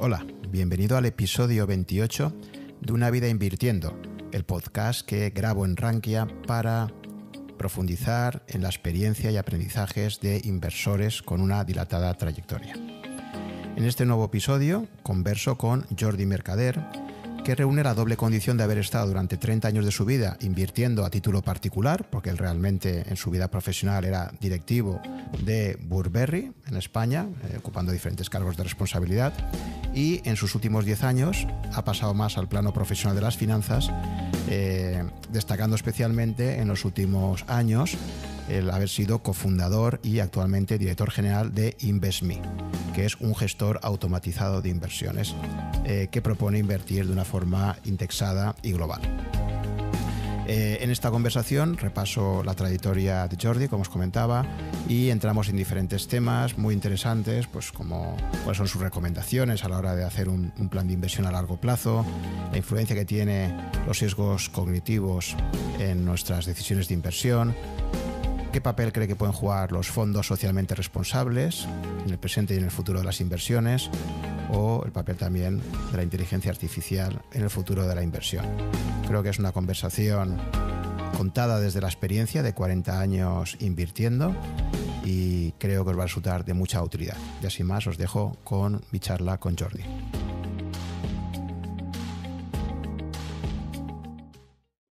Hola, bienvenido al episodio 28 de Una vida invirtiendo, el podcast que grabo en Rankia para profundizar en la experiencia y aprendizajes de inversores con una dilatada trayectoria. En este nuevo episodio converso con Jordi Mercader, que reúne la doble condición de haber estado durante 30 años de su vida invirtiendo a título particular, porque él realmente en su vida profesional era directivo de Burberry en España, eh, ocupando diferentes cargos de responsabilidad, y en sus últimos 10 años ha pasado más al plano profesional de las finanzas, eh, destacando especialmente en los últimos años el haber sido cofundador y actualmente director general de InvestMe, que es un gestor automatizado de inversiones eh, que propone invertir de una forma indexada y global. Eh, en esta conversación repaso la trayectoria de Jordi, como os comentaba, y entramos en diferentes temas muy interesantes, pues como cuáles son sus recomendaciones a la hora de hacer un, un plan de inversión a largo plazo, la influencia que tiene los sesgos cognitivos en nuestras decisiones de inversión, ¿Qué papel cree que pueden jugar los fondos socialmente responsables en el presente y en el futuro de las inversiones? O el papel también de la inteligencia artificial en el futuro de la inversión. Creo que es una conversación contada desde la experiencia de 40 años invirtiendo y creo que os va a resultar de mucha utilidad. Y así más os dejo con mi charla con Jordi.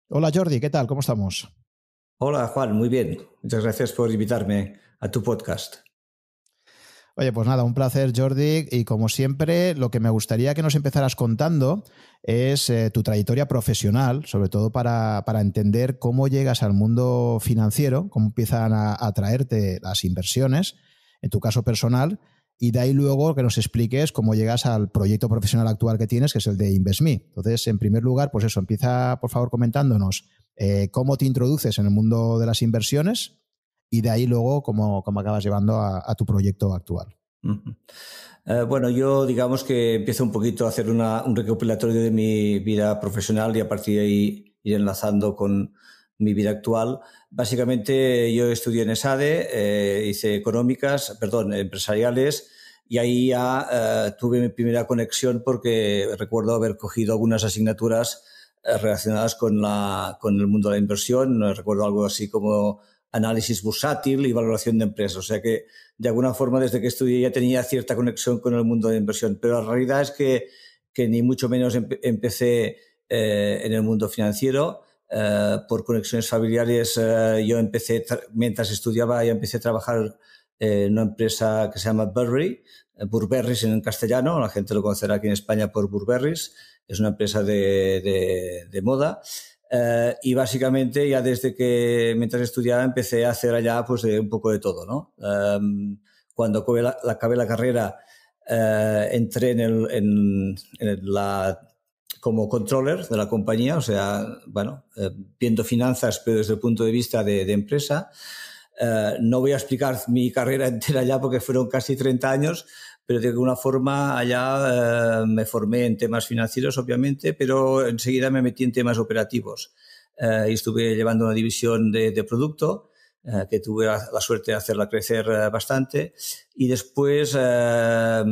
Hola Jordi, ¿qué tal? ¿Cómo estamos? Hola Juan, muy bien. Muchas gracias por invitarme a tu podcast. Oye, pues nada, un placer Jordi y como siempre lo que me gustaría que nos empezaras contando es eh, tu trayectoria profesional, sobre todo para, para, entender cómo llegas al mundo financiero, cómo empiezan a atraerte las inversiones, en tu caso personal, y de ahí luego que nos expliques cómo llegas al proyecto profesional actual que tienes, que es el de InvestMe. Entonces, en primer lugar, pues eso, empieza por favor comentándonos eh, cómo te introduces en el mundo de las inversiones y de ahí luego cómo, cómo acabas llevando a, tu proyecto actual. Eh, bueno, yo digamos que empiezo un poquito a hacer un recopilatorio de mi vida profesional y a partir de ahí ir enlazando con mi vida actual. Básicamente yo estudié en ESADE, eh, hice económicas, perdón, empresariales y ahí ya tuve mi primera conexión porque recuerdo haber cogido algunas asignaturas eh, relacionadas con, la, con el mundo de la inversión. Recuerdo algo así como análisis bursátil y valoración de empresas. O sea que, de alguna forma, desde que estudié ya tenía cierta conexión con el mundo de inversión. Pero la realidad es que, que ni mucho menos empecé eh, en el mundo financiero. Eh, por conexiones familiares, yo empecé, mientras estudiaba, ya empecé a trabajar en una empresa que se llama Burberry, Burberrys en castellano, la gente lo conocerá aquí en España por Burberrys, es una empresa de, de, moda. Eh, y básicamente ya desde que mientras estudiaba empecé a hacer allá pues de un poco de todo, ¿no? Um, cuando acabé la, carrera eh, entré en, en, la como controller de la compañía, o sea, bueno, eh, viendo finanzas pero desde el punto de vista de, de empresa. Eh, no voy a explicar mi carrera entera ya porque fueron casi 30 años, pero de alguna forma allá eh, me formé en temas financieros, obviamente, pero enseguida me metí en temas operativos. Eh, y estuve llevando una división de, de producto, eh, que tuve la, suerte de hacerla crecer eh, bastante. Y después eh,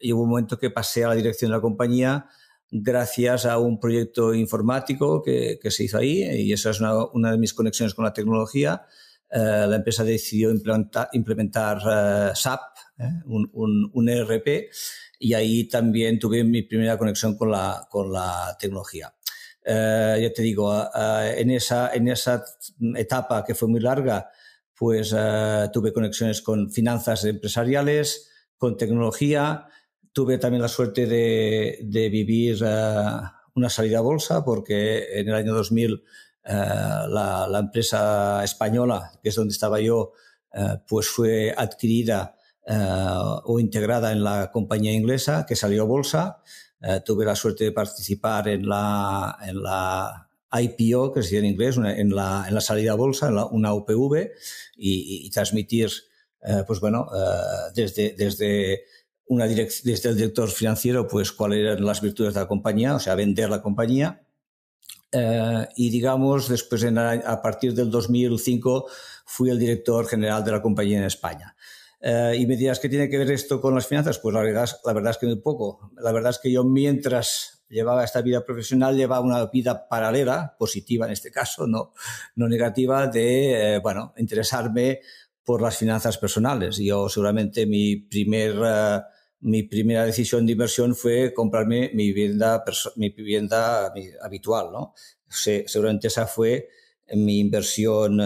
llegó un momento que pasé a la dirección de la compañía gracias a un proyecto informático que, que se hizo ahí, y esa es una, una de mis conexiones con la tecnología. la empresa decidió implementar, implementar SAP, ¿eh? un, un, un, ERP, y ahí también tuve mi primera conexión con la, con la tecnología. Eh, ya te digo, eh, en, esa, en esa etapa que fue muy larga, pues eh, tuve conexiones con finanzas empresariales, con tecnología, tuve también la suerte de, de vivir eh, una salida a bolsa, porque en el año 2000 la, la, empresa española, que es donde estaba yo, pues fue adquirida uh, o integrada en la compañía inglesa que salió a bolsa. Uh, tuve la suerte de participar en la, en la IPO, que se dice en inglés, en, la, en la salida a bolsa, en la, una UPV, y, y, transmitir, uh, pues bueno, desde, desde una desde el director financiero, pues cuáles eran las virtudes de la compañía, o sea, vender la compañía. Uh, y digamos, después en, a partir del 2005 fui el director general de la compañía en España. Eh, y me dirás, ¿qué tiene que ver esto con las finanzas? Pues la verdad, la verdad es que muy poco. La verdad es que yo mientras llevaba esta vida profesional, llevaba una vida paralela, positiva en este caso, no, no negativa, de, eh, bueno, interesarme por las finanzas personales. Yo seguramente mi primer... Eh, mi primera decisión de inversión fue comprarme mi vivienda, mi vivienda habitual, ¿no? seguramente esa fue mi inversión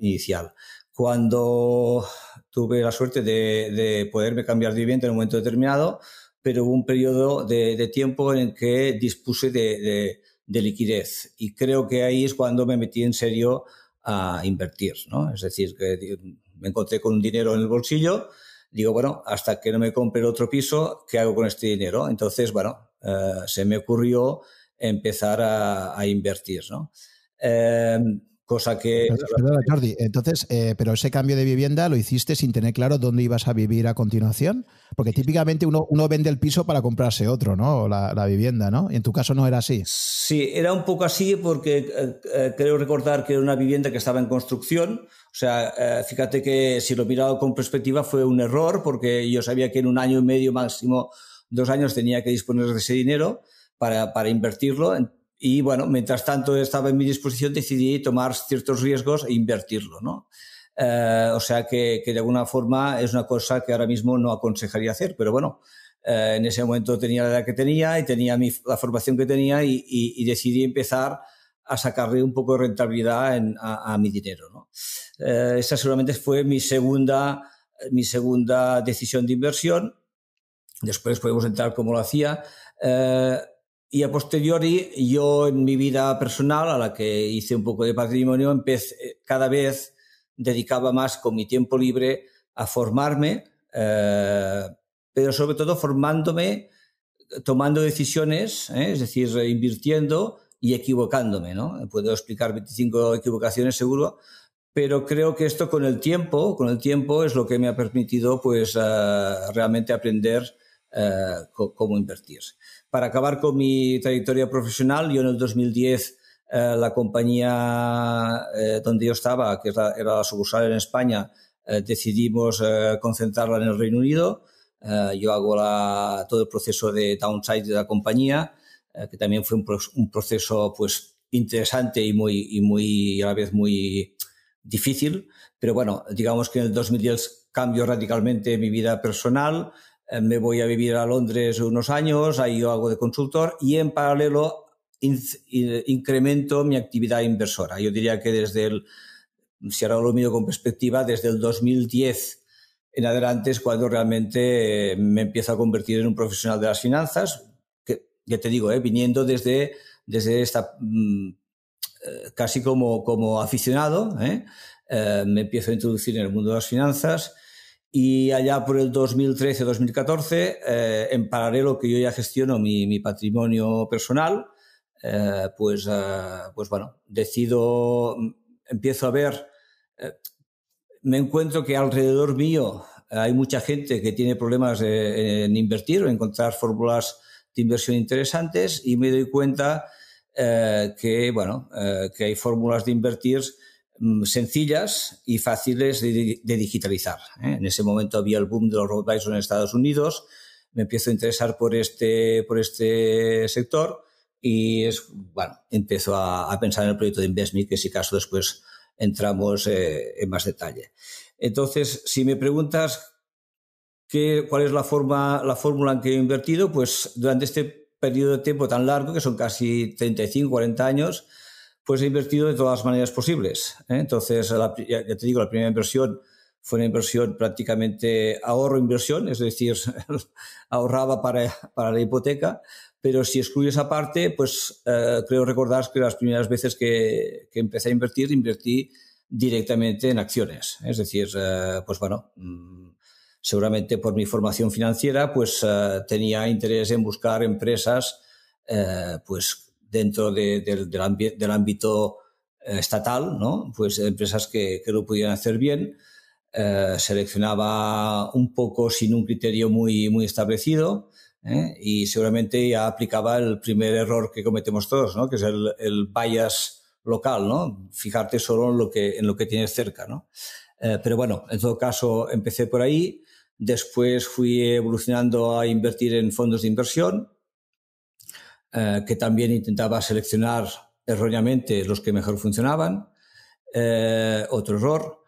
inicial. Cuando tuve la suerte de, de, poderme cambiar de vivienda en un momento determinado, pero hubo un periodo de, de tiempo en el que dispuse de, de, liquidez. Y creo que ahí es cuando me metí en serio a invertir, ¿no? Es decir, que me encontré con un dinero en el bolsillo, digo, bueno, hasta que no me compre otro piso, ¿qué hago con este dinero? Entonces, bueno, eh, se me ocurrió empezar a, a invertir, ¿no? Eh, Cosa que. Perdona, Jordi. Entonces, eh, pero ese cambio de vivienda lo hiciste sin tener claro dónde ibas a vivir a continuación. Porque típicamente uno, uno vende el piso para comprarse otro, ¿no? La, la, vivienda, ¿no? Y en tu caso no era así. Sí, era un poco así porque eh, eh, creo recordar que era una vivienda que estaba en construcción. O sea, fíjate que si lo mirado con perspectiva fue un error porque yo sabía que en un año y medio, máximo dos años, tenía que disponer de ese dinero para, para invertirlo y bueno, mientras tanto estaba en mi disposición, decidí tomar ciertos riesgos e invertirlo, ¿no? Eh, o sea que, que, de alguna forma es una cosa que ahora mismo no aconsejaría hacer, pero bueno, eh, en ese momento tenía la edad que tenía y tenía mi, la formación que tenía y, y, y, decidí empezar a sacarle un poco de rentabilidad en, a, a, mi dinero, ¿no? Eh, esa seguramente fue mi segunda, mi segunda decisión de inversión. Después podemos entrar cómo lo hacía. Eh, y a posteriori, yo en mi vida personal, a la que hice un poco de patrimonio, empecé, cada vez dedicaba más con mi tiempo libre a formarme, eh, pero sobre todo formándome, tomando decisiones, ¿eh? es decir, invirtiendo y equivocándome. ¿no? Puedo explicar 25 equivocaciones seguro, pero creo que esto con el tiempo, con el tiempo es lo que me ha permitido pues, realmente aprender cómo invertir para acabar con mi trayectoria profesional, yo en el 2010 eh, la compañía eh, donde yo estaba, que era, era la sucursal en España, eh, decidimos eh, concentrarla en el Reino Unido. Eh, yo hago la, todo el proceso de downside de la compañía, eh, que también fue un, un, proceso pues interesante y muy y muy a la vez muy difícil. Pero bueno, digamos que en el 2010 cambió radicalmente mi vida personal. Eh, me voy a vivir a Londres unos años, ahí yo hago de consultor y en paralelo in, in, incremento mi actividad inversora. Yo diría que desde el, si ahora lo miro con perspectiva, desde el 2010 en adelante es cuando realmente eh, me empiezo a convertir en un profesional de las finanzas, que ya te digo, eh, viniendo desde, desde esta mm, eh, casi como, como aficionado. Eh, me empiezo a introducir en el mundo de las finanzas y allá por el 2013-2014, eh, en paralelo que yo ya gestiono mi, mi patrimonio personal, eh, pues, eh, pues bueno, decido, empiezo a ver, eh, me encuentro que alrededor mío hay mucha gente que tiene problemas en invertir o encontrar fórmulas de inversión interesantes y me doy cuenta eh, que, bueno, eh, que hay fórmulas de invertir sencillas y fáciles de, digitalizar. ¿eh? En ese momento había el boom de los robo en Estados Unidos, me empiezo a interesar por este, por este sector y es, bueno, empiezo a, pensar en el proyecto de InvestMe, que si caso después entramos eh, en más detalle. Entonces, si me preguntas qué, cuál es la, forma, la fórmula en que he invertido, pues durante este periodo de tiempo tan largo, que son casi 35, 40 años, pues he invertido de todas las maneras posibles. ¿eh? Entonces, ya, te digo, la primera inversión fue una inversión prácticamente ahorro-inversión, es decir, ahorraba para, para la hipoteca, pero si excluyo esa parte, pues eh, creo recordar que las primeras veces que, que, empecé a invertir, invertí directamente en acciones. Es decir, eh, pues bueno, mmm, seguramente por mi formación financiera, pues tenía interés en buscar empresas pues dentro de, de, del, del, ámbito eh, estatal, ¿no? Pues empresas que, que lo pudieran hacer bien. Eh, seleccionaba un poco sin un criterio muy, muy establecido ¿eh? y seguramente ya aplicaba el primer error que cometemos todos, ¿no? Que es el, el bias local, ¿no? Fijarte solo en lo que, en lo que tienes cerca, ¿no? pero bueno, en todo caso, empecé por ahí. Después fui evolucionando a invertir en fondos de inversión, que también intentaba seleccionar erróneamente los que mejor funcionaban. otro error.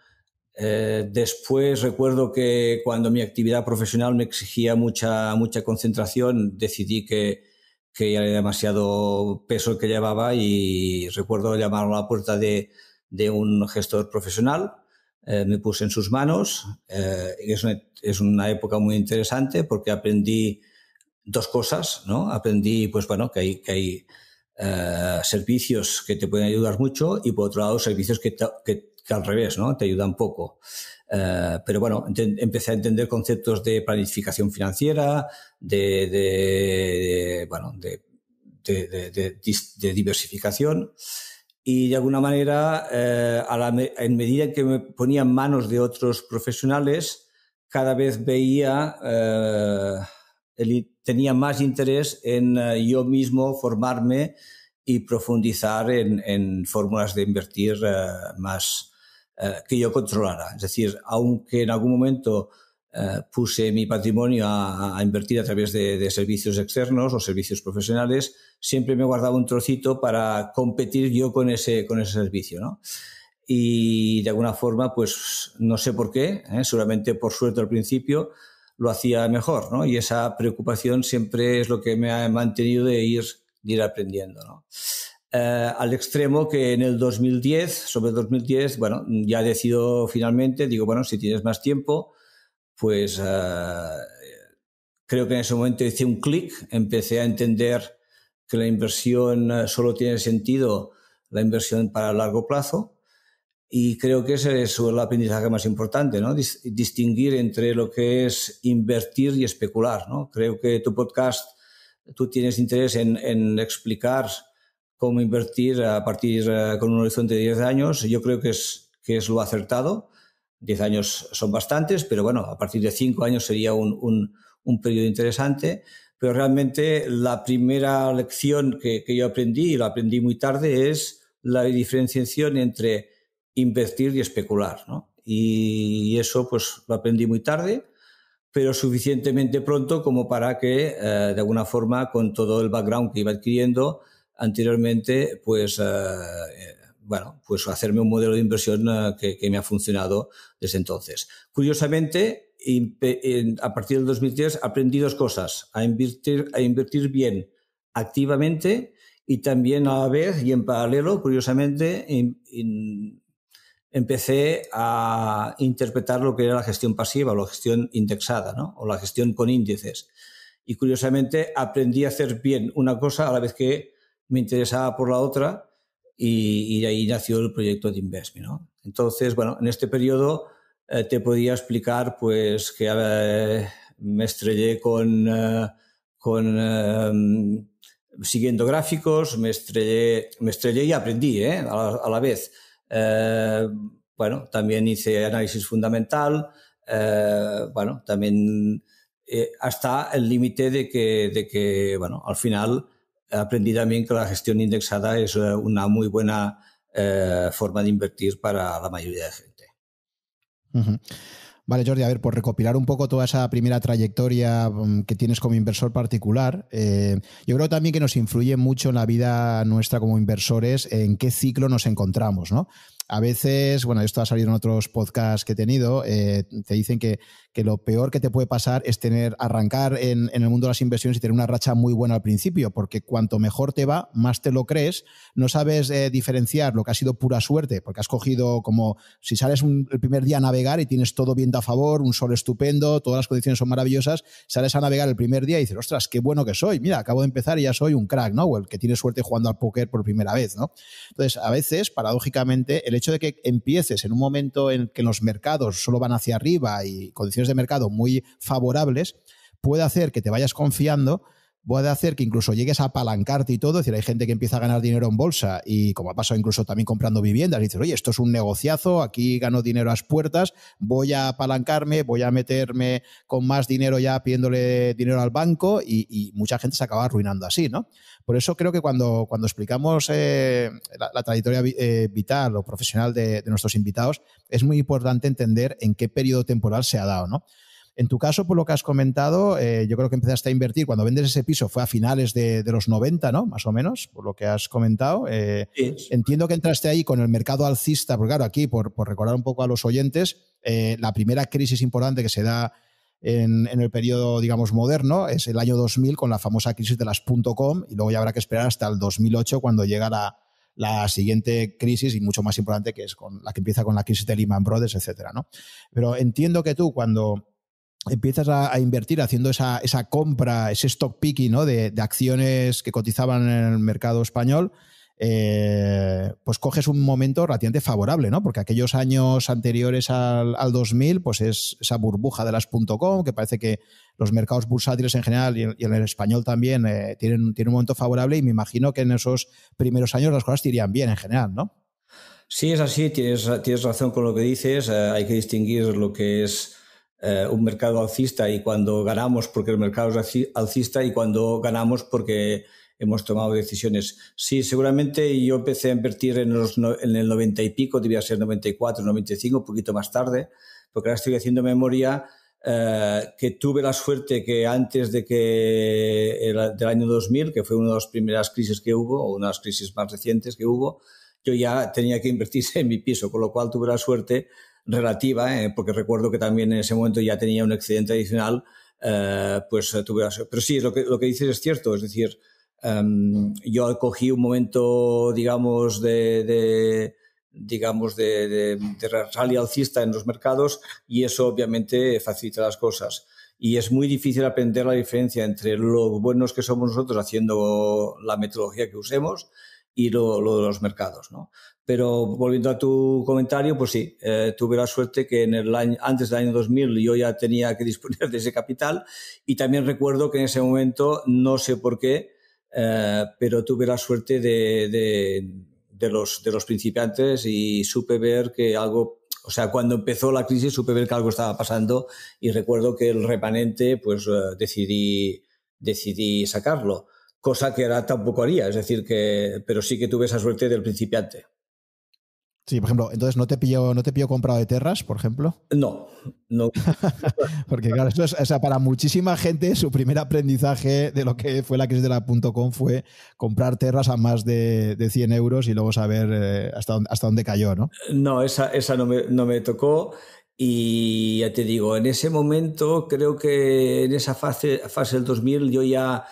Eh, después recuerdo que cuando mi actividad profesional me exigía mucha, mucha concentración, decidí que, que era demasiado peso que llevaba y recuerdo llamar a la puerta de, de un gestor profesional. Eh, me puse en sus manos. Eh, es, es, una, época muy interesante porque aprendí dos cosas, ¿no? Aprendí, pues bueno, que hay, que hay servicios que te pueden ayudar mucho y por otro lado servicios que, que que al revés, ¿no? Te ayuda un poco. Eh, pero bueno, empecé a entender conceptos de planificación financiera, de, de, bueno, de, de, diversificación y de alguna manera, eh, a la, en medida que me ponía en manos de otros profesionales, cada vez veía, eh, tenía más interés en eh, yo mismo formarme y profundizar en, en fórmulas de invertir eh, más, eh, que yo controlara. Es decir, aunque en algún momento puse mi patrimonio a, invertir a través de, servicios externos o servicios profesionales, siempre me guardaba un trocito para competir yo con ese, con ese servicio, ¿no? Y de alguna forma, pues no sé por qué, ¿eh? seguramente por suerte al principio, lo hacía mejor, ¿no? Y esa preocupación siempre es lo que me ha mantenido de ir, de ir aprendiendo, ¿no? Eh, al extremo que en el 2010, sobre el 2010, bueno, ya decido finalmente, digo, bueno, si tienes más tiempo, pues eh, creo que en ese momento hice un clic, empecé a entender que la inversión eh, solo tiene sentido la inversión para largo plazo y creo que ese es el aprendizaje más importante, ¿no? distinguir entre lo que es invertir y especular, ¿no? Creo que tu podcast, tú tienes interés en, en explicar cómo invertir a partir eh, con un horizonte de 10 años, yo creo que es, que es lo acertado. 10 años son bastantes, pero bueno, a partir de 5 años sería un, un, un, periodo interesante. Pero realmente la primera lección que, que yo aprendí, y lo aprendí muy tarde, es la diferenciación entre invertir y especular. ¿no? Y eso pues lo aprendí muy tarde, pero suficientemente pronto como para que, eh, de alguna forma, con todo el background que iba adquiriendo, anteriormente, pues, eh, bueno, pues hacerme un modelo de inversión eh, que, me ha funcionado desde entonces. Curiosamente, a partir del 2010 aprendí dos cosas, a invertir, a invertir bien activamente y también a la vez y en paralelo, curiosamente, empecé a interpretar lo que era la gestión pasiva o la gestión indexada, ¿no? o la gestión con índices. Y curiosamente aprendí a hacer bien una cosa a la vez que me interesaba por la otra y, de ahí nació el proyecto de Investme. ¿no? Entonces, bueno, en este periodo eh, te podía explicar pues que eh, me estrellé con, eh, con siguiendo gráficos, me estrellé, me estrellé y aprendí a la, a, la, vez. Bueno, también hice análisis fundamental, bueno, también hasta el límite de que, de que, bueno, al final aprendí también que la gestión indexada es eh, una muy buena eh, forma de invertir para la mayoría de gente. Vale, Jordi, a ver, por recopilar un poco toda esa primera trayectoria mm, que tienes como inversor particular, eh, yo creo también que nos influye mucho en la vida nuestra como inversores en qué ciclo nos encontramos, ¿no? A veces, bueno, esto ha salido en otros podcasts que he tenido, te dicen que que lo peor que te puede pasar es tener, arrancar en, el mundo de las inversiones y tener una racha muy buena al principio, porque cuanto mejor te va, más te lo crees, no sabes eh, diferenciar lo que ha sido pura suerte, porque has cogido como si sales el primer día a navegar y tienes todo viento a favor, un sol estupendo, todas las condiciones son maravillosas, sales a navegar el primer día y dices, ostras, qué bueno que soy, mira, acabo de empezar y ya soy un crack, ¿no? O el que tiene suerte jugando al póker por primera vez, ¿no? Entonces, a veces, paradójicamente, el hecho de que empieces en un momento en que los mercados solo van hacia arriba y condiciones de mercado muy favorables, puede hacer que te vayas confiando puede hacer que incluso llegues a apalancarte y todo. Es decir, hay gente que empieza a ganar dinero en bolsa y, como ha pasado incluso también comprando viviendas, dices, oye, esto es un negociazo, aquí gano dinero a las puertas, voy a apalancarme, voy a meterme con más dinero ya pidiéndole dinero al banco y, mucha gente se acaba arruinando así, ¿no? Por eso creo que cuando, cuando explicamos eh, la, trayectoria eh, vital o profesional de, de nuestros invitados, es muy importante entender en qué periodo temporal se ha dado, ¿no? En tu caso, por lo que has comentado, eh, yo creo que empezaste a invertir cuando vendes ese piso fue a finales de, los 90, ¿no? Más o menos, por lo que has comentado. Eh, entiendo que entraste ahí con el mercado alcista, porque claro, aquí, por, recordar un poco a los oyentes, eh, la primera crisis importante que se da en, el periodo, digamos, moderno es el año 2000 con la famosa crisis de las .com y luego ya habrá que esperar hasta el 2008 cuando llega la, la siguiente crisis y mucho más importante que es con la que empieza con la crisis de Lehman Brothers, etcétera, ¿no? Pero entiendo que tú cuando empiezas a, invertir haciendo esa, esa, compra, ese stock picking ¿no? de, acciones que cotizaban en el mercado español, eh, pues coges un momento relativamente favorable, ¿no? Porque aquellos años anteriores al, 2000, pues es esa burbuja de las .com, que parece que los mercados bursátiles en general y, en el español también eh, tienen, tienen un momento favorable y me imagino que en esos primeros años las cosas te irían bien en general, ¿no? Sí, es así, tienes, tienes razón con lo que dices, eh, hay que distinguir lo que es eh, un mercado alcista y cuando ganamos porque el mercado es alcista y cuando ganamos porque hemos tomado decisiones. Sí, seguramente yo empecé a invertir en, los, en el 90 y pico, debía ser 94, 95, un poquito más tarde, porque ahora estoy haciendo memoria eh, que tuve la suerte que antes de que el, del año 2000, que fue una de las primeras crisis que hubo, o una de las crisis más recientes que hubo, yo ya tenía que invertirse en mi piso, con lo cual tuve la suerte relativa, eh, porque recuerdo que también en ese momento ya tenía un excedente adicional, eh, pues eh, tuve Pero sí, lo que, lo que dices es cierto, es decir, em, yo cogí un momento, digamos, de, digamos, de, de, de rally alcista en los mercados y eso obviamente facilita las cosas. Y es muy difícil aprender la diferencia entre lo buenos que somos nosotros haciendo la metodología que usemos y lo, lo de los mercados, ¿no? Pero volviendo a tu comentario, pues sí, eh, tuve la suerte que en el año, antes del año 2000 yo ya tenía que disponer de ese capital y también recuerdo que en ese momento, no sé por qué, eh, pero tuve la suerte de, de, de, los, de los principiantes y supe ver que algo, o sea, cuando empezó la crisis supe ver que algo estaba pasando y recuerdo que el remanente, pues eh, decidí, decidí sacarlo, cosa que ahora tampoco haría, es decir, que, pero sí que tuve esa suerte del principiante. Sí, por ejemplo, entonces no te pillo, no te pillo comprado de terras, por ejemplo. No, no. Porque claro, eso es, o sea, para muchísima gente su primer aprendizaje de lo que fue la crisis de la .com fue comprar terras a más de, de 100 euros y luego saber eh, hasta, dónde, hasta dónde cayó, ¿no? No, esa, esa no, me, no me tocó. Y ya te digo, en ese momento, creo que en esa fase, fase del 2000 yo ya,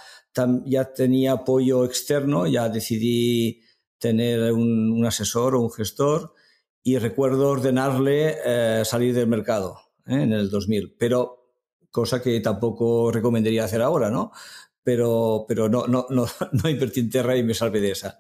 ya tenía apoyo externo, ya decidí tener un, asesor o un gestor y recuerdo ordenarle eh, salir del mercado ¿eh? en el 2000, pero cosa que tampoco recomendaría hacer ahora, ¿no? Pero, pero no, no, no, no invertí en Terra y me salvé de esa.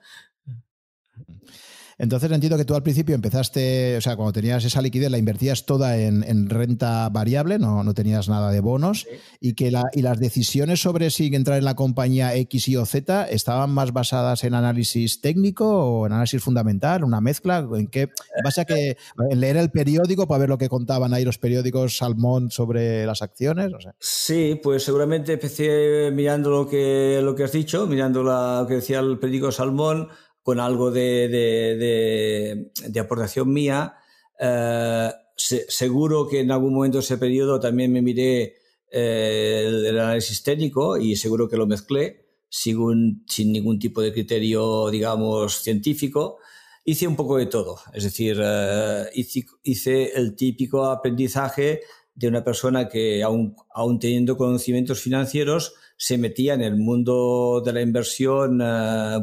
Entonces entiendo que tú al principio empezaste, o sea, cuando tenías esa liquidez la invertías toda en, renta variable, no, no, tenías nada de bonos, y que la, y las decisiones sobre si entrar en la compañía X, Y o Z estaban más basadas en análisis técnico o en análisis fundamental, una mezcla, en qué, base a que en leer el periódico para ver lo que contaban ahí los periódicos Salmón sobre las acciones. Sí, pues seguramente empecé mirando lo que, lo que has dicho, mirando lo que decía el periódico Salmón con algo de, de, de, aportación mía. Eh, seguro que en algún momento de ese periodo también me miré eh, el, análisis técnico y seguro que lo mezclé sin, sin ningún tipo de criterio, digamos, científico. Hice un poco de todo, es decir, eh, hice, hice, el típico aprendizaje de una persona que, aún, aún teniendo conocimientos financieros, se metía en el mundo de la inversión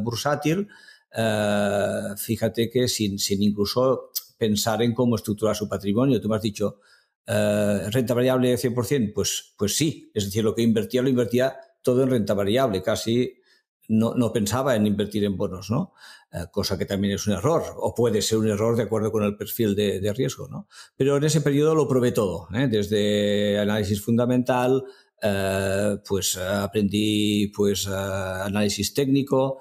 bursátil, eh, fíjate que sin, sin incluso pensar en cómo estructurar su patrimonio. Tú me has dicho, eh, renta variable de 100%, pues, pues sí, es decir, lo que invertía lo invertía todo en renta variable, casi no, no pensaba en invertir en bonos, ¿no? Eh, cosa que también es un error, o puede ser un error de acuerdo con el perfil de, de riesgo, ¿no? Pero en ese periodo lo probé todo, desde análisis fundamental, pues aprendí pues análisis técnico,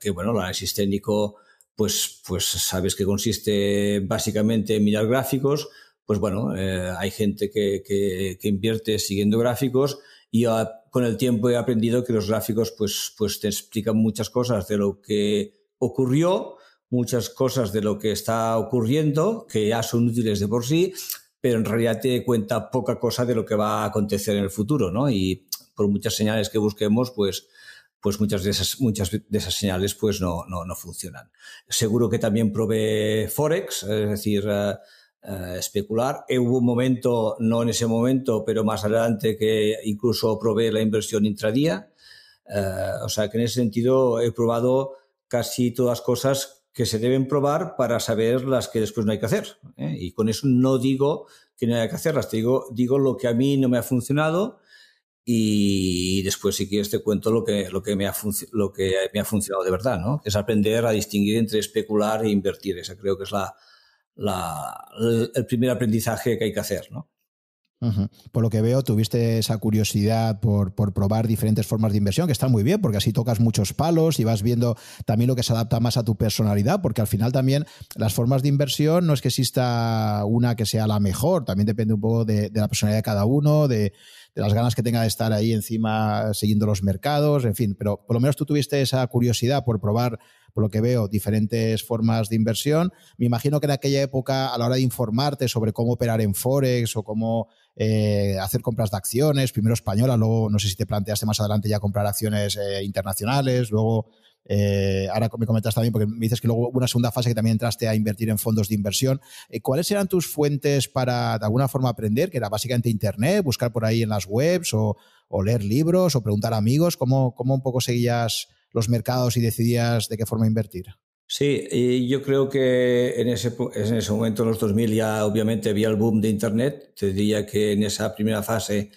que bueno, el análisis técnico pues, pues sabes que consiste básicamente en mirar gráficos, pues bueno, hay gente que, que, invierte siguiendo gráficos y con el tiempo he aprendido que los gráficos pues, pues te explican muchas cosas de lo que ocurrió, muchas cosas de lo que está ocurriendo, que ya son útiles de por sí, pero en realidad te cuenta poca cosa de lo que va a acontecer en el futuro, ¿no? Y por muchas señales que busquemos, pues, pues muchas de esas, muchas de esas señales pues no, no, no funcionan. Seguro que también provee Forex, es decir, eh, eh, especular. Eh, hubo un momento, no en ese momento, pero más adelante, que incluso probé la inversión intradía. Eh, o sea que en ese sentido he probado casi todas las cosas que se deben probar para saber las que después no hay que hacer. Y con eso no digo que no haya que hacerlas, te digo, digo lo que a mí no me ha funcionado y después si quieres te cuento lo que, lo que, me, ha lo que me ha funcionado de verdad, ¿no? Es aprender a distinguir entre especular e invertir. Esa creo que es la, el primer aprendizaje que hay que hacer, ¿no? Por lo que veo, tuviste esa curiosidad por, por, probar diferentes formas de inversión, que está muy bien, porque así tocas muchos palos y vas viendo también lo que se adapta más a tu personalidad, porque al final también las formas de inversión no es que exista una que sea la mejor, también depende un poco de, la personalidad de cada uno, de, de las ganas que tenga de estar ahí encima siguiendo los mercados, en fin, pero por lo menos tú tuviste esa curiosidad por probar por lo que veo, diferentes formas de inversión. Me imagino que en aquella época, a la hora de informarte sobre cómo operar en Forex o cómo eh, hacer compras de acciones, primero española, luego no sé si te planteaste más adelante ya comprar acciones eh, internacionales, luego eh, ahora me comentas también, porque me dices que luego hubo una segunda fase que también entraste a invertir en fondos de inversión. ¿Cuáles eran tus fuentes para de alguna forma aprender? Que era básicamente Internet, buscar por ahí en las webs o, leer libros o preguntar a amigos. ¿Cómo, ¿Cómo, un poco seguías los mercados y decidías de qué forma invertir? Sí, y yo creo que en ese, en ese momento, en los 2000, ya obviamente había el boom de Internet. Te diría que en esa primera fase,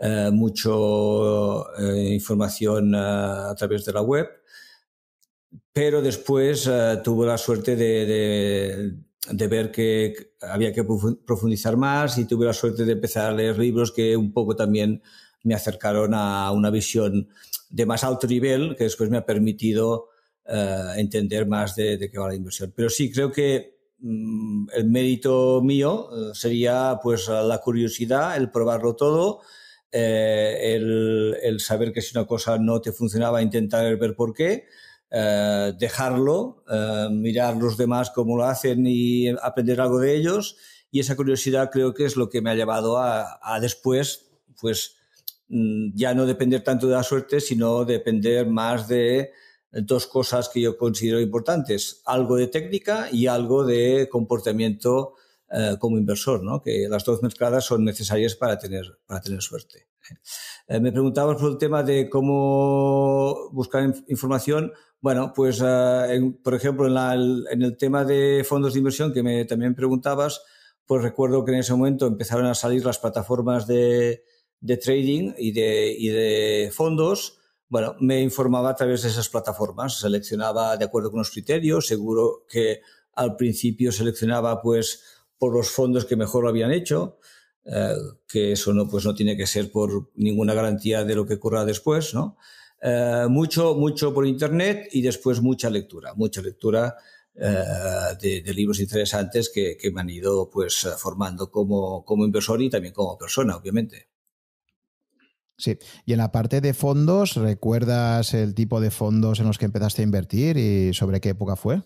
eh, mucho eh, información eh, a través de la web. Pero después tuve la suerte de, de, de, ver que había que profundizar más y tuve la suerte de empezar a leer libros que un poco también me acercaron a una visión de más alto nivel que después me ha permitido eh, entender más de, qué va la inversión. Pero sí, creo que mm, el mérito mío eh, sería pues la curiosidad, el probarlo todo, eh, el, saber que si una cosa no te funcionaba, intentar ver por qué, dejarlo, mirar los demás cómo lo hacen y aprender algo de ellos. Y esa curiosidad creo que es lo que me ha llevado a, después, pues, ya no depender tanto de la suerte, sino depender más de dos cosas que yo considero importantes, algo de técnica y algo de comportamiento eh, como inversor, ¿no? que las dos mezcladas son necesarias para tener, para tener suerte. Eh, me preguntabas por el tema de cómo buscar información. Bueno, pues eh, por ejemplo en, en, el tema de fondos de inversión que me también preguntabas, pues recuerdo que en ese momento empezaron a salir las plataformas de, de trading y de, y de fondos, bueno, me informaba a través de esas plataformas, seleccionaba de acuerdo con los criterios, seguro que al principio seleccionaba pues por los fondos que mejor lo habían hecho, eh, que eso no, pues no tiene que ser por ninguna garantía de lo que ocurra después, ¿no? Eh, mucho, mucho por internet y después mucha lectura, mucha lectura eh, de, de, libros interesantes que, que, me han ido pues formando como, como inversor y también como persona, obviamente. Sí, y en la parte de fondos, ¿recuerdas el tipo de fondos en los que empezaste a invertir y sobre qué época fue?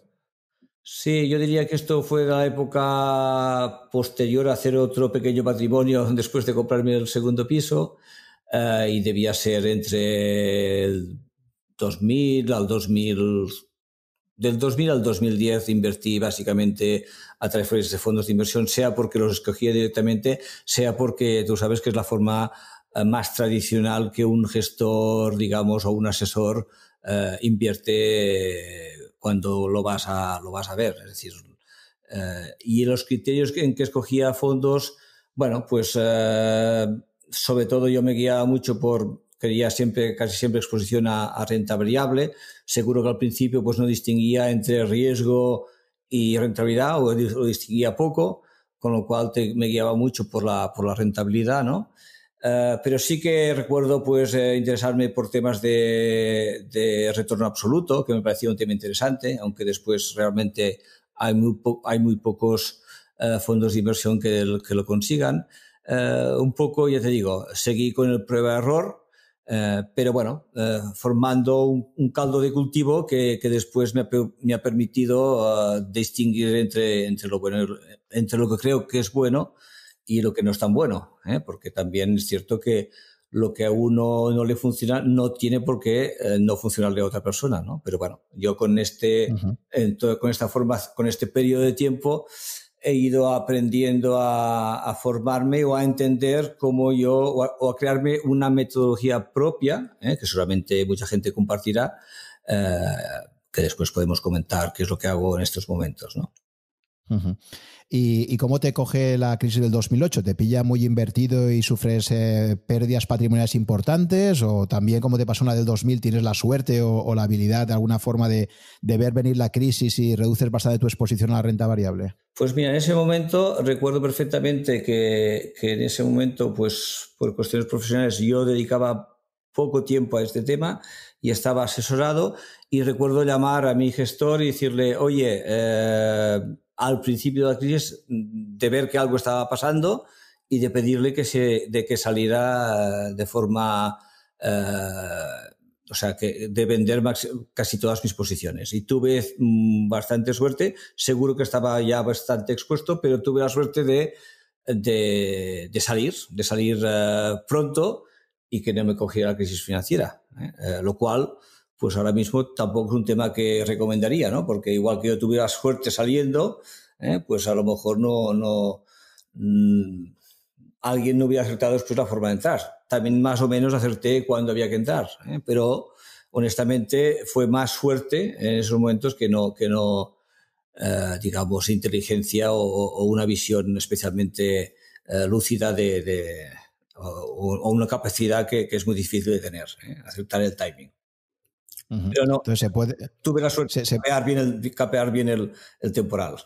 Sí, yo diría que esto fue la época posterior a hacer otro pequeño patrimonio después de comprarme el segundo piso eh, y debía ser entre el 2000 al 2000, del 2000 al 2010 invertí básicamente a través de fondos de inversión, sea porque los escogía directamente, sea porque tú sabes que es la forma más tradicional que un gestor, digamos, o un asesor eh, invierte cuando lo vas a, lo vas a ver. Es decir, eh, y los criterios en que escogía fondos, bueno, pues sobre todo yo me guiaba mucho por, quería siempre, casi siempre exposición a, renta variable. Seguro que al principio pues no distinguía entre riesgo y rentabilidad o lo distinguía poco, con lo cual me guiaba mucho por la, por la rentabilidad, ¿no? Eh, pero sí que recuerdo pues eh, interesarme por temas de, de, retorno absoluto, que me parecía un tema interesante, aunque después realmente hay muy, hay muy pocos uh, fondos de inversión que, que lo consigan. un poco, ya te digo, seguí con el prueba-error, pero bueno, formando un, un, caldo de cultivo que, que después me ha, me ha permitido distinguir entre, entre, lo bueno, entre lo que creo que es bueno y lo que no es tan bueno, ¿eh? porque también es cierto que lo que a uno no le funciona no tiene por qué eh, no funcionarle a otra persona, ¿no? Pero bueno, yo con este, con esta forma, con este periodo de tiempo he ido aprendiendo a, formarme o a entender cómo yo, o a, crearme una metodología propia, ¿eh? que seguramente mucha gente compartirá, que después podemos comentar qué es lo que hago en estos momentos, ¿no? ¿Y, cómo te coge la crisis del 2008? ¿Te pilla muy invertido y sufres eh, pérdidas patrimoniales importantes? ¿O también, como te pasó una del 2000, tienes la suerte o, la habilidad de alguna forma de, ver venir la crisis y reduces bastante tu exposición a la renta variable? Pues mira, en ese momento recuerdo perfectamente que, que en ese momento, pues por cuestiones profesionales, yo dedicaba poco tiempo a este tema y estaba asesorado y recuerdo llamar a mi gestor y decirle, oye, eh, al principio de la crisis de ver que algo estaba pasando y de pedirle que, se, de que saliera de forma, eh, o sea, que de vender casi todas mis posiciones. Y tuve mm, bastante suerte, seguro que estaba ya bastante expuesto, pero tuve la suerte de, de, salir, de salir eh, pronto y que no me cogiera la crisis financiera, ¿eh? lo cual pues ahora mismo tampoco es un tema que recomendaría, ¿no? Porque igual que yo tuviera suerte saliendo, ¿eh? pues a lo mejor no, no mm, alguien no hubiera acertado después la forma de entrar. También más o menos acerté cuando había que entrar, ¿eh? pero honestamente fue más suerte en esos momentos que no, que no eh, digamos, inteligencia o, una visión especialmente lúcida de, o, una capacidad que, es muy difícil de tener, aceptar el timing. Pero no, Entonces se puede, tuve la suerte de capear bien el, capear bien el, el, temporal.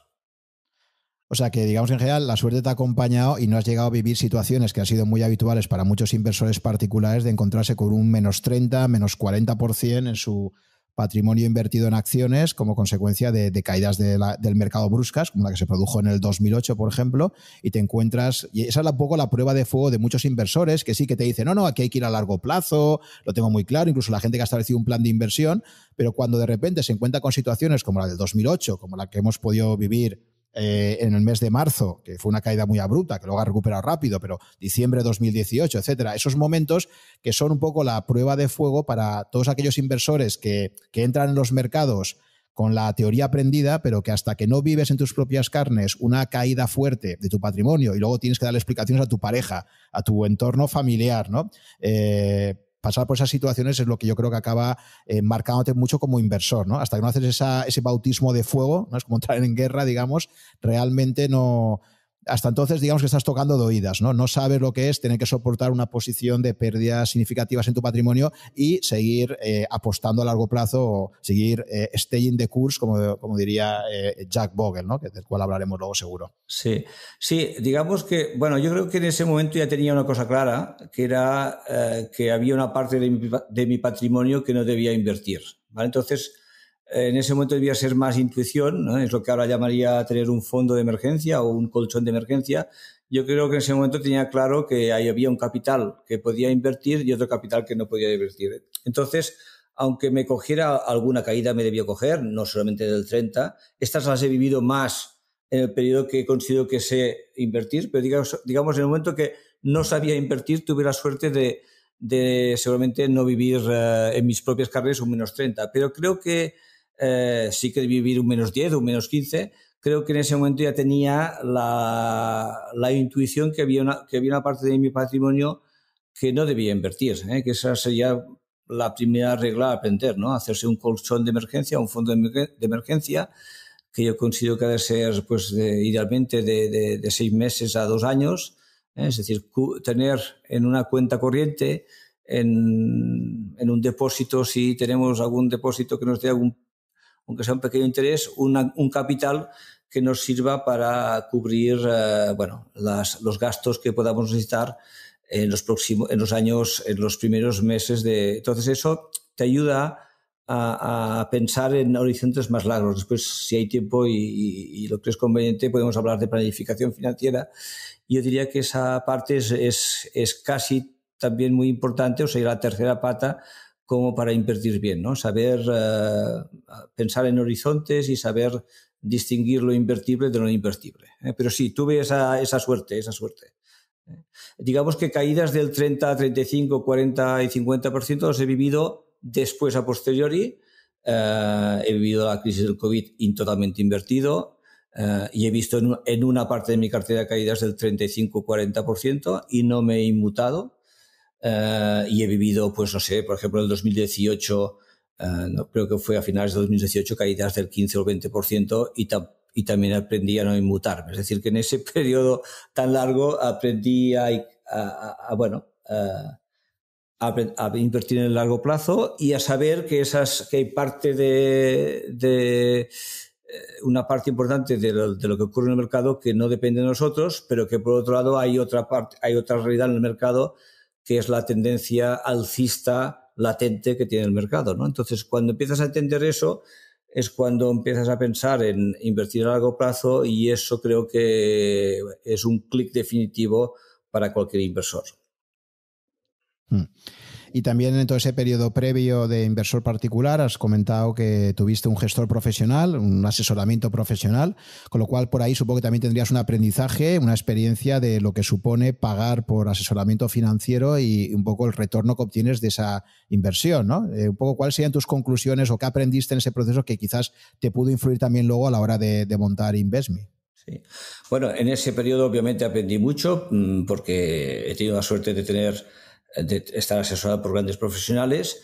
O sea que, digamos, en general, la suerte te ha acompañado y no has llegado a vivir situaciones que han sido muy habituales para muchos inversores particulares de encontrarse con un menos 30, menos 40% en su patrimonio invertido en acciones como consecuencia de, caídas del mercado bruscas, como la que se produjo en el 2008, por ejemplo, y te encuentras, y esa es un poco la prueba de fuego de muchos inversores que sí que te dicen, no, no, aquí hay que ir a largo plazo, lo tengo muy claro, incluso la gente que ha establecido un plan de inversión, pero cuando de repente se encuentra con situaciones como la del 2008, como la que hemos podido vivir eh, en el mes de marzo, que fue una caída muy abrupta, que luego ha recuperado rápido, pero diciembre de 2018, etcétera. Esos momentos que son un poco la prueba de fuego para todos aquellos inversores que, que entran en los mercados con la teoría aprendida, pero que hasta que no vives en tus propias carnes una caída fuerte de tu patrimonio y luego tienes que darle explicaciones a tu pareja, a tu entorno familiar, ¿no? Eh, pasar por esas situaciones es lo que yo creo que acaba eh, marcándote mucho como inversor, ¿no? Hasta que no haces ese bautismo de fuego, ¿no? Es como entrar en guerra, digamos, realmente no, hasta entonces digamos que estás tocando de oídas, ¿no? No sabes lo que es tener que soportar una posición de pérdidas significativas en tu patrimonio y seguir eh, apostando a largo plazo o seguir eh, staying the course, como, diría eh, Jack Bogle, ¿no? Del cual hablaremos luego seguro. Sí, sí, digamos que, bueno, yo creo que en ese momento ya tenía una cosa clara, que era que había una parte de mi, de mi patrimonio que no debía invertir, ¿vale? Entonces, en ese momento debía ser más intuición, es lo que ahora llamaría tener un fondo de emergencia o un colchón de emergencia. Yo creo que en ese momento tenía claro que ahí había un capital que podía invertir y otro capital que no podía invertir. Entonces, aunque me cogiera alguna caída, me debía coger, no solamente del 30, estas las he vivido más en el periodo que considero que sé invertir, pero digamos, digamos en el momento que no sabía invertir, tuve la suerte de, de seguramente no vivir eh, en mis propias carreras un menos 30. Pero creo que eh, sí que vivir un menos 10 o un menos 15, creo que en ese momento ya tenía la, la intuición que había, una, que había una parte de mi patrimonio que no debía invertir, ¿eh? que esa sería la primera regla a aprender, ¿no? Hacerse un colchón de emergencia, un fondo de, emergencia, que yo considero que debe ser, pues, idealmente de, de, seis meses a dos años, ¿eh? es decir, tener en una cuenta corriente, en, en, un depósito, si tenemos algún depósito que nos dé algún aunque sea un pequeño interés, un capital que nos sirva para cubrir eh, bueno, los gastos que podamos necesitar en los próximos, en los años, en los primeros meses de. Entonces eso te ayuda a, pensar en horizontes más largos. Después, si hay tiempo y, lo que es conveniente, podemos hablar de planificación financiera. Yo diría que esa parte es, es casi también muy importante, o sea, la tercera pata como para invertir bien, ¿no? Saber uh, pensar en horizontes y saber distinguir lo invertible de lo invertible. ¿eh? Pero sí, tuve esa, esa suerte, esa suerte. ¿eh? Digamos que caídas del 30, 35, 40 y 50% los he vivido después a posteriori. Uh, he vivido la crisis del COVID totalmente invertido uh, y he visto en, en, una parte de mi cartera caídas del 35-40% y no me he inmutado. Uh, y he vivido, pues no sé, por ejemplo, en el 2018 Uh, no, creo que fue a finales de 2018 caídas del 15 o 20% y, ta y también aprendí a no inmutarme. Es decir, que en ese periodo tan largo aprendí a, a, a, a bueno, invertir en el largo plazo y a saber que, esas, que hay parte de, eh, una parte importante de lo, de lo, que ocurre en el mercado que no depende de nosotros, pero que por otro lado hay otra parte, hay otra realidad en el mercado que es la tendencia alcista latente que tiene el mercado. ¿no? Entonces, cuando empiezas a entender eso, es cuando empiezas a pensar en invertir a largo plazo y eso creo que es un clic definitivo para cualquier inversor. Hmm. Y también en todo ese periodo previo de inversor particular has comentado que tuviste un gestor profesional, un asesoramiento profesional, con lo cual por ahí supongo que también tendrías un aprendizaje, una experiencia de lo que supone pagar por asesoramiento financiero y un poco el retorno que obtienes de esa inversión, ¿no? Eh, un poco cuáles serían tus conclusiones o qué aprendiste en ese proceso que quizás te pudo influir también luego a la hora de, de montar Investme. Sí. Bueno, en ese periodo obviamente aprendí mucho mm, porque he tenido la suerte de tener de estar asesorado por grandes profesionales,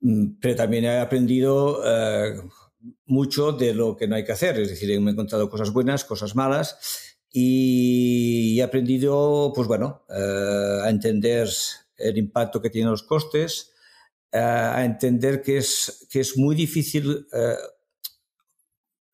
mm, pero también he aprendido eh, mucho de lo que no hay que hacer, es decir, me he encontrado cosas buenas, cosas malas y he aprendido, pues bueno, eh, a entender el impacto que tienen los costes, eh, a entender que es, que es muy difícil, eh,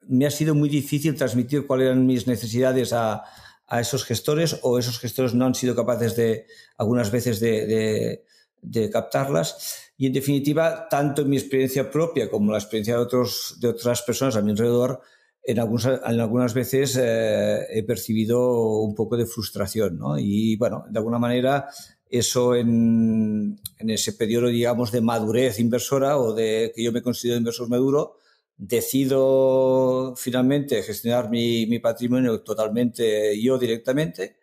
me ha sido muy difícil transmitir cuáles eran mis necesidades a, a esos gestores o esos gestores no han sido capaces de algunas veces de, de, de captarlas. Y en definitiva, tanto en mi experiencia propia como la experiencia de, otros, de otras personas a mi alrededor, en, algunos, en algunas veces eh, he percibido un poco de frustración. ¿no? Y bueno, de alguna manera eso en, en, ese periodo, digamos, de madurez inversora o de que yo me considero inversor maduro, decido finalmente gestionar mi, mi, patrimonio totalmente yo directamente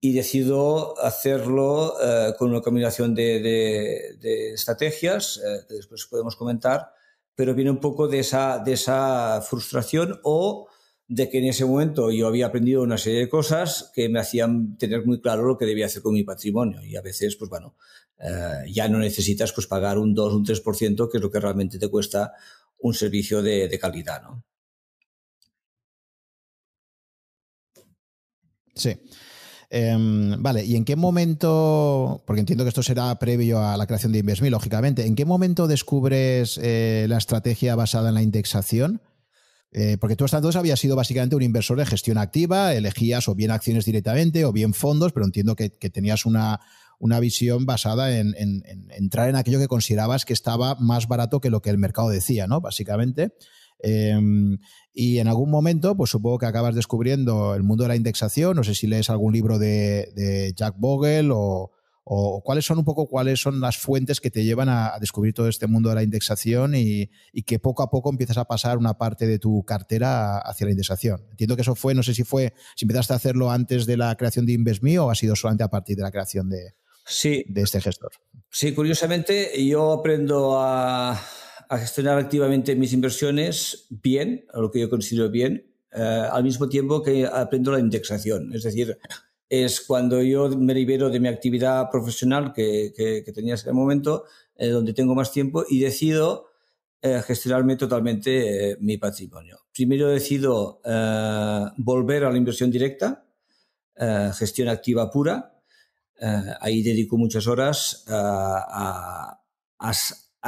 y decido hacerlo eh, con una combinación de, de, de estrategias eh, que después podemos comentar, pero viene un poco de esa, de esa frustración o de que en ese momento yo había aprendido una serie de cosas que me hacían tener muy claro lo que debía hacer con mi patrimonio. Y a veces, pues bueno, eh, ya no necesitas pues pagar un 2, un 3%, que es lo que realmente te cuesta un servicio de, de calidad, ¿no? Sí. Eh, vale, ¿y en qué momento, porque entiendo que esto será previo a la creación de InvestMe, lógicamente, ¿en qué momento descubres eh, la estrategia basada en la indexación? Eh, porque tú hasta entonces habías sido básicamente un inversor de gestión activa, elegías o bien acciones directamente o bien fondos, pero entiendo que, que tenías una, una visión basada en, en, en, entrar en aquello que considerabas que estaba más barato que lo que el mercado decía, ¿no? Básicamente. Eh, y en algún momento, pues supongo que acabas descubriendo el mundo de la indexación. No sé si lees algún libro de, Jack Bogle o, cuáles son un poco cuáles son las fuentes que te llevan a, descubrir todo este mundo de la indexación y, y, que poco a poco empiezas a pasar una parte de tu cartera hacia la indexación. Entiendo que eso fue, no sé si fue, si empezaste a hacerlo antes de la creación de InvestMe o ha sido solamente a partir de la creación de, sí. de este gestor. Sí, curiosamente yo aprendo a, a, gestionar activamente mis inversiones bien, a lo que yo considero bien, eh, al mismo tiempo que aprendo la indexación. Es decir, es cuando yo me libero de mi actividad profesional que, que, que tenía en ese momento, eh, donde tengo más tiempo y decido eh, gestionarme totalmente eh, mi patrimonio. Primero decido volver a la inversión directa, gestión activa pura, Uh, ahí dedico muchas horas uh, a,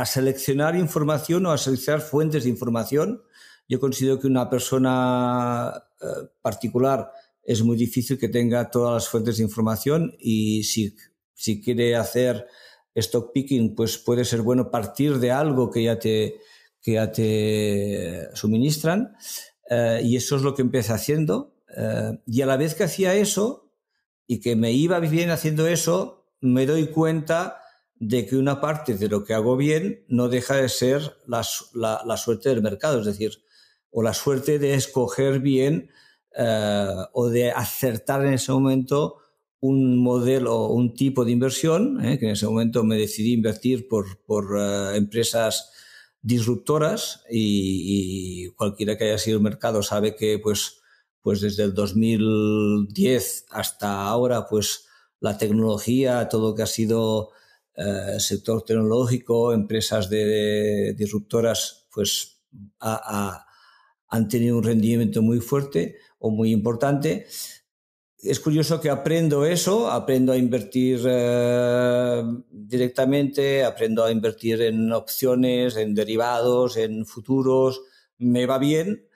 seleccionar información o a seleccionar fuentes de información. Yo considero que una persona uh, particular es muy difícil que tenga todas las fuentes de información y si, si quiere hacer stock picking, pues puede ser bueno partir de algo que ya te, que ya te suministran. Eh, y eso es lo que empecé haciendo. Eh, y a la vez que hacía eso y que me iba bien haciendo eso, me doy cuenta de que una parte de lo que hago bien no deja de ser la, la, suerte del mercado, es decir, o la suerte de escoger bien eh, o de acertar en ese momento un modelo un tipo de inversión, que en ese momento me decidí invertir por, por empresas disruptoras y, cualquiera que haya sido el mercado sabe que pues, pues desde el 2010 hasta ahora pues la tecnología, todo lo que ha sido eh, sector tecnológico, empresas de, disruptoras pues han tenido un rendimiento muy fuerte o muy importante. Es curioso que aprendo eso, aprendo a invertir eh, directamente, aprendo a invertir en opciones, en derivados, en futuros, me va bien,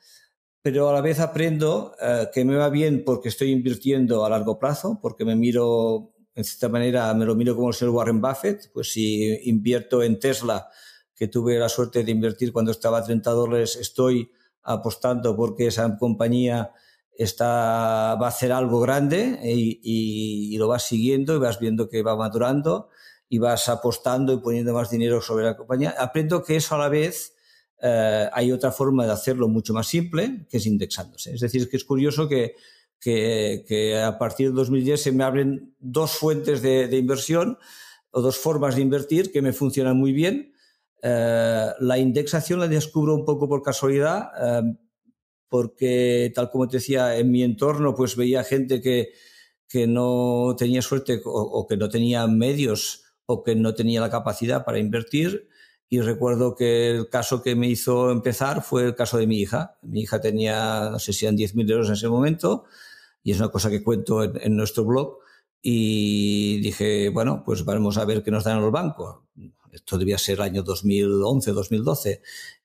pero a la vez aprendo eh, que me va bien porque estoy invirtiendo a largo plazo, porque me miro, en cierta manera, me lo miro como el señor Warren Buffett, pues si invierto en Tesla, que tuve la suerte de invertir cuando estaba a 30 dólares, estoy apostando porque esa compañía está, va a hacer algo grande y, lo vas siguiendo y vas viendo que va madurando y vas apostando y poniendo más dinero sobre la compañía. Aprendo que eso a la vez eh, hay otra forma de hacerlo mucho más simple, que es indexándose. Es decir, que es curioso que, que, a partir del 2010 se me abren dos fuentes de, inversión o dos formas de invertir que me funcionan muy bien. Eh, la indexación la descubro un poco por casualidad. Eh, porque tal como te decía, en mi entorno pues veía gente que, que no tenía suerte o, que no tenía medios o que no tenía la capacidad para invertir. Y recuerdo que el caso que me hizo empezar fue el caso de mi hija. Mi hija tenía, no sé si eran 10.000 euros en ese momento, y es una cosa que cuento en, nuestro blog. Y dije, bueno, pues vamos a ver qué nos dan los bancos. Esto debía ser el año 2011, 2012.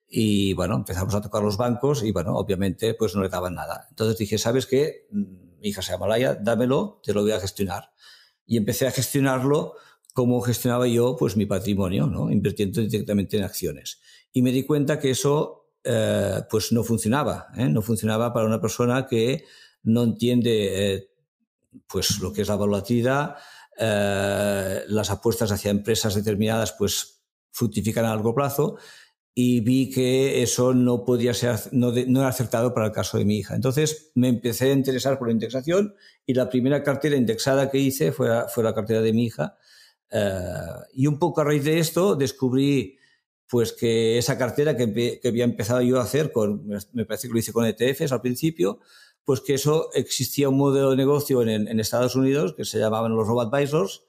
Y bueno, empezamos a tocar los bancos y bueno, obviamente pues no le daban nada. Entonces dije, ¿sabes qué? Mi hija se llama Laia, dámelo, te lo voy a gestionar. Y empecé a gestionarlo como gestionaba yo pues mi patrimonio, ¿no? Invirtiendo directamente en acciones. Y me di cuenta que eso eh, pues no funcionaba, ¿eh? no funcionaba para una persona que no entiende eh, pues lo que es la volatilidad, las apuestas hacia empresas determinadas pues fructifican a largo plazo y vi que eso no podía ser, no, no, era acertado para el caso de mi hija. Entonces me empecé a interesar por la indexación y la primera cartera indexada que hice fue, fue la cartera de mi hija. Eh, y un poco a raíz de esto descubrí pues que esa cartera que, que, había empezado yo a hacer, con, me parece que lo hice con ETFs al principio, pues que eso existía un modelo de negocio en, en Estados Unidos que se llamaban los robo advisors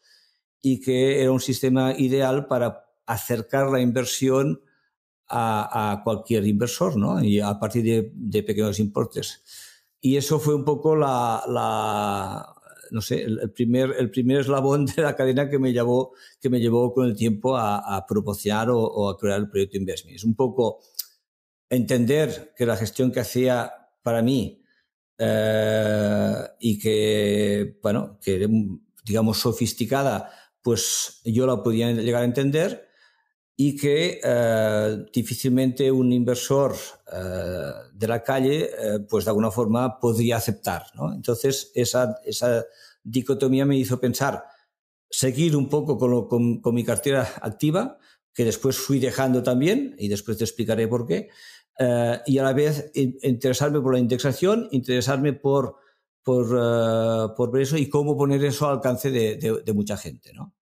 y que era un sistema ideal para acercar la inversión a, cualquier inversor, ¿no? Y a partir de, pequeños importes. Y eso fue un poco la, no sé, el, primer, el primer eslabón de la cadena que me llevó, que me llevó con el tiempo a, a o, a crear el proyecto Investme. Es un poco entender que la gestión que hacía para mí eh, y que, bueno, que digamos sofisticada, pues yo la podía llegar a entender y que eh, difícilmente un inversor eh, de la calle, eh, pues de alguna forma podría aceptar. ¿no? Entonces, esa, esa, dicotomía me hizo pensar, seguir un poco con, con, con, mi cartera activa, que después fui dejando también, y después te explicaré por qué, y a la vez interesarme por la indexación, interesarme por, por, por eso y cómo poner eso al alcance de, de, de mucha gente. ¿no?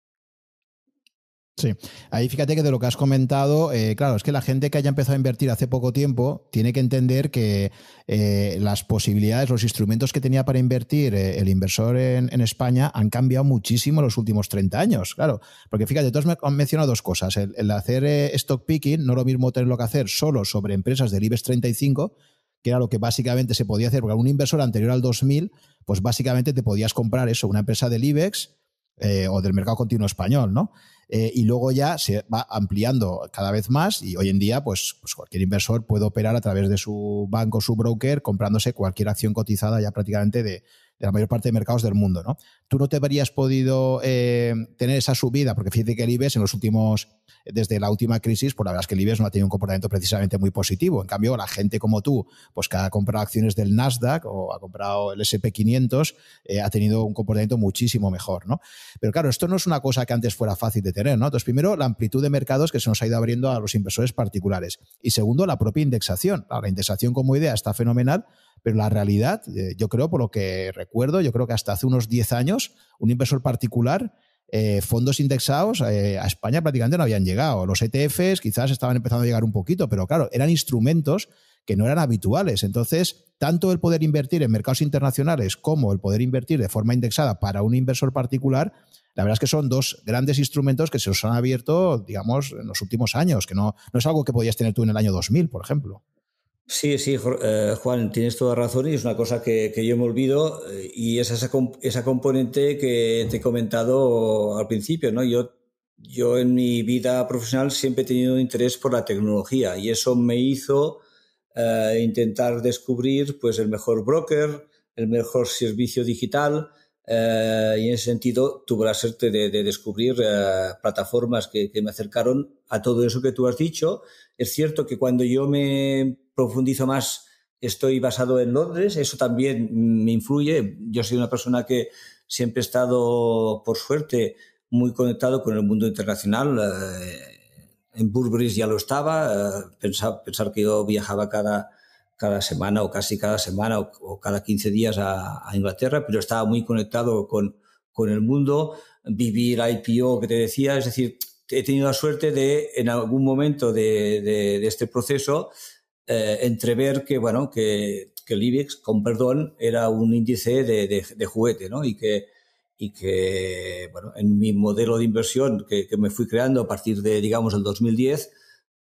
Sí, ahí fíjate que de lo que has comentado, eh, claro, es que la gente que haya empezado a invertir hace poco tiempo tiene que entender que eh, las posibilidades, los instrumentos que tenía para invertir eh, el inversor en, España han cambiado muchísimo en los últimos 30 años, claro, porque fíjate, tú has mencionado dos cosas, el, hacer stock picking, no lo mismo tenerlo que hacer solo sobre empresas del IBEX 35, que era lo que básicamente se podía hacer, porque un inversor anterior al 2000, pues básicamente te podías comprar eso, una empresa del IBEX o del mercado continuo español, ¿no? Eh, y luego ya se va ampliando cada vez más y hoy en día pues, pues, cualquier inversor puede operar a través de su banco, su broker, comprándose cualquier acción cotizada ya prácticamente de, de la mayor parte de mercados del mundo, ¿no? Tú no te habrías podido eh, tener esa subida, porque fíjate que el IBEX en los últimos, desde la última crisis, pues la verdad es que el IBEX no ha tenido un comportamiento precisamente muy positivo. En cambio, la gente como tú, pues que ha comprado acciones del Nasdaq o ha comprado el SP500, eh, ha tenido un comportamiento muchísimo mejor, ¿no? Pero claro, esto no es una cosa que antes fuera fácil de tener, ¿no? Entonces, primero, la amplitud de mercados que se nos ha ido abriendo a los inversores particulares. Y segundo, la propia indexación. La indexación como idea está fenomenal, pero la realidad, eh, yo creo, por lo que recuerdo, yo creo que hasta hace unos 10 años, un inversor particular, eh, fondos indexados eh, a España prácticamente no habían llegado. Los ETFs quizás estaban empezando a llegar un poquito, pero claro, eran instrumentos que no eran habituales. Entonces, tanto el poder invertir en mercados internacionales como el poder invertir de forma indexada para un inversor particular, la verdad es que son dos grandes instrumentos que se os han abierto, digamos, en los últimos años, que no, no es algo que podías tener tú en el año 2000, por ejemplo. Sí, sí, eh, Juan, tienes toda razón y es una cosa que, yo me olvido eh, y es esa, esa, componente que te he comentado al principio, ¿no? Yo, yo en mi vida profesional siempre he tenido interés por la tecnología y eso me hizo eh, intentar descubrir pues, el mejor broker, el mejor servicio digital y en ese sentido tuve la suerte de, descubrir plataformas que, que me acercaron a todo eso que tú has dicho. Es cierto que cuando yo me profundizo más, estoy basado en Londres, eso también me influye. Yo soy una persona que siempre he estado, por suerte, muy conectado con el mundo internacional. Eh, en Burberry ya lo estaba, eh, pensar, que yo viajaba cada, cada semana o casi cada semana o, cada 15 días a, Inglaterra, pero estaba muy conectado con, con el mundo, vivir IPO que te decía, es decir, he tenido la suerte de en algún momento de, de este proceso eh, entrever que, bueno, que, que, el IBEX, con perdón, era un índice de, de, juguete, ¿no? Y que, y que, bueno, en mi modelo de inversión que, que, me fui creando a partir de, digamos, el 2010,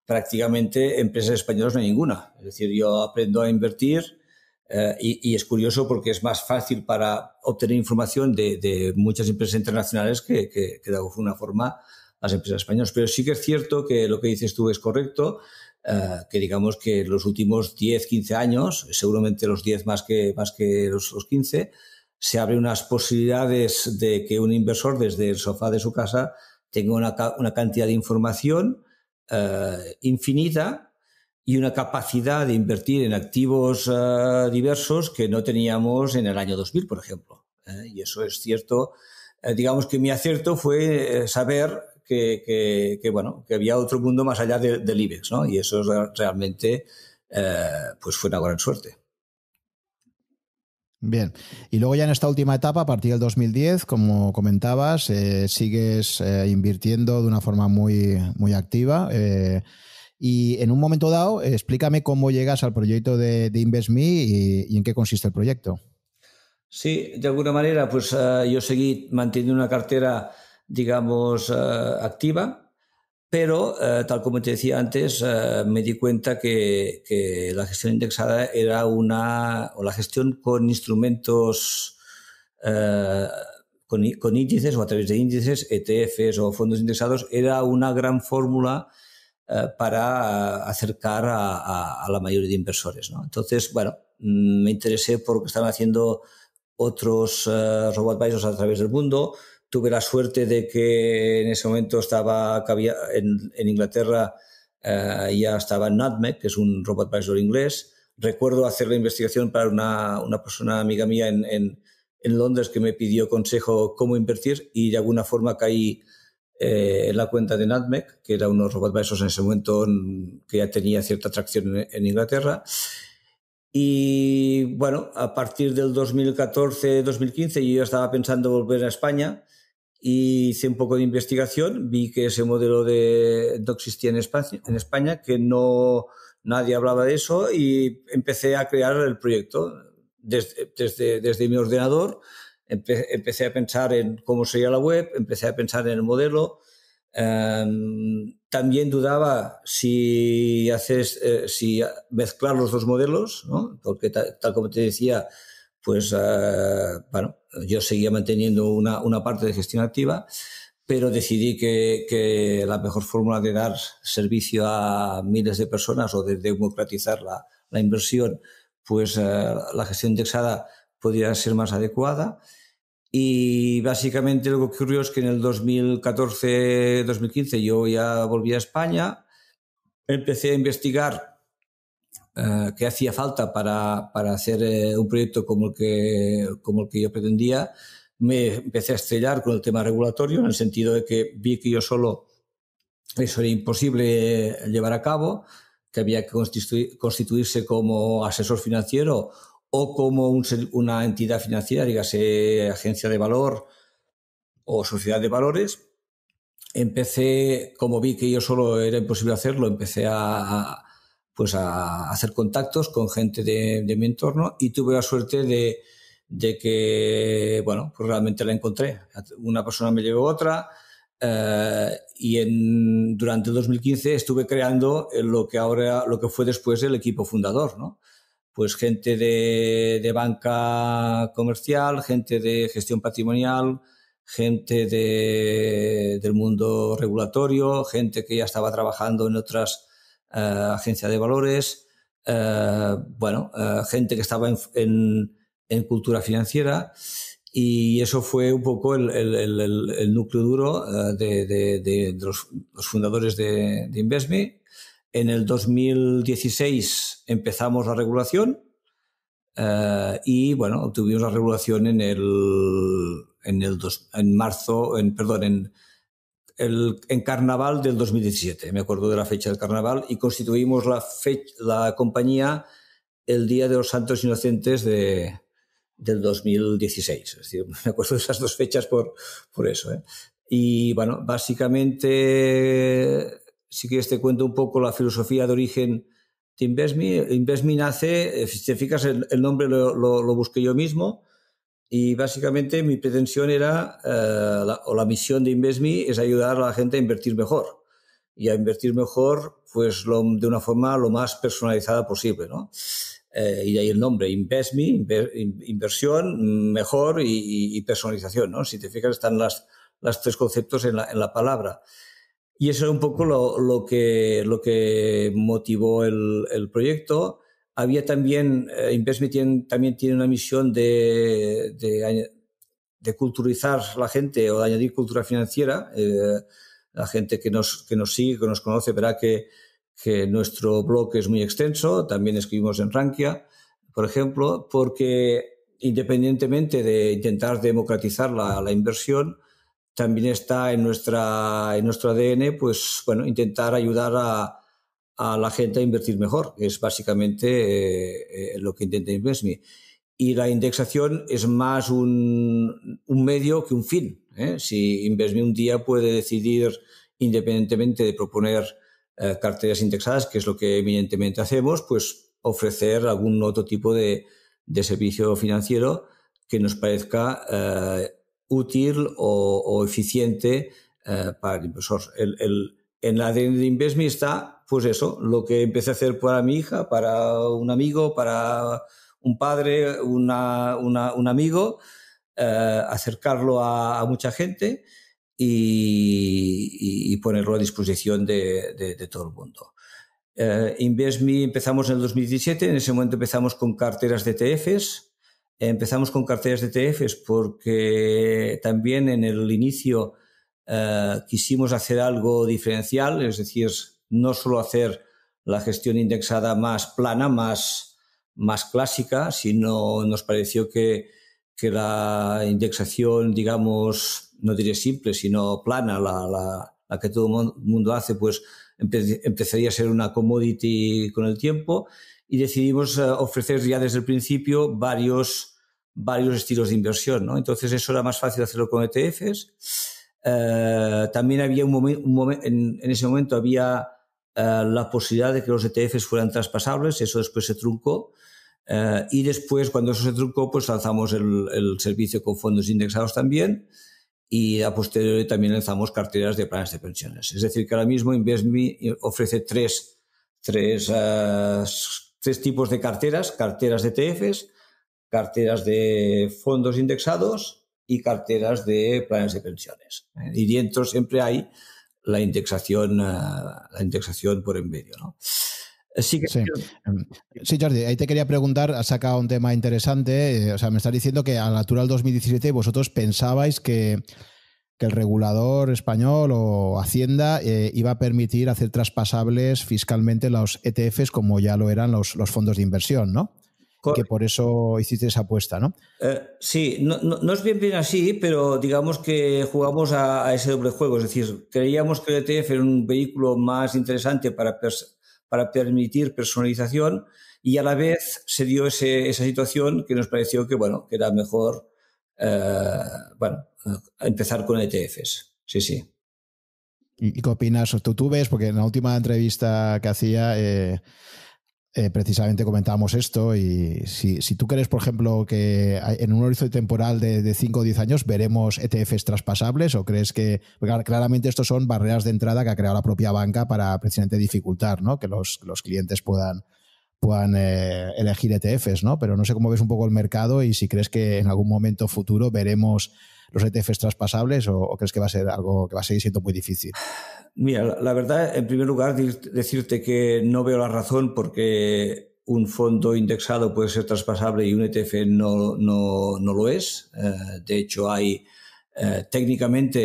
prácticamente empresas españolas no hay ninguna. Es decir, yo aprendo a invertir eh, y, y, es curioso porque es más fácil para obtener información de, de muchas empresas internacionales que, que, que de alguna forma las empresas españolas. Pero sí que es cierto que lo que dices tú es correcto. Eh, que digamos que los últimos 10, 15 años, seguramente los 10 más que, más que los, los 15, se abren unas posibilidades de que un inversor desde el sofá de su casa tenga una, una cantidad de información eh, infinita y una capacidad de invertir en activos eh, diversos que no teníamos en el año 2000, por ejemplo. y eso es cierto. digamos que mi acierto fue saber que, bueno, que había otro mundo más allá del IBEX, ¿no? Y eso realmente, eh, pues fue una gran suerte. Bien, y luego ya en esta última etapa, a partir del 2010, como comentabas, eh, sigues eh, invirtiendo de una forma muy, muy activa. y en un momento dado, explícame cómo llegas al proyecto de, de InvestMe y, y, en qué consiste el proyecto. Sí, de alguna manera, pues yo seguí manteniendo una cartera digamos, eh, activa, pero eh, tal como te decía antes, eh, me di cuenta que, la gestión indexada era una, o la gestión con instrumentos, con, con, índices o a través de índices, ETFs o fondos indexados, era una gran fórmula para acercar a, la mayoría de inversores. ¿no? Entonces, bueno, mm, me interesé por lo que estaban haciendo otros robot advisors a través del mundo, Tuve la suerte de que en ese momento estaba en, en Inglaterra, uh, ya estaba Nutmeg, que es un robot advisor inglés. Recuerdo hacer la investigación para una, una persona amiga mía en, en, en, Londres que me pidió consejo cómo invertir y de alguna forma caí eh, en la cuenta de Nutmeg, que era unos robot advisors en ese momento que ya tenía cierta atracción en, en Inglaterra. Y bueno, a partir del 2014-2015 yo ya estaba pensando volver a España y hice un poco de investigación, vi que ese modelo de, no existía en España, en España, que no nadie hablaba de eso y empecé a crear el proyecto desde, desde, desde mi ordenador. empecé a pensar en cómo sería la web, empecé a pensar en el modelo. Um, también dudaba si haces, eh, si mezclar los dos modelos, ¿no? porque tal, tal como te decía, pues uh, bueno, yo seguía manteniendo una, una, parte de gestión activa, pero decidí que, que, la mejor fórmula de dar servicio a miles de personas o de democratizar la, la inversión, pues uh, la gestión indexada podría ser más adecuada. Y básicamente lo que ocurrió es que en el 2014-2015 yo ya volví a España, empecé a investigar eh, qué hacía falta para, para hacer eh, un proyecto como el, que, como el que yo pretendía. Me empecé a estrellar con el tema regulatorio, en el sentido de que vi que yo solo eso era imposible llevar a cabo, que había que constituirse como asesor financiero o como una entidad financiera, dígase agencia de valor o sociedad de valores. Empecé, como vi que yo solo era imposible hacerlo, empecé a, pues a hacer contactos con gente de, mi entorno y tuve la suerte de, que, bueno, pues realmente la encontré. Una persona me llevó otra eh, y en, durante el 2015 estuve creando lo que ahora, lo que fue después el equipo fundador, ¿no? pues gente de, banca comercial, gente de gestión patrimonial, gente del mundo regulatorio, gente que ya estaba trabajando en otras eh, agencias de valores, eh, bueno, eh, gente que estaba en, cultura financiera. Y eso fue un poco el, núcleo duro de, los, fundadores de, de InvestMe en el 2016 empezamos la regulación y bueno, obtuvimos la regulación en el en el en marzo, en perdón, en el en carnaval del 2017. Me acuerdo de la fecha del carnaval y constituimos la la compañía el día de los Santos Inocentes de del 2016. Es decir, me acuerdo de esas dos fechas por, por eso. ¿eh? Y bueno, básicamente si quieres te cuento un poco la filosofía de origen de Investme. Investme nace, eh, si te fijas, el, nombre lo, busqué yo mismo y básicamente mi pretensión era, eh, o la misión de Investme es ayudar a la gente a invertir mejor y a invertir mejor pues de una forma lo más personalizada posible, ¿no? Eh, y de ahí el nombre, Investme, inversión, mejor y, personalización, ¿no? Si te fijas están las, las tres conceptos en la, en la palabra. Y eso es un poco lo, que, lo que motivó el, proyecto. Había también, eh, también tiene una misión de, de, culturizar la gente o de añadir cultura financiera. Eh, la gente que nos, que nos sigue, que nos conoce, verá que, que nuestro blog es muy extenso. También escribimos en Rankia, por ejemplo, porque independientemente de intentar democratizar la, la inversión, también está en, nuestra, en nuestro ADN, pues bueno, intentar ayudar a, a la gente a invertir mejor, es básicamente eh, eh, lo que intenta InvestMe. Y la indexación es más un, medio que un fin. ¿eh? Si InvestMe un día puede decidir, independientemente de proponer carteras indexadas, que es lo que evidentemente hacemos, pues ofrecer algún otro tipo de, servicio financiero que nos parezca útil o, eficiente para el inversor. El, en la ADN de InvestMe está, pues eso, lo que empecé a hacer para mi hija, para un amigo, para un padre, una, un amigo, eh, acercarlo a, mucha gente y, ponerlo a disposición de, todo el mundo. Eh, InvestMe empezamos en el 2017, en ese momento empezamos con carteras de ETFs, Empezamos con carteras de ETFs porque también en el inicio eh, quisimos hacer algo diferencial, es decir, no solo hacer la gestión indexada más plana, más, más clásica, sino nos pareció que, que la indexación, digamos, no diré simple, sino plana, la, la, la que todo el mundo hace, pues empezaría a ser una commodity con el tiempo y decidimos eh, ofrecer ya desde el principio varios varios estilos de inversión, ¿no? Entonces eso era más fácil hacerlo con ETFs. Eh, también había un momento, en, ese momento había eh, la posibilidad de que los ETFs fueran traspasables, eso después se truncó. Eh, y después, cuando eso se truncó, pues lanzamos el, servicio con fondos indexados también y a posteriori también lanzamos carteras de planes de pensiones. Es decir, que ahora mismo InvestMe ofrece tres, tres, tres tipos de carteras, carteras de ETFs, carteras de fondos indexados y carteras de planes de pensiones. Y dentro siempre hay la indexación, eh, la indexación por en medio. Sí, em, sí. Jordi, ahí te quería preguntar, has sacado un tema interesante, o sea, me estás diciendo que al Natural 2017 vosotros pensabais que que el regulador español o Hacienda eh, iba a permitir hacer traspasables fiscalmente los ETFs como ya lo eran los, los fondos de inversión, ¿no? Que por eso hiciste esa apuesta, ¿no? Eh, sí, no, no, es bien bien así, pero digamos que jugamos a, ese doble juego. Es decir, creíamos que el ETF era un vehículo más interesante para, para permitir personalización y a la vez se dio ese, esa situación que nos pareció que, bueno, que era mejor eh, bueno, empezar con ETFs. Sí, sí. ¿Y qué opinas? Tú, tú ves, porque en la última entrevista que hacía, eh, eh, precisamente comentábamos esto, y si, tú crees, por ejemplo, que en un horizonte temporal de, 5 o 10 años veremos ETFs traspasables, o crees que, claramente estos son barreras de entrada que ha creado la propia banca para precisamente dificultar ¿no? que los, los clientes puedan, puedan eh, elegir ETFs, ¿no? Pero no sé cómo ves un poco el mercado y si crees que en algún momento futuro veremos los ETFs traspasables o, crees que va a ser algo que va a seguir siendo muy difícil. Mira, la verdad, en primer lugar, decirte que no veo la razón porque un fondo indexado puede ser traspasable y un ETF no, no, no lo es. Eh, de hecho, hay eh, técnicamente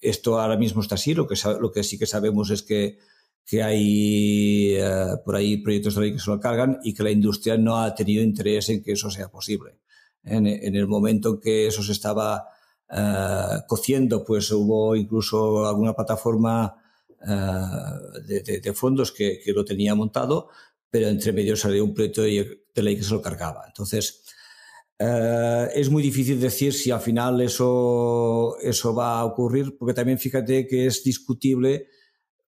esto ahora mismo está así. Lo que, lo que sí que sabemos es que que hay eh, por ahí proyectos de ley que se lo cargan y que la industria no ha tenido interés en que eso sea posible. En, el momento en que eso se estaba uh, cociendo, pues hubo incluso alguna plataforma uh, de, fondos que, lo tenía montado, pero entre medio salió un proyecto de ley que se lo cargaba. Entonces, es muy difícil decir si al final eso, eso va a ocurrir, porque también fíjate que es discutible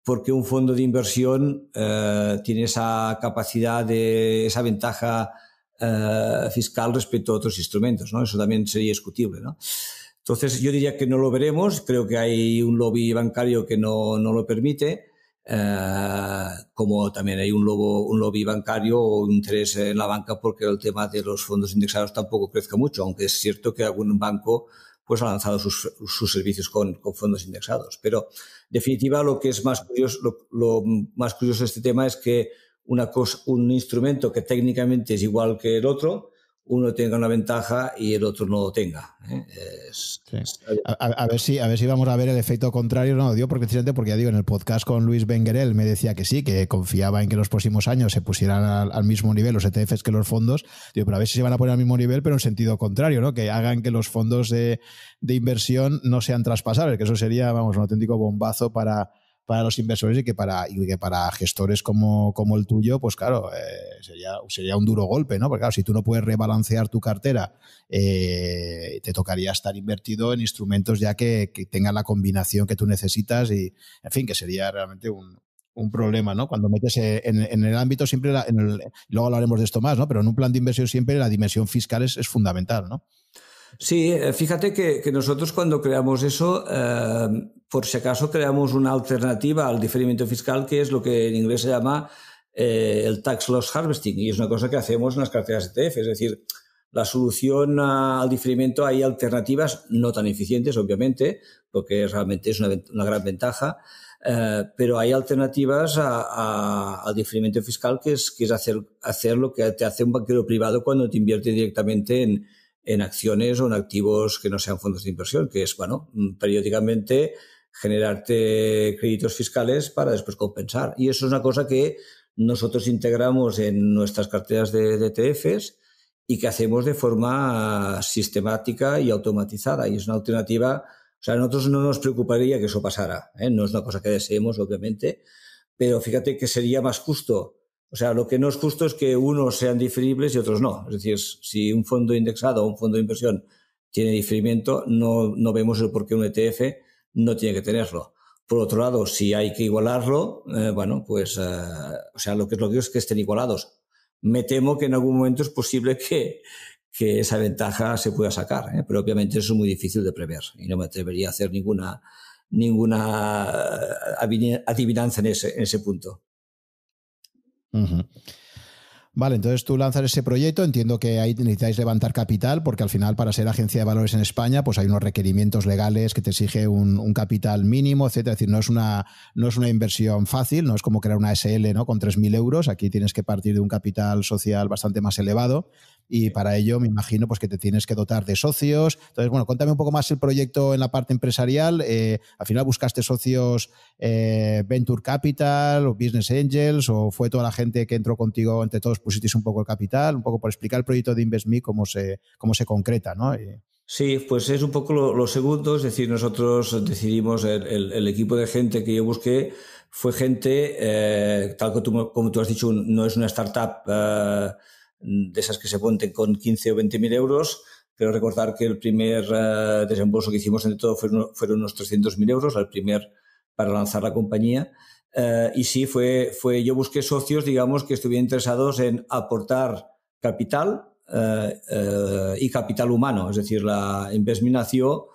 porque un fondo de inversión eh, tiene esa capacidad esa ventaja eh, fiscal respecto a otros instrumentos, ¿no? Eso también sería discutible, ¿no? Entonces, yo diría que no lo veremos. Creo que hay un lobby bancario que no, no lo permite, eh, como también hay un, lobo, un lobby bancario o un interés en la banca porque el tema de los fondos indexados tampoco crezca mucho, aunque es cierto que algún banco pues ha lanzado sus, sus servicios con, con, fondos indexados. Pero, en definitiva, lo que es más curioso, lo, lo, más curioso de este tema es que una cosa, un instrumento que técnicamente es igual que el otro, uno tenga una ventaja y el otro no lo tenga. ¿eh? a, ver si, a ver si vamos a ver el efecto contrario. No, digo porque, porque ya digo, en el podcast con Luis Benguerel me decía que sí, que confiaba en que en los próximos años se pusieran al, mismo nivel los ETFs que los fondos. Digo, pero a ver si se van a poner al mismo nivel, pero en sentido contrario, ¿no? Que hagan que los fondos de, de inversión no sean traspasables, que eso sería, vamos, un auténtico bombazo para para los inversores y que para, y que para gestores como, como el tuyo, pues claro, eh, sería, sería un duro golpe, ¿no? Porque claro, si tú no puedes rebalancear tu cartera, eh, te tocaría estar invertido en instrumentos ya que, que, tengan la combinación que tú necesitas y, en fin, que sería realmente un, un problema, ¿no? Cuando metes eh, en, en el ámbito siempre, en el, luego hablaremos de esto más, ¿no? Pero en un plan de inversión siempre la dimensión fiscal es, es fundamental, ¿no? Sí, eh, fíjate que, nosotros cuando creamos eso, eh, por si acaso creamos una alternativa al diferimiento fiscal, que es lo que en inglés se llama eh, el tax loss harvesting, y es una cosa que hacemos en las carteras ETF, es decir, la solución al diferimiento hay alternativas no tan eficientes, obviamente, porque realmente es una, gran ventaja, pero hay alternativas al diferimiento fiscal que es, que es hacer, hacer lo que te hace un banquero privado cuando te invierte directamente en, en acciones o en activos que no sean fondos de inversión, que es, bueno, mm, periódicamente generarte créditos fiscales para después compensar. Y eso es una cosa que nosotros integramos en nuestras carteras de, ETFs y que hacemos de forma sistemática y automatizada. Y es una alternativa, o sea, a nosotros no nos preocuparía que eso pasara. ¿eh? No es una cosa que deseemos, obviamente, pero fíjate que sería más justo o sea, lo que no es justo es que unos sean diferibles y otros no. Es decir, si un fondo indexado o un fondo de inversión tiene diferimiento, no, no vemos el por qué un ETF no tiene que tenerlo. Por otro lado, si hay que igualarlo, eh, bueno, pues, eh, o sea, lo que es lo que es que estén igualados. Me temo que en algún momento es posible que, que esa ventaja se pueda sacar, ¿eh? pero obviamente eso es muy difícil de prever y no me atrevería a hacer ninguna, ninguna adivinanza en ese, en ese punto. Vale, entonces tú lanzas ese proyecto, entiendo que ahí necesitáis levantar capital, porque al final para ser agencia de valores en España, pues hay unos requerimientos legales que te exige un, capital mínimo, etcétera. Es decir, no es, una, no es una inversión fácil, no es como crear una SL ¿no? con 3.000 euros, aquí tienes que partir de un capital social bastante más elevado y para ello me imagino pues que te tienes que dotar de socios. Entonces, bueno, cuéntame un poco más el proyecto en la parte empresarial. Eh, al final buscaste socios eh, Venture Capital o Business Angels o fue toda la gente que entró contigo entre todos pusisteis un poco el capital, un poco por explicar el proyecto de InvestMe, cómo se, cómo se concreta, ¿no? Sí, pues es un poco lo, segundo, es decir, nosotros decidimos, el, equipo de gente que yo busqué fue gente, eh, tal como tú, como tú, has dicho, no es una startup eh, de esas que se ponten con 15 o 20 mil euros, pero recordar que el primer eh, desembolso que hicimos entre todo fueron, unos 300 mil euros, el primer para lanzar la compañía. Eh, y sí, fue, fue, yo busqué socios, digamos, que estuvieran interesados en aportar capital eh, y capital humano. Es decir, la Investme nació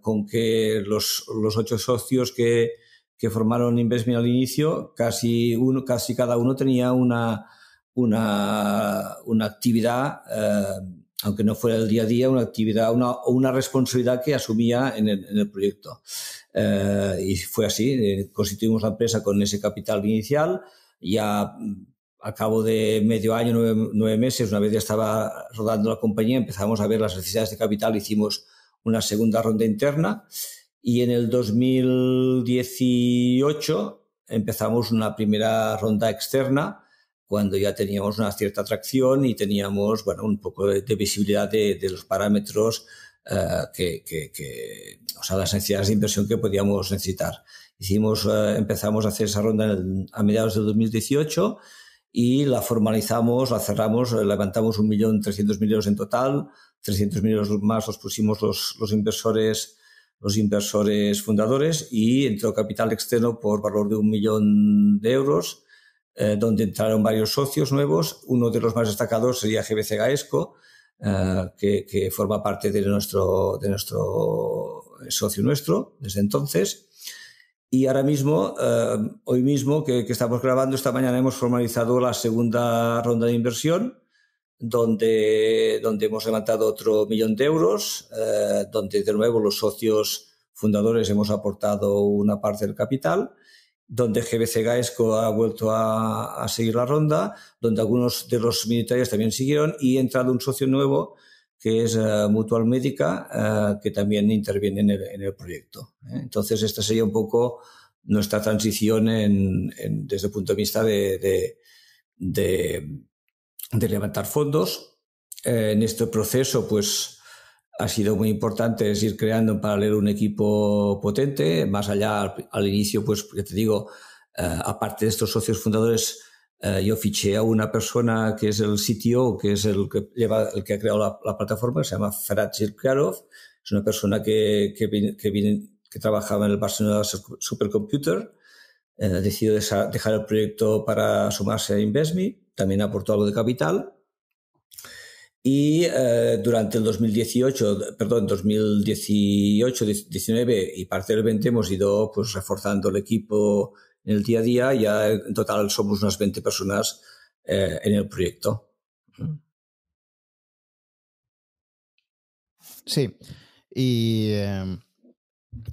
con que los, los, ocho socios que, que formaron Investme al inicio, casi, uno, casi cada uno tenía una, una, una actividad aunque no fuera el día a día, una actividad o una, una, responsabilidad que asumía en el, en el proyecto. Eh, y fue así, eh, constituimos la empresa con ese capital inicial, ya mm, a cabo de medio año, nueve, nueve, meses, una vez ya estaba rodando la compañía, empezamos a ver las necesidades de capital, hicimos una segunda ronda interna y en el 2018 empezamos una primera ronda externa cuando ya teníamos una cierta atracción y teníamos bueno, un poco de, visibilidad de, de, los parámetros uh, que, que, que, o sea, las necesidades de inversión que podíamos necesitar. Hicimos, uh, empezamos a hacer esa ronda el, a mediados del 2018 y la formalizamos, la cerramos, levantamos millón trescientos mil euros en total, 300 mil euros más los pusimos los, los inversores los inversores fundadores y entró capital externo por valor de un millón de euros eh, donde entraron varios socios nuevos. Uno de los más destacados sería GBC Gaesco, eh, que, forma parte de nuestro, de nuestro socio nuestro desde entonces. Y ahora mismo, eh, hoy mismo que, que, estamos grabando, esta mañana hemos formalizado la segunda ronda de inversión, donde, donde hemos levantado otro millón de euros, eh, donde de nuevo los socios fundadores hemos aportado una parte del capital donde GBC Gaesco ha vuelto a, a, seguir la ronda, donde algunos de los militares también siguieron y ha entrado un socio nuevo que es uh, Mutual Médica, uh, que también interviene en el, en el proyecto. ¿eh? Entonces, esta sería un poco nuestra transición en, desde el punto de vista de, de, de, levantar fondos. Eh, en este proceso, pues, ha sido muy importante es ir creando en paralelo un equipo potente, más allá al, al inicio, pues, porque te digo, uh, aparte de estos socios fundadores, uh, yo fiché a una persona que es el CTO, que es el que lleva, el que ha creado la, la plataforma, se llama Ferhat Zirkarov, es una persona que, que, que, que trabajaba en el Barcelona Supercomputer, uh, decidió dejar el proyecto para sumarse a Investme, también aportó algo de capital, y eh, durante el 2018, perdón, 2018, 19 y parte del 20 hemos ido pues reforzando el equipo en el día a día. Ya en total somos unas 20 personas eh, en el proyecto. Sí. Y eh,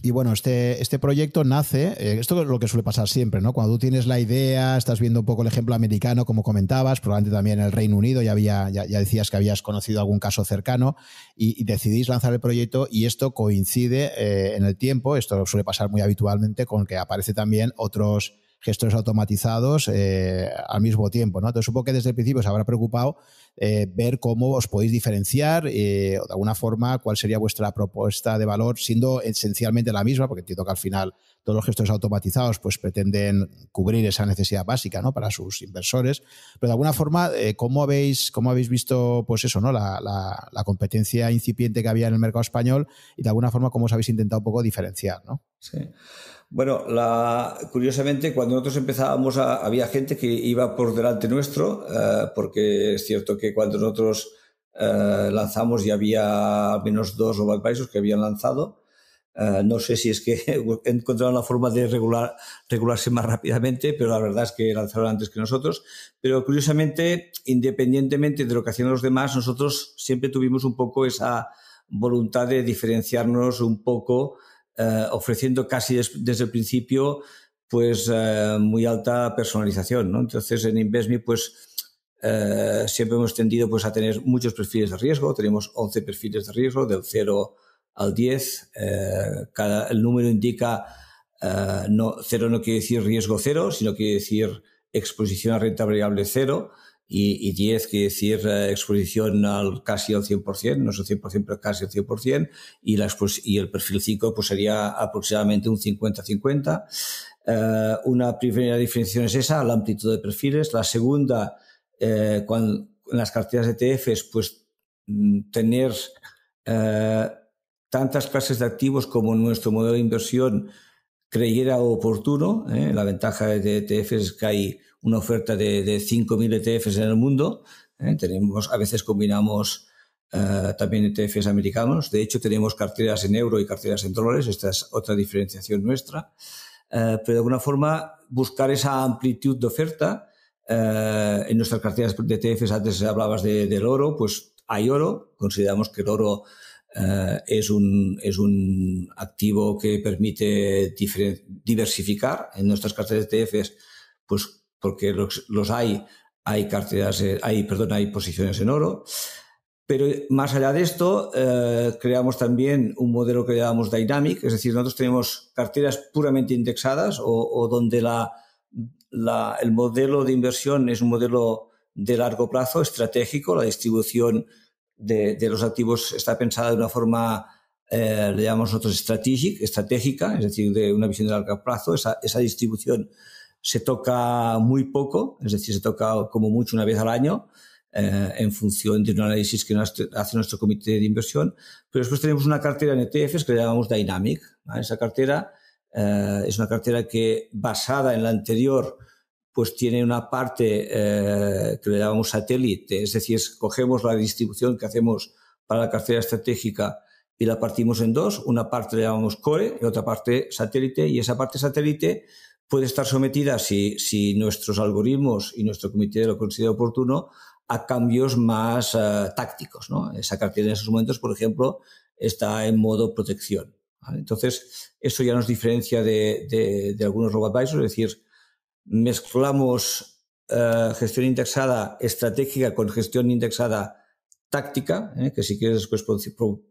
y bueno, este, este proyecto nace, eh, esto es lo que suele pasar siempre, ¿no? Cuando tú tienes la idea, estás viendo un poco el ejemplo americano, como comentabas, probablemente también en el Reino Unido, ya, había, ya, decías que habías conocido algún caso cercano, y, y decidís lanzar el proyecto y esto coincide eh, en el tiempo, esto suele pasar muy habitualmente con que aparece también otros gestores automatizados eh, al mismo tiempo. ¿no? Entonces, supongo que desde el principio se habrá preocupado eh, ver cómo os podéis diferenciar eh, o de alguna forma cuál sería vuestra propuesta de valor, siendo esencialmente la misma, porque entiendo que al final todos los gestores automatizados pues pretenden cubrir esa necesidad básica ¿no? para sus inversores. Pero de alguna forma, eh, ¿cómo, habéis, ¿cómo habéis visto pues eso, ¿no? La, la, la, competencia incipiente que había en el mercado español y de alguna forma cómo os habéis intentado un poco diferenciar? ¿no? Sí. Bueno, la, curiosamente, cuando nosotros empezábamos, a, había gente que iba por delante nuestro, eh, porque es cierto que cuando nosotros eh, lanzamos ya había al menos dos o advisors que habían lanzado, Eh, no sé si es que encontraron la forma de regular, regularse más rápidamente, pero la verdad es que lanzaron antes que nosotros. Pero curiosamente, independientemente de lo que hacían los demás, nosotros siempre tuvimos un poco esa voluntad de diferenciarnos un poco, eh, ofreciendo casi desde el principio pues eh, muy alta personalización. ¿no? Entonces en InvestMe pues siempre hemos tendido pues a tener muchos perfiles de riesgo, tenemos 11 perfiles de riesgo del 0 al 10. Eh, cada, el número indica, eh, no, cero no quiere decir riesgo cero, sino quiere decir exposición a renta variable cero. Y, y 10 quiere decir eh, exposición al casi al 100%, no es el 100%, pero casi al 100%, y, y el perfil 5 pues sería aproximadamente un 50-50. una primera diferenciación es esa, la amplitud de perfiles. La segunda, cuando, en las carteras de ETFs, pues mm, tener tantas clases de activos como nuestro modelo de inversión creyera oportuno. ¿eh? La ventaja de ETFs es que hay una oferta de, de 5.000 ETFs en el mundo. ¿eh? Tenemos, a veces combinamos eh, también ETFs americanos. De hecho, tenemos carteras en euro y carteras en dólares. Esta es otra diferenciación nuestra. pero de alguna forma, buscar esa amplitud de oferta. en nuestras carteras de ETFs, antes hablabas de, del oro, pues hay oro. Consideramos que el oro eh, es, un, es un activo que permite diversificar en nuestras carteras de ETFs, pues porque los, los hay, hay carteras, eh, hay, perdón, hay posiciones en oro. Pero más allá de esto, eh, creamos también un modelo que llamamos Dynamic, es decir, nosotros tenemos carteras puramente indexadas o, o donde la, la, el modelo de inversión es un modelo de largo plazo, estratégico, la distribución de, los activos está pensada de una forma, eh, le llamamos nosotros estratégica, es decir, de una visión de largo plazo. Esa, esa distribución se toca muy poco, es decir, se toca como mucho una vez al año. Eh, en función de un análisis que hace nuestro comité de inversión. Pero después tenemos una cartera en ETFs que le llamamos Dynamic. Esa cartera eh, es una cartera que, basada en la anterior, pues tiene una parte eh, que le llamamos satélite, es decir, cogemos la distribución que hacemos para la cartera estratégica y la partimos en dos, una parte le llamamos core y otra parte satélite, y esa parte satélite puede estar sometida, si, nuestros algoritmos y nuestro comité lo considera oportuno, a cambios más eh, tácticos. ¿no? Esa cartera en esos momentos, por ejemplo, está en modo protección. Entonces, eso ya nos diferencia de, algunos robo-advisors, es decir, mezclamos eh, gestión indexada estratégica con gestión indexada táctica, eh, que si quieres después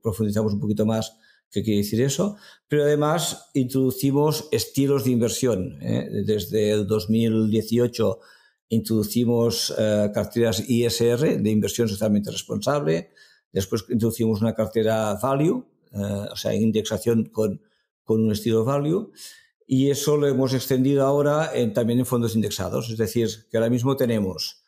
profundizamos un poquito más qué quiere decir eso, pero además introducimos estilos de inversión. Eh. Desde el 2018 introducimos carteras ISR de inversión socialmente responsable, después introducimos una cartera value, o sea, indexación con, con un estilo value, y eso lo hemos extendido ahora también en fondos indexados. Es decir, que ahora mismo tenemos,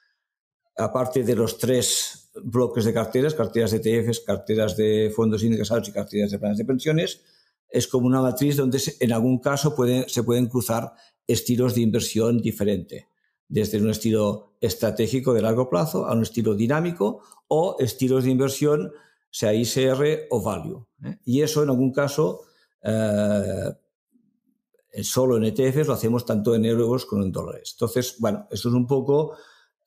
aparte de los tres bloques de carteras, carteras de ETFs, carteras de fondos indexados y carteras de planes de pensiones, es como una matriz donde en algún caso se pueden cruzar estilos de inversión diferente, desde un estilo estratégico de largo plazo a un estilo dinámico o estilos de inversión, sea ICR o value. ¿eh? Y eso en algún caso eh, solo en ETFs, lo hacemos tanto en euros como en dólares. Entonces, bueno, esto es un poco,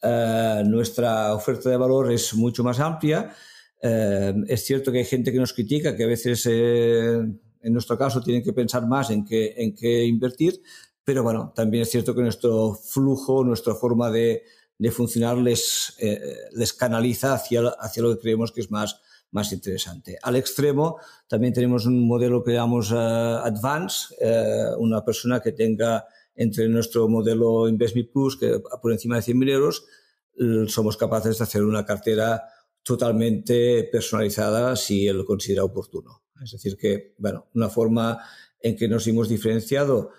eh, nuestra oferta de valor es mucho más amplia. Eh, es cierto que hay gente que nos critica, que a veces, en nuestro caso, tienen que pensar más en qué, en qué invertir, pero bueno, también es cierto que nuestro flujo, nuestra forma de, de funcionar les, les canaliza hacia, hacia lo que creemos que es más más interesante. Al extremo también tenemos un modelo que llamamos uh, Advance, una persona que tenga entre nuestro modelo InvestMe Plus, que por encima de 100.000 euros, somos capaces de hacer una cartera totalmente personalizada si él lo considera oportuno. Es decir, que, bueno, una forma en que nos hemos diferenciado,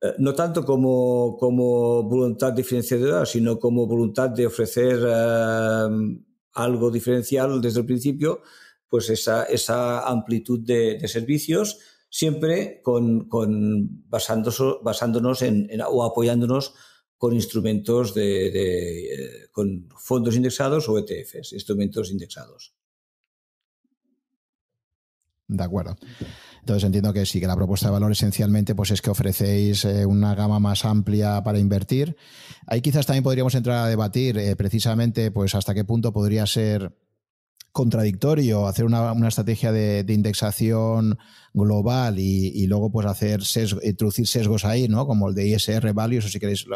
eh, no tanto como, como voluntad diferenciadora, sino como voluntad de ofrecer algo diferencial desde el principio, pues esa, esa amplitud de, servicios, siempre con, con basándonos en, o apoyándonos con instrumentos de, de, con fondos indexados o ETFs, instrumentos indexados. De acuerdo. Entonces entiendo que sí, que la propuesta de valor esencialmente pues es que ofrecéis eh, una gama más amplia para invertir. Ahí quizás también podríamos entrar a debatir eh, precisamente pues hasta qué punto podría ser contradictorio hacer una, estrategia de, indexación global y, luego pues hacer introducir sesgos ahí, ¿no? Como el de ISR Values, o si queréis,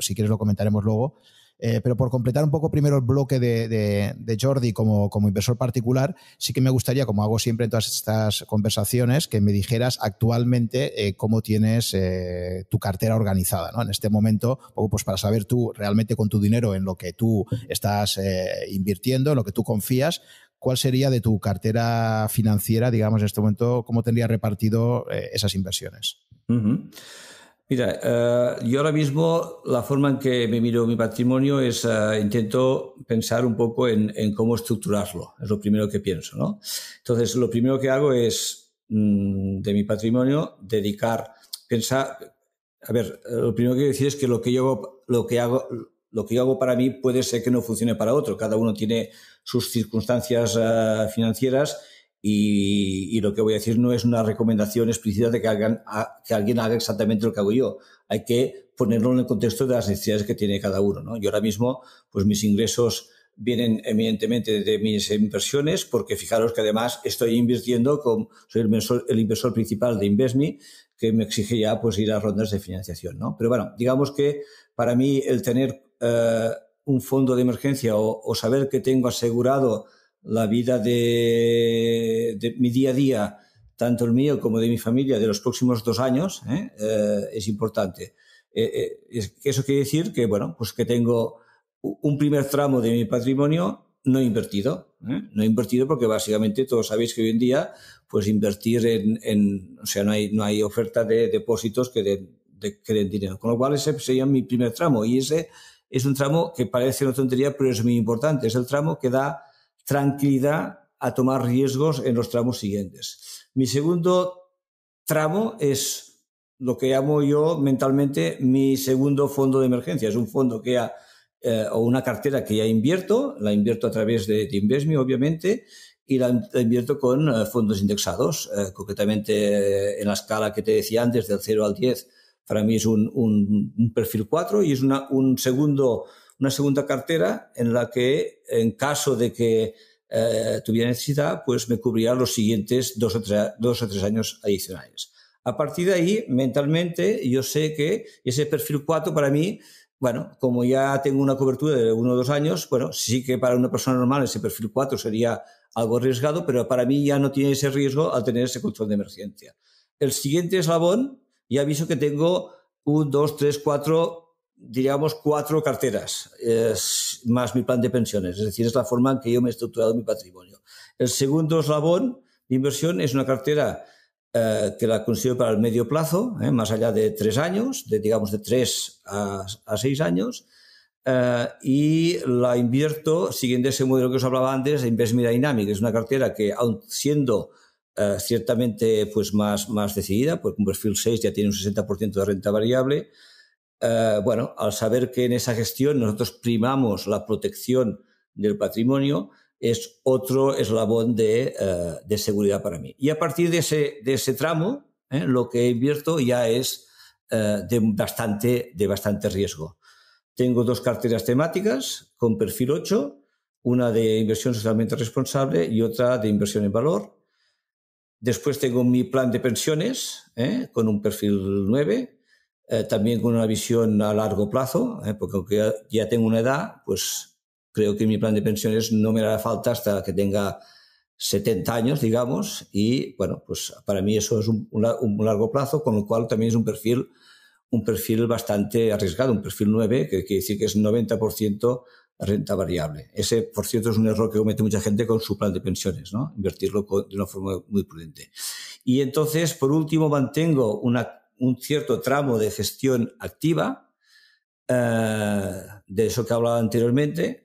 si quieres lo comentaremos luego. Eh, pero por completar un poco primero el bloque de, Jordi como, inversor particular, sí que me gustaría, como hago siempre en todas estas conversaciones, que me dijeras actualmente eh, cómo tienes eh, tu cartera organizada. ¿no? En este momento, pues para saber tú realmente con tu dinero en lo que tú estás invirtiendo, en lo que tú confías, ¿cuál sería de tu cartera financiera, digamos, en este momento, cómo tendría repartido esas inversiones? Mira, eh, yo ahora mismo la forma en que me miro mi patrimonio es, uh, intento pensar un poco en, cómo estructurarlo, es lo primero que pienso, ¿no? Entonces, lo primero que hago es, mm, de mi patrimonio, dedicar, pensar, a ver, lo primero que quiero decir es que lo que yo lo que hago, lo que yo hago para mí puede ser que no funcione para otro, cada uno tiene sus circunstancias uh, financieras y, lo que voy a decir no es una recomendación explícita de que, alguien haga exactamente lo que hago yo. Hay que ponerlo en el contexto de las necesidades que tiene cada uno. ¿no? Yo ahora mismo, pues mis ingresos vienen eminentemente de mis inversiones, porque fijaros que además estoy invirtiendo, soy el inversor, el inversor principal de InvestMe, que me exige ya pues ir a rondas de financiación. ¿no? Pero bueno, digamos que para mí el tener eh, un fondo de emergencia o, saber que tengo asegurado la vida de, mi día a día, tanto el mío como de mi familia, de los próximos dos años, ¿eh? Eh, es importante. Eh, eso quiere decir que, bueno, pues que tengo un primer tramo de mi patrimonio no invertido. No invertido porque básicamente todos sabéis que hoy en día, pues invertir en, o sea, no hay, no hay oferta de depósitos que den, que den dinero. Con lo cual ese sería mi primer tramo y ese es un tramo que parece una tontería, pero es muy importante. Es el tramo que da tranquilidad a tomar riesgos en los tramos siguientes. Mi segundo tramo es lo que llamo yo mentalmente mi segundo fondo de emergencia. Es un fondo que ha, eh, o una cartera que ya invierto, la invierto a través de, de obviamente, y la, invierto con eh, fondos indexados, eh, concretamente en la escala que te decía antes, del 0 al 10, para mí es un, un, perfil 4 y es una, un segundo una segunda cartera en la que, en caso de que eh, tuviera necesidad, pues me cubría los siguientes dos o, tres, dos o tres años adicionales. A partir de ahí, mentalmente, yo sé que ese perfil 4 para mí, bueno, como ya tengo una cobertura de uno o dos años, bueno, sí que para una persona normal ese perfil 4 sería algo arriesgado, pero para mí ya no tiene ese riesgo al tener ese control de emergencia. El siguiente eslabón, ya aviso que tengo un, dos, tres, cuatro diríamos, cuatro carteras, es más mi plan de pensiones, es decir, es la forma en que yo me he estructurado mi patrimonio. El segundo eslabón de inversión es una cartera eh, que la considero para el medio plazo, eh, más allá de tres años, de, digamos de tres a, seis años, eh, y la invierto siguiendo ese modelo que os hablaba antes, Investment Dynamic, es una cartera que, aun siendo ciertamente pues más, más decidida, porque un perfil 6 ya tiene un 60% de renta variable, eh, bueno, al saber que en esa gestión nosotros primamos la protección del patrimonio, es otro eslabón de, eh, seguridad para mí. Y a partir de ese, de ese tramo, eh, lo que invierto ya es de, bastante, de bastante riesgo. Tengo dos carteras temáticas con perfil 8, una de inversión socialmente responsable y otra de inversión en valor. Después tengo mi plan de pensiones con un perfil 9 eh, también con una visión a largo plazo, eh, porque aunque ya, tengo una edad, pues creo que mi plan de pensiones no me hará falta hasta que tenga 70 años, digamos, y bueno, pues para mí eso es un, largo plazo, con lo cual también es un perfil, un perfil bastante arriesgado, un perfil 9, que quiere decir que es 90% renta variable. Ese, por cierto, es un error que comete mucha gente con su plan de pensiones, ¿no? Invertirlo de una forma muy prudente. Y entonces, por último, mantengo una un cierto tramo de gestión activa, eh, de eso que hablaba anteriormente,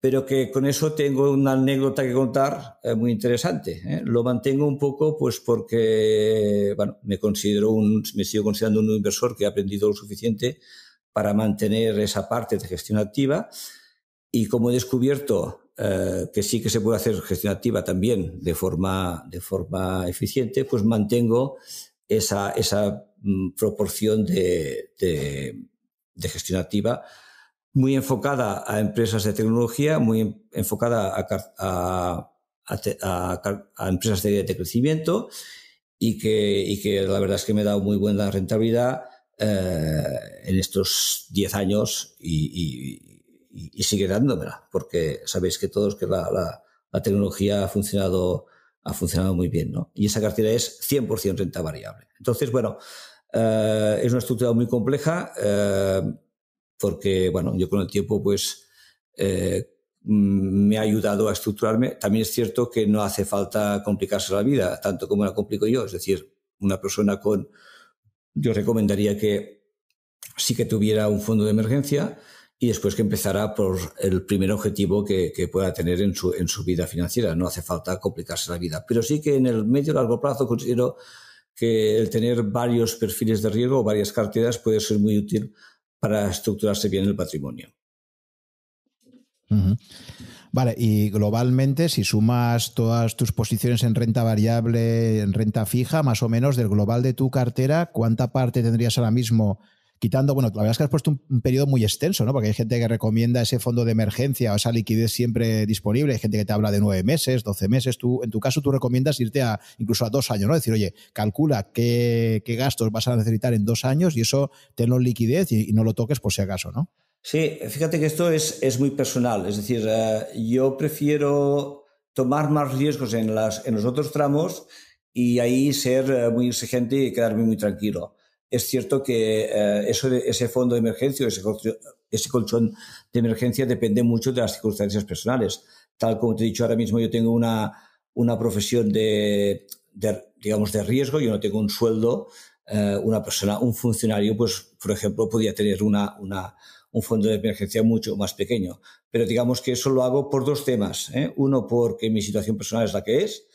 pero que con eso tengo una anécdota que contar eh, muy interesante. ¿eh? Lo mantengo un poco pues porque, bueno, me considero un, me sigo considerando un inversor que ha aprendido lo suficiente para mantener esa parte de gestión activa. Y como he descubierto eh, que sí que se puede hacer gestión activa también de forma, de forma eficiente, pues mantengo esa, esa mm, proporción de, de, gestión activa muy enfocada a empresas de tecnología, muy enfocada a, a, empresas de, crecimiento y que, y que la verdad es que me ha dado muy buena rentabilidad eh, en estos 10 años y, y, sigue dándomela, porque sabéis que todos que la, la, tecnología ha funcionado, ha funcionado muy bien, ¿no? Y esa cartera es 100% renta variable. Entonces, bueno, eh, es una estructura muy compleja, eh, porque, bueno, yo con el tiempo, pues, eh, me ha ayudado a estructurarme. También es cierto que no hace falta complicarse la vida, tanto como la complico yo. Es decir, una persona con, yo recomendaría que sí que tuviera un fondo de emergencia, y después que empezará por el primer objetivo que, pueda tener en su, en su vida financiera. No hace falta complicarse la vida. Pero sí que en el medio largo plazo considero que el tener varios perfiles de riesgo o varias carteras puede ser muy útil para estructurarse bien el patrimonio. Vale, y globalmente, si sumas todas tus posiciones en renta variable, en renta fija, más o menos del global de tu cartera, ¿cuánta parte tendrías ahora mismo quitando, bueno, la verdad es que has puesto un, periodo muy extenso, ¿no? Porque hay gente que recomienda ese fondo de emergencia o esa liquidez siempre disponible, hay gente que te habla de nueve meses, doce meses, tú, en tu caso tú recomiendas irte a incluso a dos años, ¿no? Decir, oye, calcula qué, gastos vas a necesitar en dos años y eso tenlo en liquidez y, no lo toques por si acaso, ¿no? Sí, fíjate que esto es, es muy personal, es decir, eh, yo prefiero tomar más riesgos en, las, en los otros tramos y ahí ser eh, muy exigente y quedarme muy tranquilo es cierto que eh, eso ese fondo de emergencia, ese, ese colchón de emergencia depende mucho de las circunstancias personales. Tal como te he dicho ahora mismo, yo tengo una, una profesión de, digamos, de riesgo, yo no tengo un sueldo. Una persona, un funcionario, pues, por ejemplo, podría tener una, una, un fondo de emergencia mucho más pequeño. Pero digamos que eso lo hago por dos temas. ¿eh? Uno, porque mi situación personal es la que es.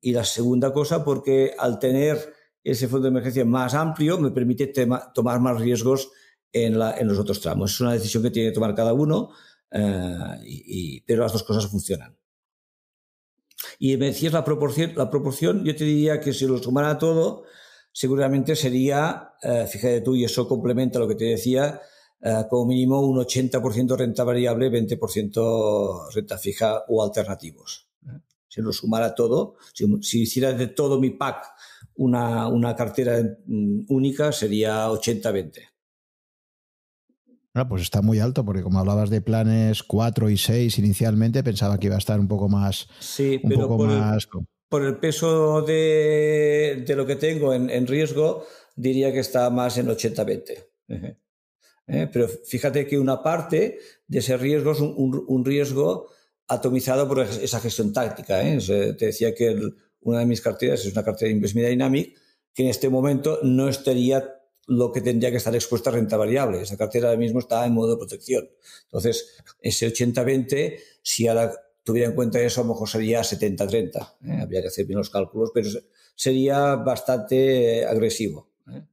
y la segunda cosa, porque al tener ese fondo de emergencia más amplio me permite tomar más riesgos en, los otros tramos. Es una decisión que tiene que tomar cada uno, eh, pero las dos cosas funcionan. Y me decías la proporción, la proporción, yo te diría que si lo sumara todo, seguramente sería, eh, fíjate tú, y eso complementa lo que te decía, eh, como mínimo un 80% renta variable, 20% renta fija o alternativos. Si lo sumara todo, si, si hiciera de todo mi pack una, una cartera mm, única sería 80-20. Bueno, pues está muy alto, porque como hablabas de planes 4 y 6 inicialmente, pensaba que iba a estar un poco más. Sí, pero por, El, por el peso de, de lo que tengo en, en, riesgo, diría que está más en 80-20. ¿Eh? Pero fíjate que una parte de ese riesgo es un, un, riesgo atomizado por esa gestión táctica. ¿eh? Te decía que el, una de mis carteras es una cartera de Investment Dynamic, que en este momento no estaría lo que tendría que estar expuesta a renta variable. Esa cartera ahora mismo está en modo de protección. Entonces, ese 80-20, si ahora tuviera en cuenta eso, a lo mejor sería 70-30. ¿eh? Habría que hacer bien los cálculos, pero sería bastante agresivo. ¿eh?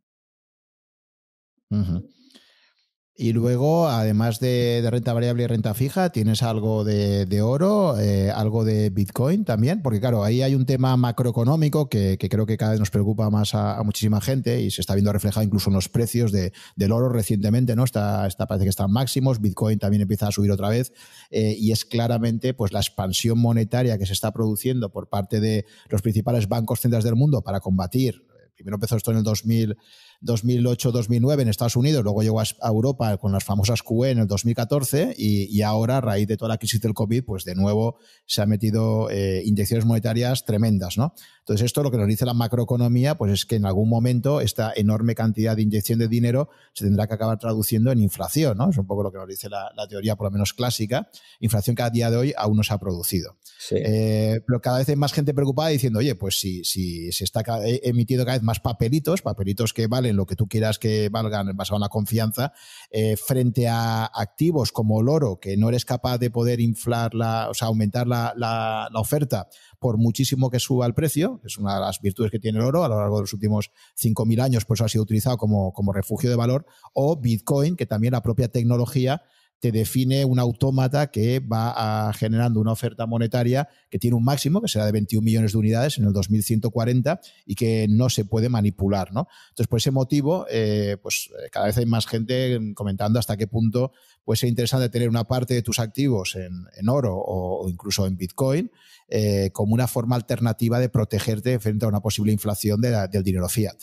Y luego, además de, renta variable y renta fija, tienes algo de, oro, eh, algo de Bitcoin también, porque claro, ahí hay un tema macroeconómico que, creo que cada vez nos preocupa más a, muchísima gente y se está viendo reflejado incluso en los precios del oro recientemente, ¿no? Está, está, parece que están máximos, Bitcoin también empieza a subir otra vez eh, y es claramente pues la expansión monetaria que se está produciendo por parte de los principales bancos centrales del mundo para combatir primero empezó esto en el 2000, 2008-2009 en Estados Unidos, luego llegó a Europa con las famosas QE en el 2014 y, ahora, a raíz de toda la crisis del COVID, pues de nuevo se han metido eh, inyecciones monetarias tremendas, ¿no? Entonces esto lo que nos dice la macroeconomía, pues es que en algún momento esta enorme cantidad de inyección de dinero se tendrá que acabar traduciendo en inflación, ¿no? Es un poco lo que nos dice la, teoría, por lo menos clásica, inflación que a día de hoy aún no se ha producido. Eh, pero cada vez hay más gente preocupada diciendo, oye, pues si, si se está emitiendo cada vez más papelitos, papelitos que valen lo que tú quieras que valgan basado en la confianza, eh, frente a activos como el oro, que no eres capaz de poder inflar la, o sea, aumentar la, la, oferta por muchísimo que suba el precio, es una de las virtudes que tiene el oro a lo largo de los últimos 5.000 años, pues ha sido utilizado como, como refugio de valor, o Bitcoin, que también la propia tecnología te define un autómata que va generando una oferta monetaria que tiene un máximo, que será de 21 millones de unidades en el 2140 y que no se puede manipular. ¿no? Entonces, por ese motivo, eh, pues eh, cada vez hay más gente comentando hasta qué punto puede ser interesante tener una parte de tus activos en, oro o, incluso en Bitcoin eh, como una forma alternativa de protegerte frente a una posible inflación del dinero fiat.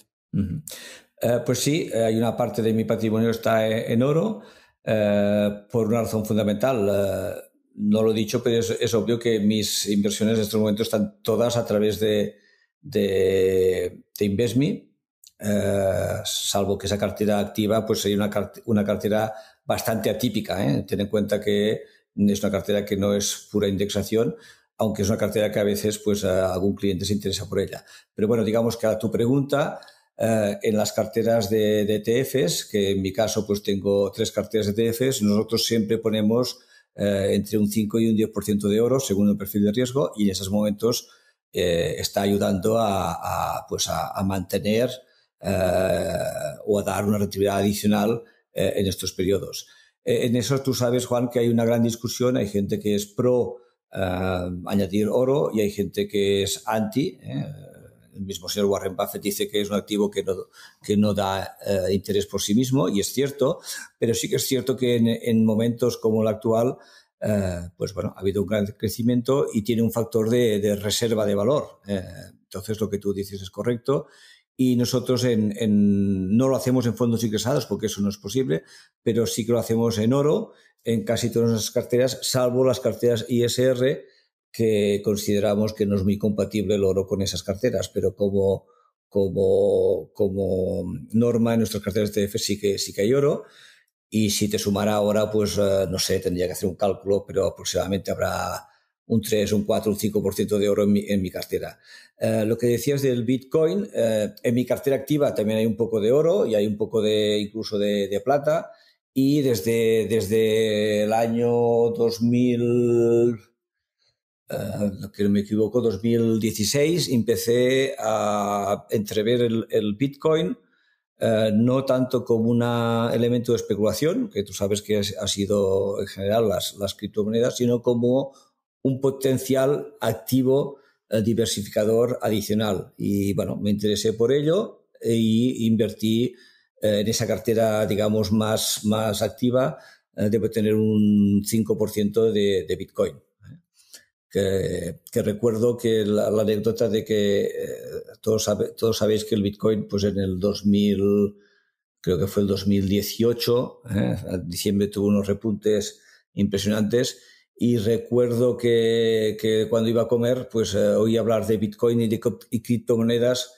pues sí, hay una parte de mi patrimonio está en oro. Eh, por una razón fundamental. Eh, no lo he dicho, pero es, obvio que mis inversiones en este momento están todas a través de, de, InvestMe, eh, salvo que esa cartera activa pues sería una, una cartera bastante atípica. Ten en cuenta que es una cartera que no es pura indexación, aunque es una cartera que a veces pues algún cliente se interesa por ella. Pero bueno, digamos que a tu pregunta, eh, en las carteras de, ETFs, que en mi caso pues tengo tres carteras de ETFs, nosotros siempre ponemos eh, entre un 5 y un 10% de oro según el perfil de riesgo y en esos momentos eh, está ayudando a, pues a, mantener o a dar una rentabilidad adicional en estos periodos. en eso tú sabes, Juan, que hay una gran discusión, hay gente que es pro añadir oro y hay gente que es anti el mismo señor Warren Buffett dice que es un activo que no, que no da eh, interés por sí mismo, y es cierto, pero sí que es cierto que en, momentos como el actual, eh, pues bueno, ha habido un gran crecimiento y tiene un factor de, reserva de valor. Eh, entonces, lo que tú dices es correcto. Y nosotros en, no lo hacemos en fondos ingresados porque eso no es posible, pero sí que lo hacemos en oro en casi todas las carteras, salvo las carteras ISR, que consideramos que no es muy compatible el oro con esas carteras, pero como, como, como norma en nuestras carteras ETF sí que, sí que hay oro. Y si te sumara ahora, pues eh, no sé, tendría que hacer un cálculo, pero aproximadamente habrá un 3, un 4, un 5% de oro en mi, en mi cartera. Eh, lo que decías del Bitcoin, eh, en mi cartera activa también hay un poco de oro y hay un poco de incluso de, de plata. Y desde, desde el año 2000, uh, que no me equivoco, 2016, empecé a entrever el, Bitcoin eh, no tanto como un elemento de especulación, que tú sabes que ha sido en general las, las criptomonedas, sino como un potencial activo eh, diversificador adicional. Y bueno, me interesé por ello e invertí en esa cartera, digamos, más, más activa. debo tener un 5% de, de Bitcoin que, recuerdo que la, anécdota de que eh, todos, todos sabéis que el Bitcoin, pues en el 2000, creo que fue el 2018, ¿eh? en diciembre tuvo unos repuntes impresionantes y recuerdo que, que cuando iba a comer, pues eh, oí hablar de Bitcoin y de y criptomonedas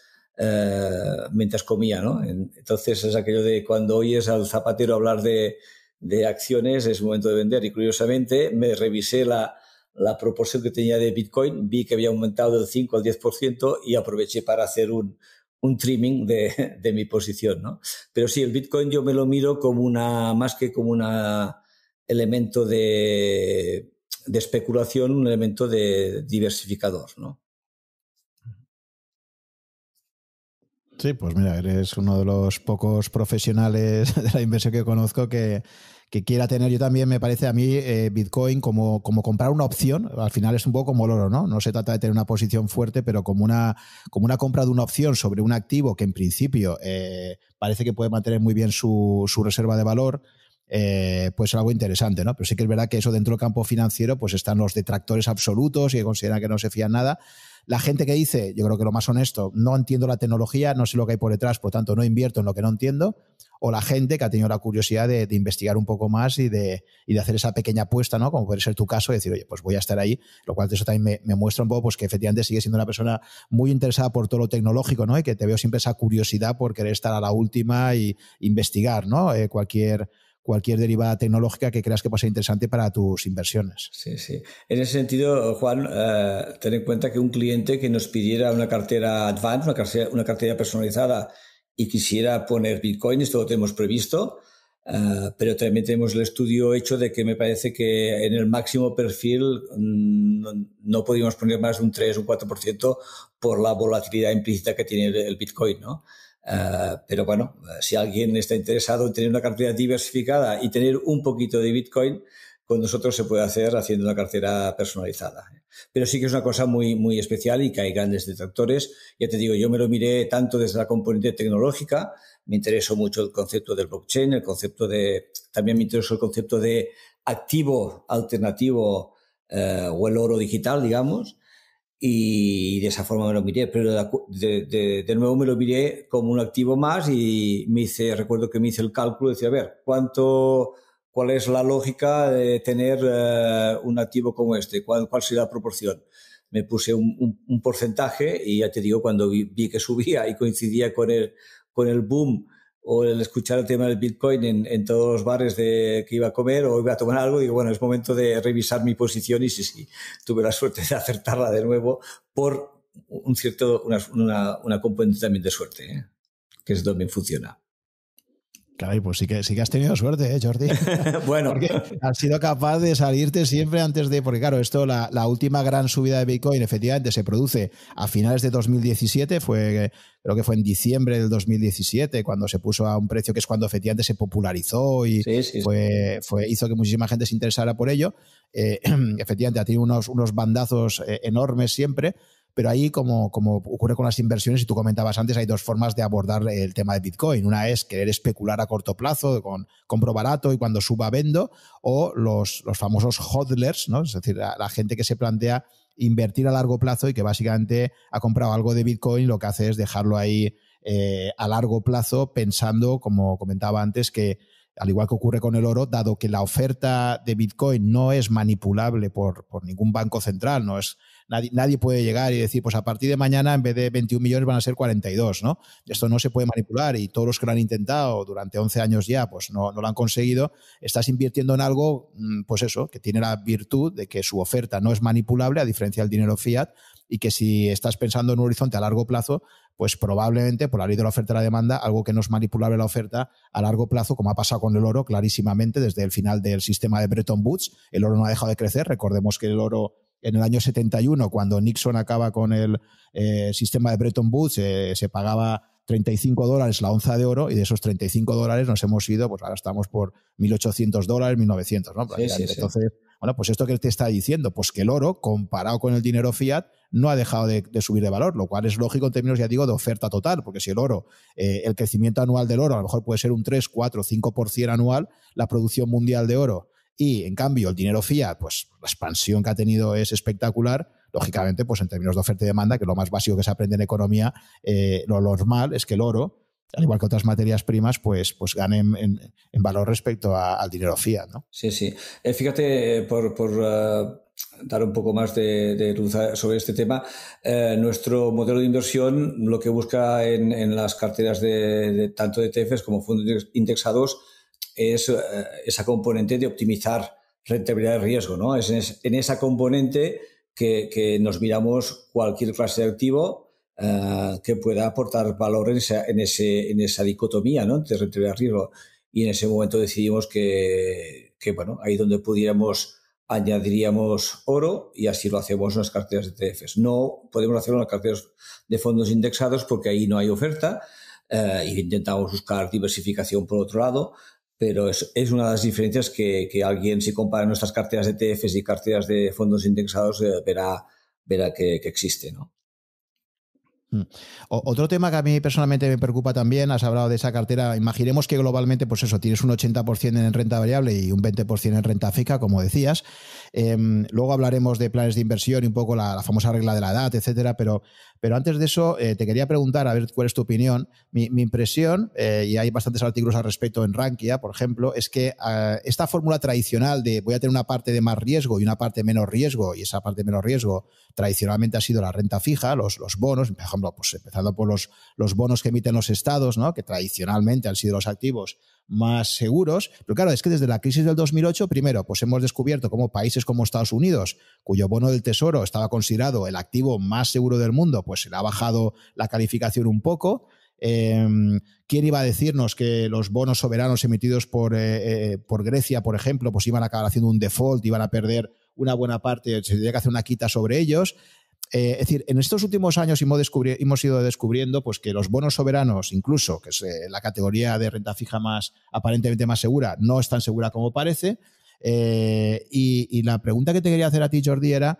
mientras comía, ¿no? Entonces es aquello de cuando oyes al zapatero hablar de, de acciones es momento de vender y curiosamente me revisé la, la proporción que tenía de Bitcoin, vi que había aumentado del 5 al 10% y aproveché para hacer un, un trimming de, de, mi posición, ¿no? Pero sí, el Bitcoin yo me lo miro como una, más que como un elemento de, de especulación, un elemento de diversificador, ¿no? Sí, pues mira, eres uno de los pocos profesionales de la inversión que conozco que, que quiera tener. Yo también me parece a mí eh, Bitcoin como, como comprar una opción. Al final es un poco como el oro, ¿no? No se trata de tener una posición fuerte, pero como una, como una compra de una opción sobre un activo que en principio eh, parece que puede mantener muy bien su, su reserva de valor. Eh, pues algo interesante, ¿no? Pero sí que es verdad que eso dentro del campo financiero, pues están los detractores absolutos y que consideran que no se fían nada. La gente que dice, yo creo que lo más honesto, no entiendo la tecnología, no sé lo que hay por detrás, por tanto no invierto en lo que no entiendo o la gente que ha tenido la curiosidad de, investigar un poco más y de, hacer esa pequeña apuesta, ¿no? Como puede ser tu caso, y decir, oye, pues voy a estar ahí, lo cual eso también me, muestra un poco pues, que efectivamente sigue siendo una persona muy interesada por todo lo tecnológico, ¿no? Y que te veo siempre esa curiosidad por querer estar a la última y investigar, ¿no? Eh, cualquier cualquier derivada tecnológica que creas que pueda ser interesante para tus inversiones. Sí, sí. En ese sentido, Juan, eh, ten en cuenta que un cliente que nos pidiera una cartera advanced, una cartera, una cartera personalizada y quisiera poner Bitcoin, esto lo tenemos previsto, uh, pero también tenemos el estudio hecho de que me parece que en el máximo perfil mm, no, no, podríamos poner más de un 3 o un 4% por la volatilidad implícita que tiene el, Bitcoin, ¿no? Eh, pero bueno, si alguien está interesado en tener una cartera diversificada y tener un poquito de Bitcoin, con nosotros se puede hacer haciendo una cartera personalizada. Pero sí que es una cosa muy, muy especial y que hay grandes detractores. Ya te digo, yo me lo miré tanto desde la componente tecnológica, me interesó mucho el concepto del blockchain, el concepto de, también me interesó el concepto de activo alternativo eh, o el oro digital, digamos, y de esa forma me lo miré, pero de, de, nuevo me lo miré como un activo más y me hice, recuerdo que me hice el cálculo, decía, a ver, ¿cuánto, cuál es la lógica de tener eh, un activo como este? ¿Cuál, ¿Cuál la proporción? Me puse un, un, porcentaje y ya te digo, cuando vi, vi, que subía y coincidía con el, con el boom o el escuchar el tema del Bitcoin en, en, todos los bares de que iba a comer o iba a tomar algo, digo, bueno, es momento de revisar mi posición y sí, sí, tuve la suerte de acertarla de nuevo por un cierto, una, una, una componente también de suerte, ¿eh? que es donde funciona. Caray, pues sí que, sí que has tenido suerte, ¿eh, Jordi? bueno. Porque has sido capaz de salirte siempre antes de. Porque, claro, esto, la, la, última gran subida de Bitcoin, efectivamente, se produce a finales de 2017. Fue, creo que fue en diciembre del 2017, cuando se puso a un precio que es cuando efectivamente se popularizó y fue, fue, hizo que muchísima gente se interesara por ello. Eh, efectivamente, ha tenido unos, unos bandazos eh, enormes siempre. Pero ahí, como, ocurre con las inversiones, y tú comentabas antes, hay dos formas de abordar el tema de Bitcoin. Una es querer especular a corto plazo, con compro barato y cuando suba vendo, o los, los famosos hodlers, ¿no? es decir, la, gente que se plantea invertir a largo plazo y que básicamente ha comprado algo de Bitcoin, lo que hace es dejarlo ahí eh, a largo plazo pensando, como comentaba antes, que al igual que ocurre con el oro, dado que la oferta de Bitcoin no es manipulable por, por ningún banco central, no es Nadie, puede llegar y decir, pues a partir de mañana en vez de 21 millones van a ser 42, ¿no? Esto no se puede manipular y todos los que lo han intentado durante 11 años ya, pues no, no lo han conseguido. Estás invirtiendo en algo, mm, pues eso, que tiene la virtud de que su oferta no es manipulable, a diferencia del dinero fiat, y que si estás pensando en un horizonte a largo plazo, pues probablemente por la ley de la oferta y la demanda, algo que no es manipulable la oferta a largo plazo, como ha pasado con el oro clarísimamente desde el final del sistema de Bretton Woods, el oro no ha dejado de crecer, recordemos que el oro en el año 71, cuando Nixon acaba con el eh, sistema de Bretton Woods, eh, se pagaba 35 dólares la onza de oro y de esos 35 dólares nos hemos ido, pues ahora estamos por 1.800 dólares, 1.900, ¿no? Entonces, bueno, pues esto que te está diciendo, pues que el oro, comparado con el dinero fiat, no ha dejado de, subir de valor, lo cual es lógico en términos, ya digo, de oferta total, porque si el oro, eh, el crecimiento anual del oro a lo mejor puede ser un 3, 4, 5% anual, la producción mundial de oro y en cambio el dinero fiat, pues la expansión que ha tenido es espectacular. Lógicamente, pues en términos de oferta y demanda, que es lo más básico que se aprende en economía, eh, lo normal es que el oro, al igual que otras materias primas, pues, pues ganen en, valor respecto al dinero fiat. ¿no? Sí, sí. Eh, fíjate, por, por uh, dar un poco más de, luz sobre este tema, eh, nuestro modelo de inversión lo que busca en, las carteras de, de, tanto de ETFs como fondos indexados es eh, esa componente de optimizar rentabilidad de riesgo, ¿no? Es en, esa componente que, nos miramos cualquier clase de activo eh, que pueda aportar valor en esa, en, ese, en esa dicotomía, ¿no? Entre rentabilidad de riesgo. Y en ese momento decidimos que, que, bueno, ahí donde pudiéramos añadiríamos oro y así lo hacemos en las carteras de ETFs. No podemos hacerlo en las carteras de fondos indexados porque ahí no hay oferta eh, y intentamos buscar diversificación por otro lado, pero es, es, una de las diferencias que, que, alguien, si compara nuestras carteras de ETFs y carteras de fondos indexados, eh, verá, verá que, existe, ¿no? Mm. Otro tema que a mí personalmente me preocupa también, has hablado de esa cartera, imaginemos que globalmente, pues eso, tienes un 80% en renta variable y un 20% en renta fija, como decías. Em, luego hablaremos de planes de inversión y un poco la, famosa regla de la edad, etcétera, pero, pero antes de eso, eh, te quería preguntar, a ver cuál es tu opinión. Mi, impresión, eh, y hay bastantes artículos al respecto en Rankia, por ejemplo, es que eh, esta fórmula tradicional de voy a tener una parte de más riesgo y una parte de menos riesgo, y esa parte de menos riesgo tradicionalmente ha sido la renta fija, los, bonos, por ejemplo, pues empezando por los, los bonos que emiten los estados, ¿no? que tradicionalmente han sido los activos más seguros. Pero claro, es que desde la crisis del 2008, primero, pues hemos descubierto cómo países como Estados Unidos, cuyo bono del tesoro estaba considerado el activo más seguro del mundo, pues se le ha bajado la calificación un poco. Em, ¿Quién iba a decirnos que los bonos soberanos emitidos por, eh, eh, por Grecia, por ejemplo, pues iban a acabar haciendo un default, iban a perder una buena parte, se tendría que hacer una quita sobre ellos? Eh, es decir, en estos últimos años hemos, ido descubriendo pues, que los bonos soberanos, incluso, que es eh, la categoría de renta fija más aparentemente más segura, no es tan segura como parece. Eh, y, la pregunta que te quería hacer a ti, Jordi, era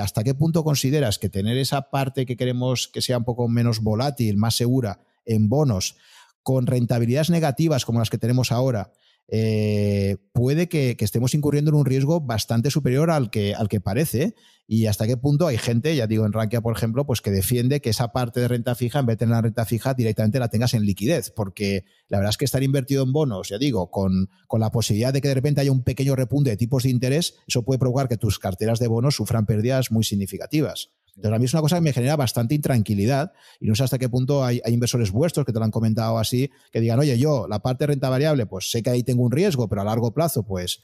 ¿hasta qué punto consideras que tener esa parte que queremos que sea un poco menos volátil, más segura en bonos, con rentabilidades negativas como las que tenemos ahora, eh, puede que, estemos incurriendo en un riesgo bastante superior al que, al que parece. Y hasta qué punto hay gente, ya digo en Rankia, por ejemplo, pues que defiende que esa parte de renta fija, en vez de tener la renta fija, directamente la tengas en liquidez. Porque la verdad es que estar invertido en bonos, ya digo, con, con la posibilidad de que de repente haya un pequeño repunte de tipos de interés, eso puede provocar que tus carteras de bonos sufran pérdidas muy significativas. Entonces, a mí es una cosa que me genera bastante intranquilidad y no sé hasta qué punto hay, inversores vuestros que te lo han comentado así, que digan, oye, yo, la parte de renta variable, pues sé que ahí tengo un riesgo, pero a largo plazo, pues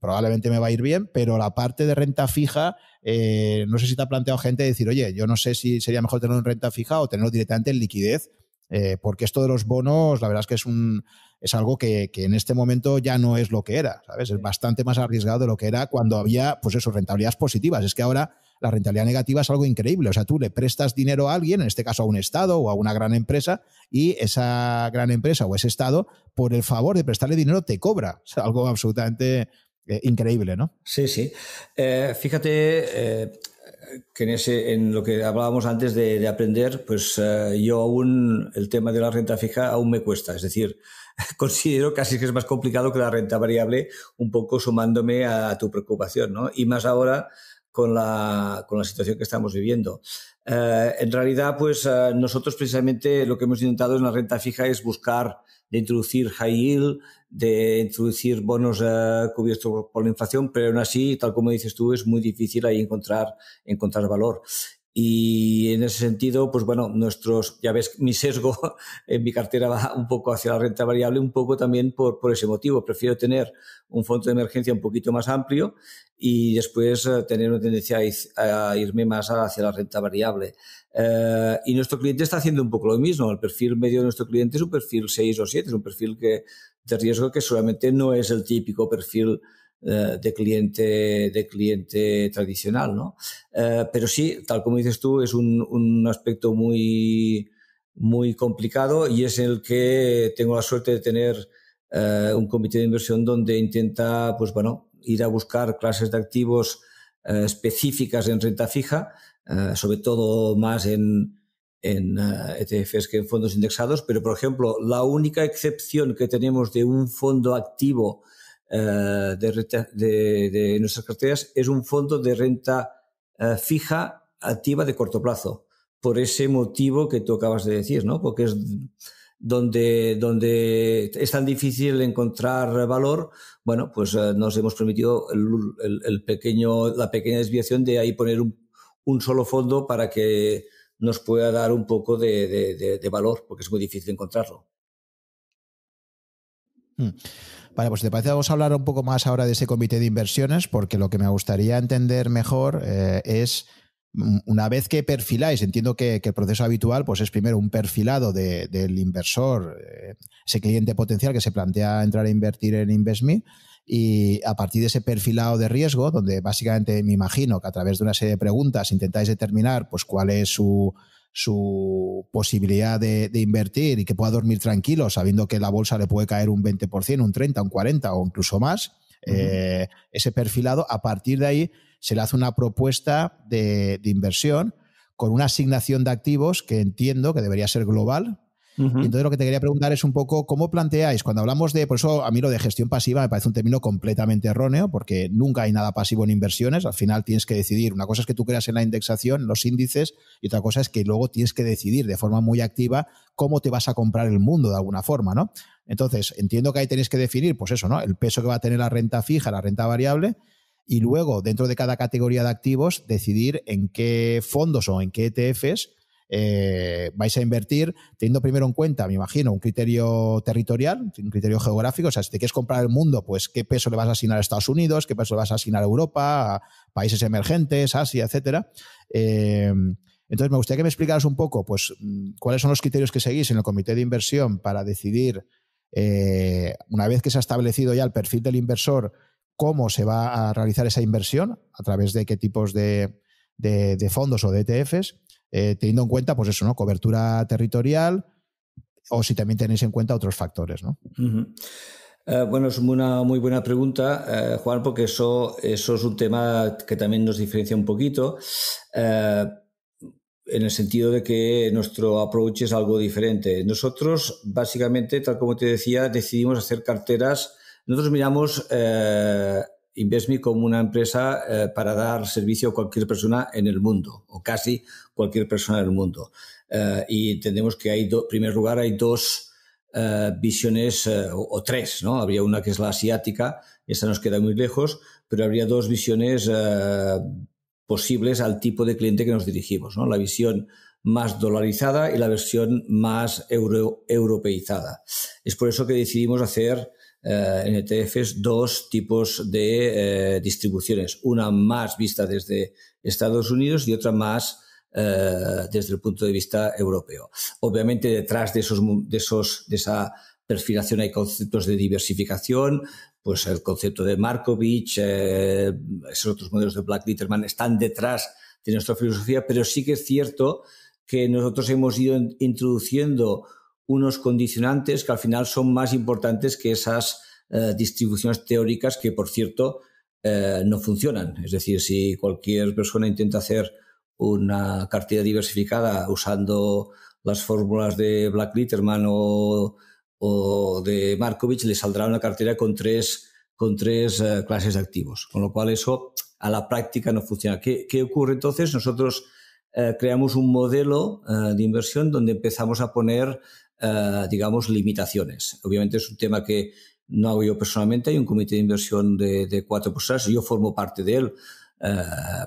probablemente me va a ir bien, pero la parte de renta fija, eh, no sé si te ha planteado gente decir, oye, yo no sé si sería mejor tenerlo en renta fija o tenerlo directamente en liquidez, eh, porque esto de los bonos, la verdad es que es un es algo que, que, en este momento ya no es lo que era, ¿sabes? Es bastante más arriesgado de lo que era cuando había, pues eso, rentabilidades positivas. Es que ahora la rentabilidad negativa es algo increíble. O sea, tú le prestas dinero a alguien, en este caso a un Estado o a una gran empresa, y esa gran empresa o ese Estado, por el favor de prestarle dinero, te cobra. O sea, algo absolutamente eh, increíble, ¿no? Sí, sí. Eh, fíjate eh, que en, ese, en lo que hablábamos antes de, aprender, pues yo aún el tema de la renta fija aún me cuesta. Es decir, considero casi que es más complicado que la renta variable, un poco sumándome a tu preocupación, ¿no? Y más ahora con la, con la situación que estamos viviendo. Eh, en realidad, pues eh, nosotros precisamente lo que hemos intentado en la renta fija es buscar de introducir high yield, de introducir bonos eh, cubiertos por la inflación, pero aún así, tal como dices tú, es muy difícil ahí encontrar, encontrar valor. Y en ese sentido, pues bueno, nuestros, ya ves, mi sesgo en mi cartera va un poco hacia la renta variable, un poco también por, por ese motivo. Prefiero tener un fondo de emergencia un poquito más amplio y después eh, tener una tendencia a, irme más hacia la renta variable. Eh, y nuestro cliente está haciendo un poco lo mismo. El perfil medio de nuestro cliente es un perfil 6 o 7, es un perfil que, de riesgo que solamente no es el típico perfil de cliente de cliente tradicional, ¿no? Eh, pero sí, tal como dices tú, es un, un, aspecto muy muy complicado y es el que tengo la suerte de tener eh, un comité de inversión donde intenta, pues bueno, ir a buscar clases de activos específicas en renta fija, sobre todo más en, en ETFs e que en fondos indexados, pero por ejemplo, la única excepción que tenemos de un fondo activo eh, de, nuestras carteras es un fondo de renta eh, fija activa de corto plazo. Por ese motivo que tú acabas de decir, ¿no? Porque es donde, donde es tan difícil encontrar valor, bueno, pues eh, nos hemos permitido el, pequeño, la pequeña desviación de ahí poner un, solo fondo para que nos pueda dar un poco de, valor, porque es muy difícil encontrarlo. Hmm. Vale, pues si te parece, vamos a hablar un poco más ahora de ese comité de inversiones, porque lo que me gustaría entender mejor eh, es, mm, una vez que perfiláis, entiendo que, el proceso habitual pues es primero un perfilado del inversor, eh, ese cliente potencial que se plantea entrar a invertir en InvestMe, y a partir de ese perfilado de riesgo, donde básicamente me imagino que a través de una serie de preguntas intentáis determinar pues, cuál es su su posibilidad de, invertir y que pueda dormir tranquilo sabiendo que la bolsa le puede caer un 20%, un 30%, un 40% o incluso más, eh, ese perfilado, a partir de ahí se le hace una propuesta de, de inversión con una asignación de activos que entiendo que debería ser global, entonces lo que te quería preguntar es un poco cómo planteáis, cuando hablamos de, por eso a mí lo de gestión pasiva me parece un término completamente erróneo, porque nunca hay nada pasivo en inversiones, al final tienes que decidir, una cosa es que tú creas en la indexación, los índices, y otra cosa es que luego tienes que decidir de forma muy activa cómo te vas a comprar el mundo de alguna forma, ¿no? Entonces, entiendo que ahí tenéis que definir, pues eso, ¿no? El peso que va a tener la renta fija, la renta variable, y luego, dentro de cada categoría de activos, decidir en qué fondos o en qué ETFs eh, vais a invertir teniendo primero en cuenta, me imagino, un criterio territorial, un criterio geográfico. O sea, si te quieres comprar el mundo, pues qué peso le vas a asignar a Estados Unidos, qué peso le vas a asignar a Europa, a países emergentes, Asia, etcétera. Eh, entonces, me gustaría que me explicaras un poco, pues, cuáles son los criterios que seguís en el comité de inversión para decidir, eh, una vez que se ha establecido ya el perfil del inversor, cómo se va a realizar esa inversión, a través de qué tipos de, fondos o de ETFs, eh, teniendo en cuenta, pues eso, ¿no? Cobertura territorial o si también tenéis en cuenta otros factores, ¿no? Eh, bueno, es una muy buena pregunta, eh, Juan, porque eso, eso es un tema que también nos diferencia un poquito, en el sentido de que nuestro approach es algo diferente. Nosotros, básicamente, tal como te decía, decidimos hacer carteras. Nosotros miramos InvestMe como una empresa eh, para dar servicio a cualquier persona en el mundo, o casi cualquier persona en el mundo. Eh, y entendemos que hay, en primer lugar, hay dos eh, visiones, o, tres, ¿no? Habría una que es la asiática, esa nos queda muy lejos, pero habría dos visiones posibles al tipo de cliente que nos dirigimos, ¿no? La visión más dolarizada y la versión más euro, europeizada. Es por eso que decidimos hacer eh, ETFs dos tipos de eh, distribuciones, una más vista desde Estados Unidos y otra más eh, desde el punto de vista europeo. Obviamente detrás de esos, de esos, de esa perfilación hay conceptos de diversificación, pues el concepto de Markovich, esos otros modelos de Black Litterman están detrás de nuestra filosofía, pero sí que es cierto que nosotros hemos ido introduciendo unos condicionantes que al final son más importantes que esas eh, distribuciones teóricas que, por cierto, eh, no funcionan. Es decir, si cualquier persona intenta hacer una cartera diversificada usando las fórmulas de Black Litterman o, de Markovich, le saldrá una cartera con tres, con tres eh, clases de activos. Con lo cual eso a la práctica no funciona. ¿Qué, qué ocurre entonces? Nosotros creamos un modelo de inversión donde empezamos a poner eh, digamos, limitaciones. Obviamente es un tema que no hago yo personalmente, hay un comité de inversión de, cuatro personas yo formo parte de él. Eh,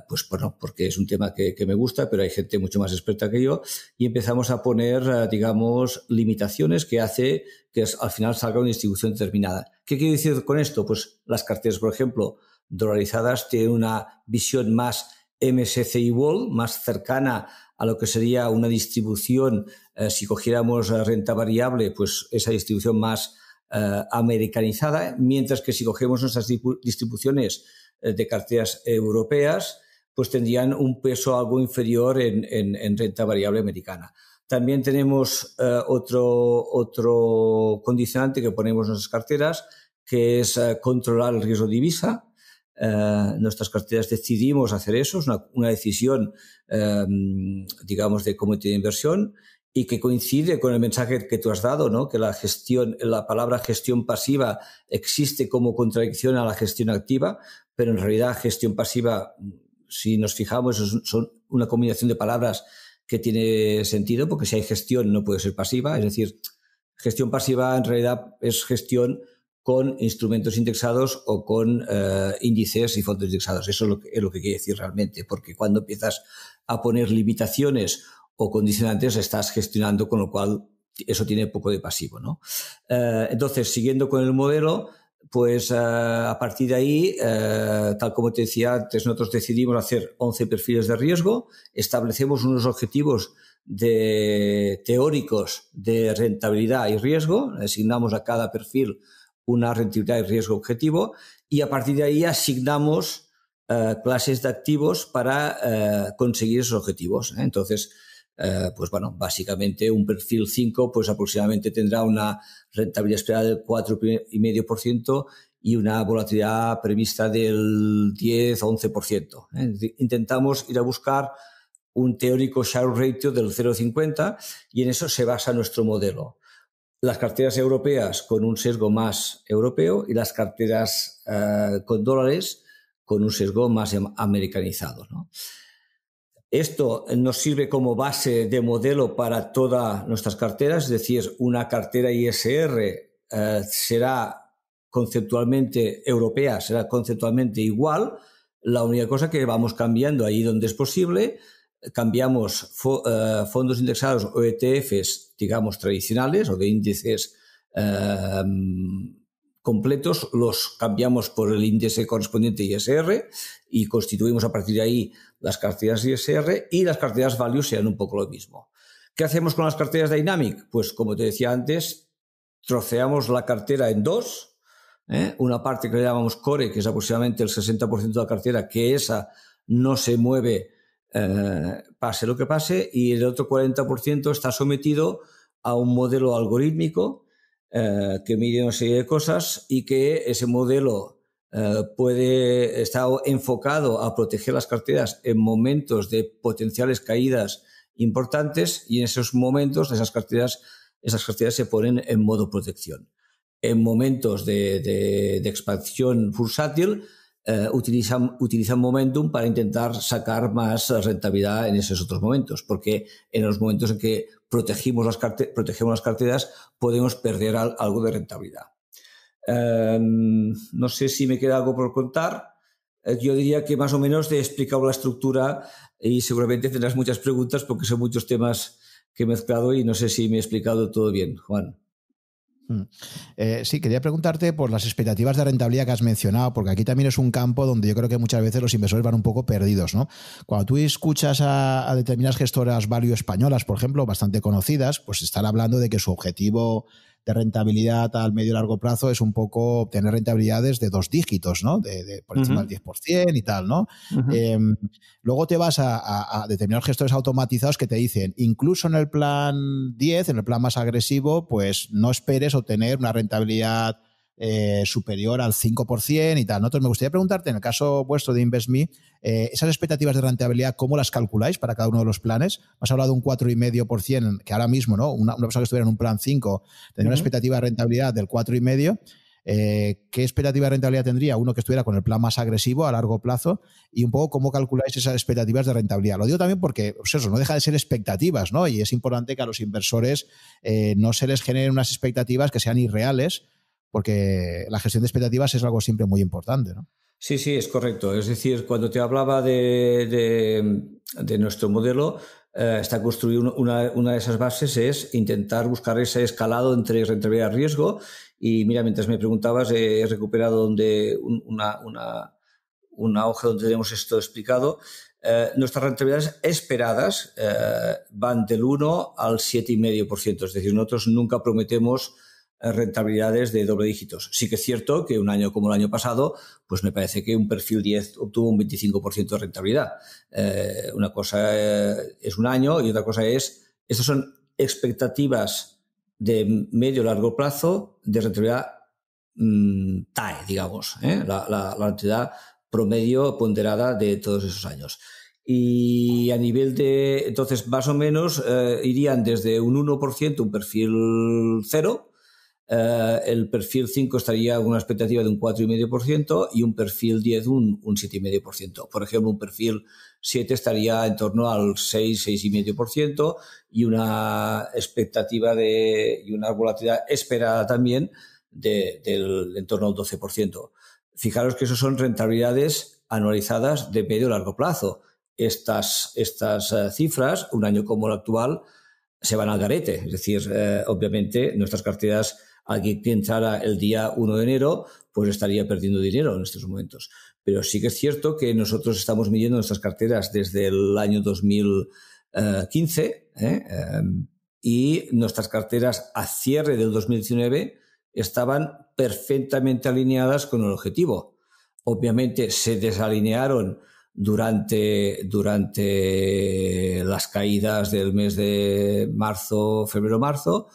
pues bueno, porque es un tema que, me gusta, pero hay gente mucho más experta que yo, y empezamos a poner, eh, digamos, limitaciones que hace que al final salga una distribución determinada. ¿Qué quiere decir con esto? Pues las carteras, por ejemplo, dolarizadas tienen una visión más MSCI Wall, más cercana a lo que sería una distribución, eh, si cogiéramos renta variable, pues esa distribución más eh, americanizada, mientras que si cogemos nuestras distribuciones eh, de carteras europeas, pues tendrían un peso algo inferior en, renta variable americana. También tenemos otro, otro condicionante que ponemos en nuestras carteras, que es controlar el riesgo de divisa. Eh, nuestras carteras decidimos hacer eso, es una, decisión, em, digamos, de comité de inversión y que coincide con el mensaje que tú has dado, ¿no? Que la gestión, la palabra gestión pasiva existe como contradicción a la gestión activa, pero en realidad gestión pasiva, si nos fijamos, son una combinación de palabras que tiene sentido, porque si hay gestión no puede ser pasiva, es decir, gestión pasiva en realidad es gestión con instrumentos indexados o con eh, índices y fondos indexados. Eso es lo, que, es lo que quiere decir realmente, porque cuando empiezas a poner limitaciones o condicionantes, estás gestionando, con lo cual eso tiene poco de pasivo. ¿no? Eh, entonces, siguiendo con el modelo, pues eh, a partir de ahí, tal como te decía antes, nosotros decidimos hacer 11 perfiles de riesgo, establecemos unos objetivos de, teóricos de rentabilidad y riesgo, asignamos a cada perfil una rentabilidad y riesgo objetivo y a partir de ahí asignamos eh, clases de activos para eh, conseguir esos objetivos. ¿eh? Entonces, pues bueno, básicamente un perfil 5 pues aproximadamente tendrá una rentabilidad esperada del 4,5% y una volatilidad prevista del 10 o 11%. Intentamos ir a buscar un teórico share ratio del 0,50 y en eso se basa nuestro modelo las carteras europeas con un sesgo más europeo y las carteras eh, con dólares con un sesgo más em, americanizado. Esto nos sirve como base de modelo para todas nuestras carteras, es decir, una cartera ISR eh, será conceptualmente europea, será conceptualmente igual. La única cosa que vamos cambiando ahí donde es posible cambiamos eh, fondos indexados o ETFs, digamos, tradicionales o de índices em, completos, los cambiamos por el índice correspondiente ISR y constituimos a partir de ahí las carteras ISR y las carteras Value sean un poco lo mismo. ¿Qué hacemos con las carteras Dynamic? Pues como te decía antes, troceamos la cartera en dos, ¿eh? una parte que le llamamos core, que es aproximadamente el 60% de la cartera, que esa no se mueve pase lo que pase, y el otro 40% está sometido a un modelo algorítmico que mide una serie de cosas y que ese modelo puede estar enfocado a proteger las carteras en momentos de potenciales caídas importantes y en esos momentos esas carteras, esas carteras se ponen en modo protección. En momentos de, expansión bursátil eh, utilizan, utilizan momentum para intentar sacar más rentabilidad en esos otros momentos, porque en los momentos en que protegimos las, protegemos las carteras podemos perder algo de rentabilidad. Em, no sé si me queda algo por contar. Eh, yo diría que más o menos te he explicado la estructura y seguramente tendrás muchas preguntas porque son muchos temas que he mezclado y no sé si me he explicado todo bien, Juan. Mm. Eh, sí, quería preguntarte por las expectativas de rentabilidad que has mencionado, porque aquí también es un campo donde yo creo que muchas veces los inversores van un poco perdidos. ¿no? Cuando tú escuchas a, a determinadas gestoras value españolas, por ejemplo, bastante conocidas, pues están hablando de que su objetivo de rentabilidad al medio y largo plazo es un poco obtener rentabilidades de dos dígitos, ¿no? De, por encima del 10% y tal, ¿no? Em, luego te vas a, determinados gestores automatizados que te dicen, incluso en el plan 10, en el plan más agresivo, pues no esperes obtener una rentabilidad eh, superior al 5% y tal. Entonces, me gustaría preguntarte, en el caso vuestro de InvestMe, eh, esas expectativas de rentabilidad, ¿cómo las calculáis para cada uno de los planes? Has hablado de un 4,5%, que ahora mismo, ¿no? Una, persona que estuviera en un plan 5 tendría una expectativa de rentabilidad del 4,5%. Eh, ¿Qué expectativa de rentabilidad tendría uno que estuviera con el plan más agresivo a largo plazo? Y un poco cómo calculáis esas expectativas de rentabilidad. Lo digo también porque, pues eso, no deja de ser expectativas, ¿no? Y es importante que a los inversores no se les generen unas expectativas que sean irreales, porque la gestión de expectativas es algo siempre muy importante, ¿no? Sí, sí, es correcto. Es decir, cuando te hablaba de, nuestro modelo, eh, está construido una, de esas bases es intentar buscar ese escalado entre rentabilidad y riesgo. Y mira, mientras me preguntabas, he recuperado donde una, una, hoja donde tenemos esto explicado. Eh, nuestras rentabilidades esperadas eh, van del 1 al 7,5%. Es decir, nosotros nunca prometemos rentabilidades de doble dígitos. Sí que es cierto que un año como el año pasado, pues me parece que un perfil 10 obtuvo un 25% de rentabilidad. Eh, una cosa eh, es un año y otra cosa es, estas son expectativas de medio largo plazo de rentabilidad mm, TAE, digamos, ¿eh? la, la, rentabilidad promedio ponderada de todos esos años. Y a nivel de, entonces, más o menos irían desde un 1%, un perfil cero, eh, el perfil 5 estaría con una expectativa de un 4,5% y un perfil 10 un, un 7,5%. Por ejemplo, un perfil 7 estaría en torno al 6, 6,5% y una expectativa de, y una volatilidad esperada también de, del en torno al 12%. Fijaros que eso son rentabilidades anualizadas de medio largo plazo. Estas, estas eh, cifras, un año como el actual, se van al garete. Es decir, eh, obviamente nuestras carteras que entrara el día 1 de enero, pues estaría perdiendo dinero en estos momentos. Pero sí que es cierto que nosotros estamos midiendo nuestras carteras desde el año 2015 ¿eh? Em, y nuestras carteras a cierre del 2019 estaban perfectamente alineadas con el objetivo. Obviamente se desalinearon durante, durante las caídas del mes de marzo, febrero-marzo,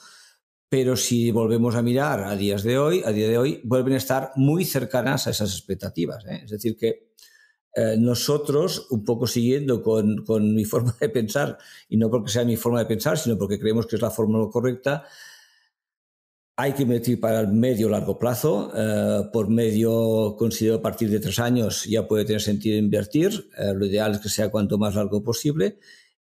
pero si volvemos a mirar a días de hoy, a día de hoy, vuelven a estar muy cercanas a esas expectativas. ¿eh? Es decir, que eh, nosotros, un poco siguiendo con, con, mi forma de pensar, y no porque sea mi forma de pensar, sino porque creemos que es la forma correcta, hay que invertir para el medio largo plazo. Eh, por medio, considero a partir de tres años ya puede tener sentido invertir. lo ideal es que sea cuanto más largo posible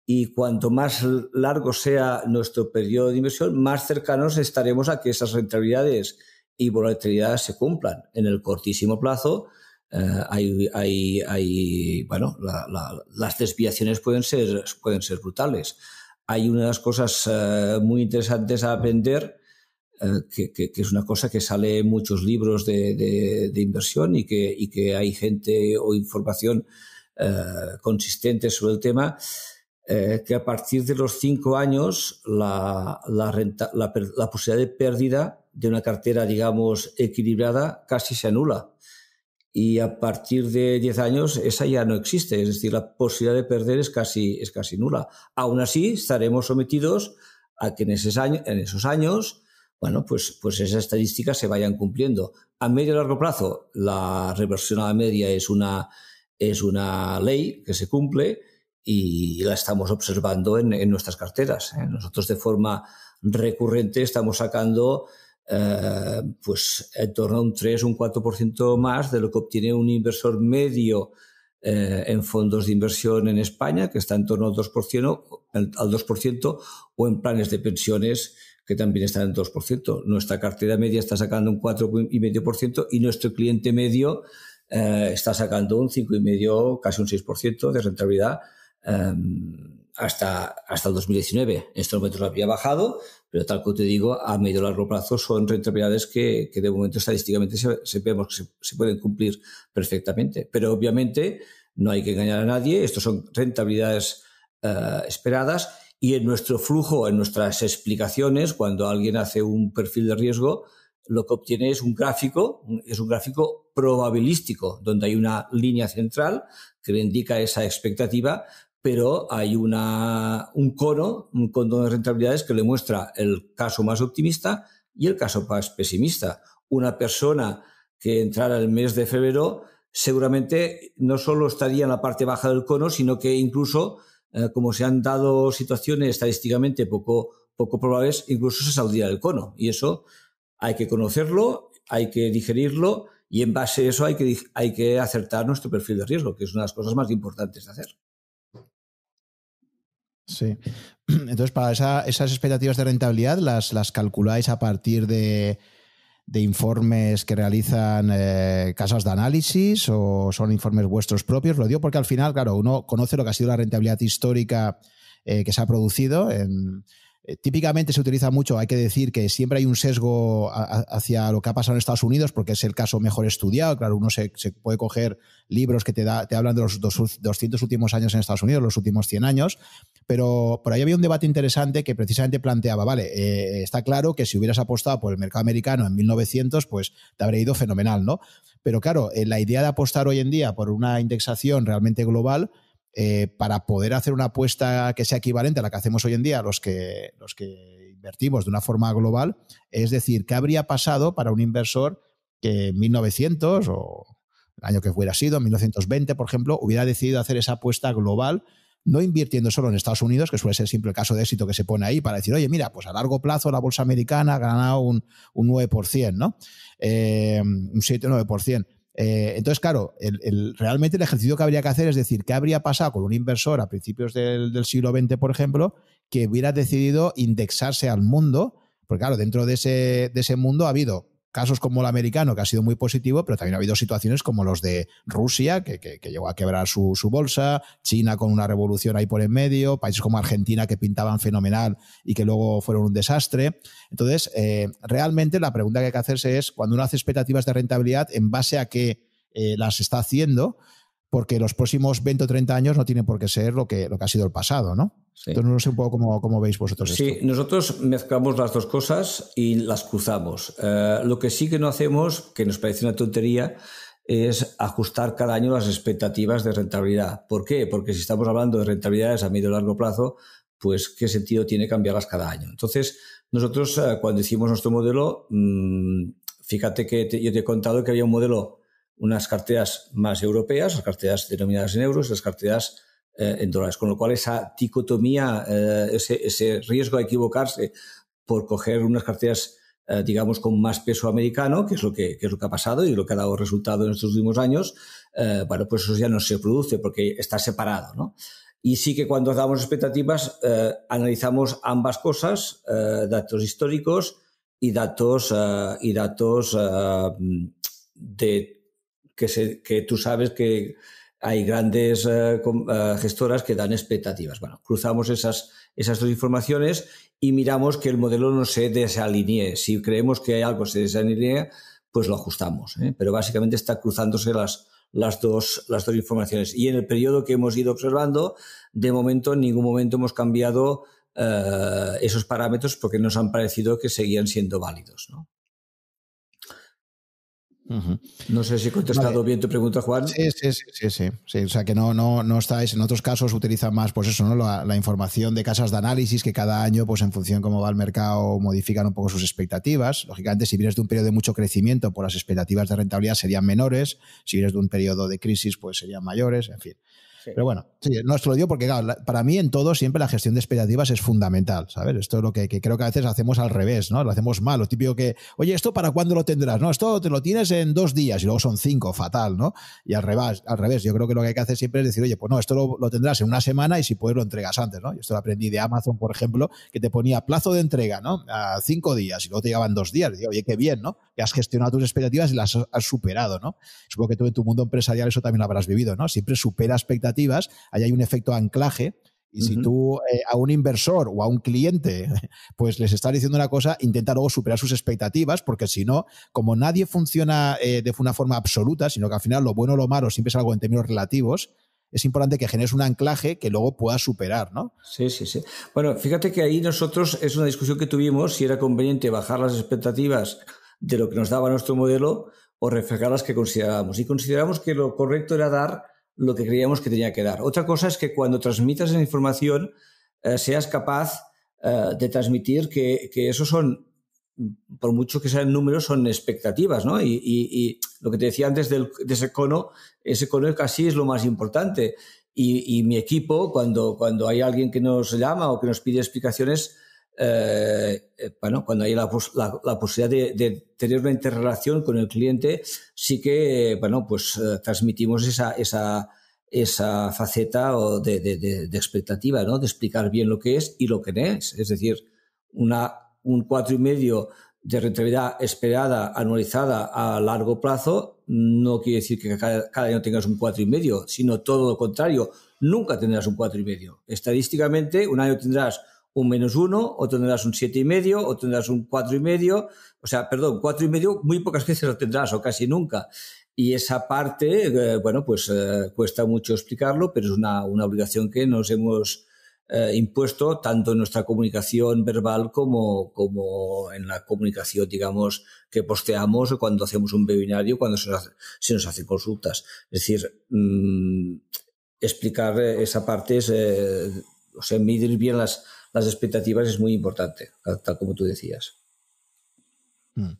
y cuanto más largo sea nuestro periodo de inversión, más cercanos estaremos a que esas rentabilidades y volatilidades se cumplan. En el cortísimo plazo, eh, hay, hay, hay, bueno, las desviaciones pueden ser, pueden ser brutales. Hay una de las cosas eh, muy interesantes a aprender, eh, que, que, es una cosa que sale en muchos libros de, de, de inversión y que, y que hay gente o información consistente sobre el tema, eh, que a partir de los cinco años la, la, posibilidad de pérdida de una cartera, digamos, equilibrada casi se anula. y a partir de 10 años esa ya no existe, es decir, la posibilidad de perder es casi, es casi nula. Aún así, estaremos sometidos a que en esos años, en esos años bueno, pues, pues esas estadísticas se vayan cumpliendo. A medio y largo plazo, la reversión a la media es una, es una ley que se cumple y la estamos observando en, nuestras carteras. ¿eh? Nosotros de forma recurrente estamos sacando eh, pues en torno a un 3 o un 4% más de lo que obtiene un inversor medio eh, en fondos de inversión en España, que está en torno al 2%, al 2% o en planes de pensiones que también están en 2%. Nuestra cartera media está sacando un 4,5% y nuestro cliente medio está sacando un 5,5%, casi un 6% de rentabilidad hasta, hasta el 2019. En estos momentos había bajado, pero tal como te digo, a medio y largo plazo son rentabilidades que, que de momento estadísticamente se, se vemos que se, pueden cumplir perfectamente. Pero obviamente no hay que engañar a nadie, estos son rentabilidades uh, esperadas y en nuestro flujo, en nuestras explicaciones, cuando alguien hace un perfil de riesgo, lo que obtiene es un gráfico, es un gráfico probabilístico, donde hay una línea central que le indica esa expectativa, pero hay un cono, un cono de rentabilidades que le muestra el caso más optimista y el caso más pesimista. Una persona que entrara el mes de febrero seguramente no solo estaría en la parte baja del cono, sino que incluso, eh, como se han dado situaciones estadísticamente poco, poco probables, incluso se saldría del cono. Y eso hay que conocerlo, hay que digerirlo y en base a eso hay que, hay que acertar nuestro perfil de riesgo, que es una de las cosas más importantes de hacer. Sí. Entonces, para esas expectativas de rentabilidad, ¿las, las calculáis a partir de, informes que realizan eh, casas de análisis o son informes vuestros propios? Lo digo porque al final, claro, uno conoce lo que ha sido la rentabilidad histórica eh, que se ha producido en típicamente se utiliza mucho, hay que decir que siempre hay un sesgo hacia lo que ha pasado en Estados Unidos porque es el caso mejor estudiado. Claro, uno se, puede coger libros que te, da, te hablan de los 200 últimos años en Estados Unidos, los últimos 100 años, pero por ahí había un debate interesante que precisamente planteaba, vale, eh, está claro que si hubieras apostado por el mercado americano en 1900, pues te habría ido fenomenal, ¿no? Pero claro, eh, la idea de apostar hoy en día por una indexación realmente global, eh, para poder hacer una apuesta que sea equivalente a la que hacemos hoy en día los que, los que invertimos de una forma global, es decir, ¿qué habría pasado para un inversor que en 1900 o el año que hubiera sido, en 1920, por ejemplo, hubiera decidido hacer esa apuesta global? no invirtiendo solo en Estados Unidos, que suele ser siempre el caso de éxito que se pone ahí para decir, oye, mira, pues a largo plazo la bolsa americana ha ganado un, un 9%, ¿no? Eh, un 7-9%. Eh, entonces, claro, realmente el ejercicio que habría que hacer es decir, ¿qué habría pasado con un inversor a principios del, siglo XX, por ejemplo, que hubiera decidido indexarse al mundo? Porque claro, dentro de ese mundo ha habido casos como el americano, que ha sido muy positivo, pero también ha habido situaciones como los de Rusia, que, llegó a quebrar su, bolsa, China con una revolución ahí por en medio, países como Argentina que pintaban fenomenal y que luego fueron un desastre. Entonces, eh, realmente la pregunta que hay que hacerse es, cuando uno hace expectativas de rentabilidad, ¿en base a qué eh, las está haciendo? Porque los próximos 20 o 30 años no tienen por qué ser lo que, lo que ha sido el pasado, ¿no? Entonces no sé un poco cómo, veis vosotros sí, nosotros mezclamos las dos cosas y las cruzamos. Eh, lo que sí que no hacemos, que nos parece una tontería, es ajustar cada año las expectativas de rentabilidad. ¿Por qué? Porque si estamos hablando de rentabilidades a medio y largo plazo, pues qué sentido tiene cambiarlas cada año. Entonces, nosotros eh, cuando hicimos nuestro modelo, mmm, fíjate que te, yo te he contado que había un modelo unas carteras más europeas, las carteras denominadas en euros, las carteras eh, en dólares. Con lo cual, esa dicotomía, eh, ese, ese, riesgo a equivocarse por coger unas carteras, eh, digamos, con más peso americano, que es, lo que, que, es lo que ha pasado y lo que ha dado resultado en estos últimos años, bueno, pues eso ya no se produce porque está separado, ¿no? Y sí que cuando damos expectativas, analizamos ambas cosas, datos históricos y datos, y datos de que, que tú sabes que hay grandes uh, uh, gestoras que dan expectativas. Bueno, cruzamos esas, esas dos informaciones y miramos que el modelo no se desalinee. Si creemos que hay algo que se desalinea, pues lo ajustamos. ¿eh? Pero básicamente está cruzándose las, las, dos, las dos informaciones. Y en el periodo que hemos ido observando, de momento en ningún momento hemos cambiado esos parámetros porque nos han parecido que seguían siendo válidos. ¿no? No sé si he contestado bien tu pregunta, Juan. Sí, sí, sí, sí, sí, O sea que no, no, no estáis, en otros casos utilizan más, pues eso, ¿no? La, información de casas de análisis que cada año, pues en función de cómo va el mercado, modifican un poco sus expectativas. Lógicamente, si vienes de un periodo de mucho crecimiento, pues las expectativas de rentabilidad serían menores. Si vienes de un periodo de crisis, pues serían mayores, en fin. Pero bueno, sí, no os lo digo porque, claro, para mí en todo siempre la gestión de expectativas es fundamental, ¿sabes? Esto es lo que, creo que a veces hacemos al revés, ¿no? Lo hacemos mal, lo típico que, oye, ¿esto para cuándo lo tendrás? No, esto te lo tienes en dos días y luego son cinco, fatal, ¿no? Y al revés, al revés, yo creo que lo que hay que hacer siempre es decir, oye, pues no, esto lo, tendrás en una semana y si puedes lo entregas antes, ¿no? Yo esto lo aprendí de Amazon, por ejemplo, que te ponía plazo de entrega, ¿no? A cinco días y luego te llegaban dos días. Y digo, oye, qué bien, ¿no? Que has gestionado tus expectativas y las has superado, ¿no? Supongo que tú en tu mundo empresarial eso también lo habrás vivido, ¿no? Siempre supera expectativas, ahí hay un efecto anclaje. Y si tú eh, a un inversor o a un cliente, pues les estás diciendo una cosa, intenta luego superar sus expectativas, porque si no, como nadie funciona eh, de una forma absoluta, sino que al final lo bueno o lo malo siempre es algo en términos relativos, es importante que generes un anclaje que luego puedas superar, ¿no? Sí, sí, sí. Bueno, fíjate que ahí nosotros es una discusión que tuvimos si era conveniente bajar las expectativas de lo que nos daba nuestro modelo o reflejar las que considerábamos. Y consideramos que lo correcto era dar lo que creíamos que tenía que dar. Otra cosa es que cuando transmitas esa información eh, seas capaz eh, de transmitir que, que eso son, por mucho que sean números, son expectativas, ¿no? Y, lo que te decía antes del, de ese cono, ese cono casi es lo más importante. Y, mi equipo, cuando, cuando hay alguien que nos llama o que nos pide explicaciones, eh, eh, bueno, cuando hay la, posibilidad de, tener una interrelación con el cliente, sí que, bueno, pues eh, transmitimos esa, esa, esa faceta de, de, expectativa, ¿no? De explicar bien lo que es y lo que no es. Es decir, una, un cuatro y medio de rentabilidad esperada, anualizada a largo plazo, no quiere decir que cada, cada año tengas un cuatro y medio, sino todo lo contrario. Nunca tendrás un cuatro y medio. Estadísticamente, un año tendrás un menos uno, o tendrás un siete y medio, o tendrás un cuatro y medio, o sea, perdón, cuatro y medio muy pocas veces lo tendrás, o casi nunca. Y esa parte, eh, bueno, pues eh, cuesta mucho explicarlo, pero es una, obligación que nos hemos eh, impuesto tanto en nuestra comunicación verbal como, como en la comunicación, digamos, que posteamos cuando hacemos un webinario, cuando se nos, se nos hacen consultas. Es decir, mm, explicar esa parte es, o sea, medir bien las, las expectativas es muy importante, tal, como tú decías. Mm.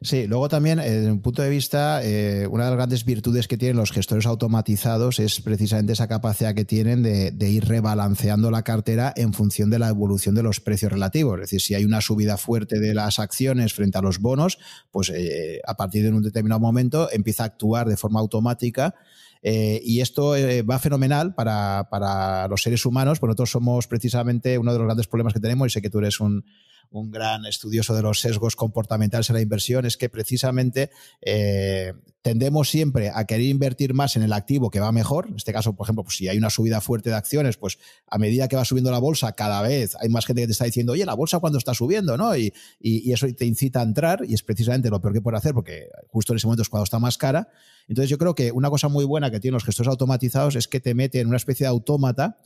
Sí, luego también, eh, desde un punto de vista, eh, una de las grandes virtudes que tienen los gestores automatizados es precisamente esa capacidad que tienen de, ir rebalanceando la cartera en función de la evolución de los precios relativos. Es decir, si hay una subida fuerte de las acciones frente a los bonos, pues eh, a partir de un determinado momento empieza a actuar de forma automática eh, y esto eh, va fenomenal para, los seres humanos, porque nosotros somos precisamente uno de los grandes problemas que tenemos, y sé que tú eres un, gran estudioso de los sesgos comportamentales en la inversión, es que precisamente eh, tendemos siempre a querer invertir más en el activo que va mejor. En este caso, por ejemplo, pues si hay una subida fuerte de acciones, pues a medida que va subiendo la bolsa, cada vez hay más gente que te está diciendo, oye, la bolsa cuando está subiendo, ¿no? Y, y, eso te incita a entrar y es precisamente lo peor que puede hacer porque justo en ese momento es cuando está más cara. Entonces yo creo que una cosa muy buena que tienen los gestores automatizados es que te mete en una especie de autómata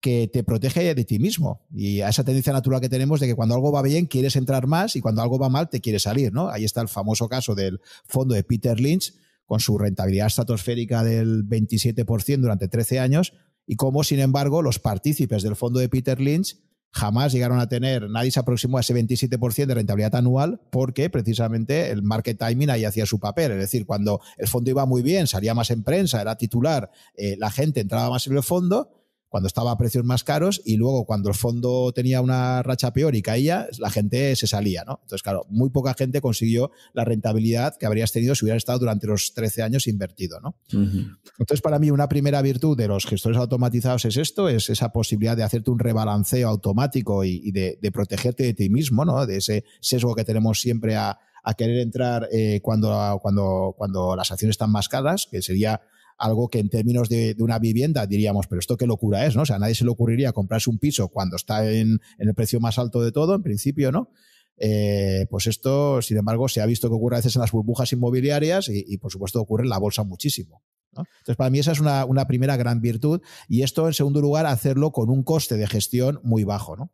que te protege de ti mismo y a esa tendencia natural que tenemos de que cuando algo va bien quieres entrar más y cuando algo va mal te quieres salir, ¿no? Ahí está el famoso caso del fondo de Peter Lynch con su rentabilidad estratosférica del 27% durante 13 años y cómo, sin embargo, los partícipes del fondo de Peter Lynch jamás llegaron a tener, nadie se aproximó a ese 27% de rentabilidad anual porque precisamente el market timing ahí hacía su papel. Es decir, cuando el fondo iba muy bien, salía más en prensa, era titular, eh, la gente entraba más en el fondo cuando estaba a precios más caros y luego cuando el fondo tenía una racha peor y caía, la gente se salía, ¿no? Entonces, claro, muy poca gente consiguió la rentabilidad que habrías tenido si hubieras estado durante los 13 años invertido, ¿no? Entonces, para mí, una primera virtud de los gestores automatizados es esto, es esa posibilidad de hacerte un rebalanceo automático y, de, protegerte de ti mismo, ¿no? De ese sesgo que tenemos siempre a, querer entrar eh, cuando, cuando, cuando las acciones están más caras, que sería algo que en términos de, una vivienda diríamos, pero esto qué locura es, ¿no? O sea, a nadie se le ocurriría comprarse un piso cuando está en, el precio más alto de todo, en principio, ¿no? Eh, pues esto, sin embargo, se ha visto que ocurre a veces en las burbujas inmobiliarias y, por supuesto, ocurre en la bolsa muchísimo. Entonces, para mí esa es una, primera gran virtud y esto, en segundo lugar, hacerlo con un coste de gestión muy bajo, ¿no?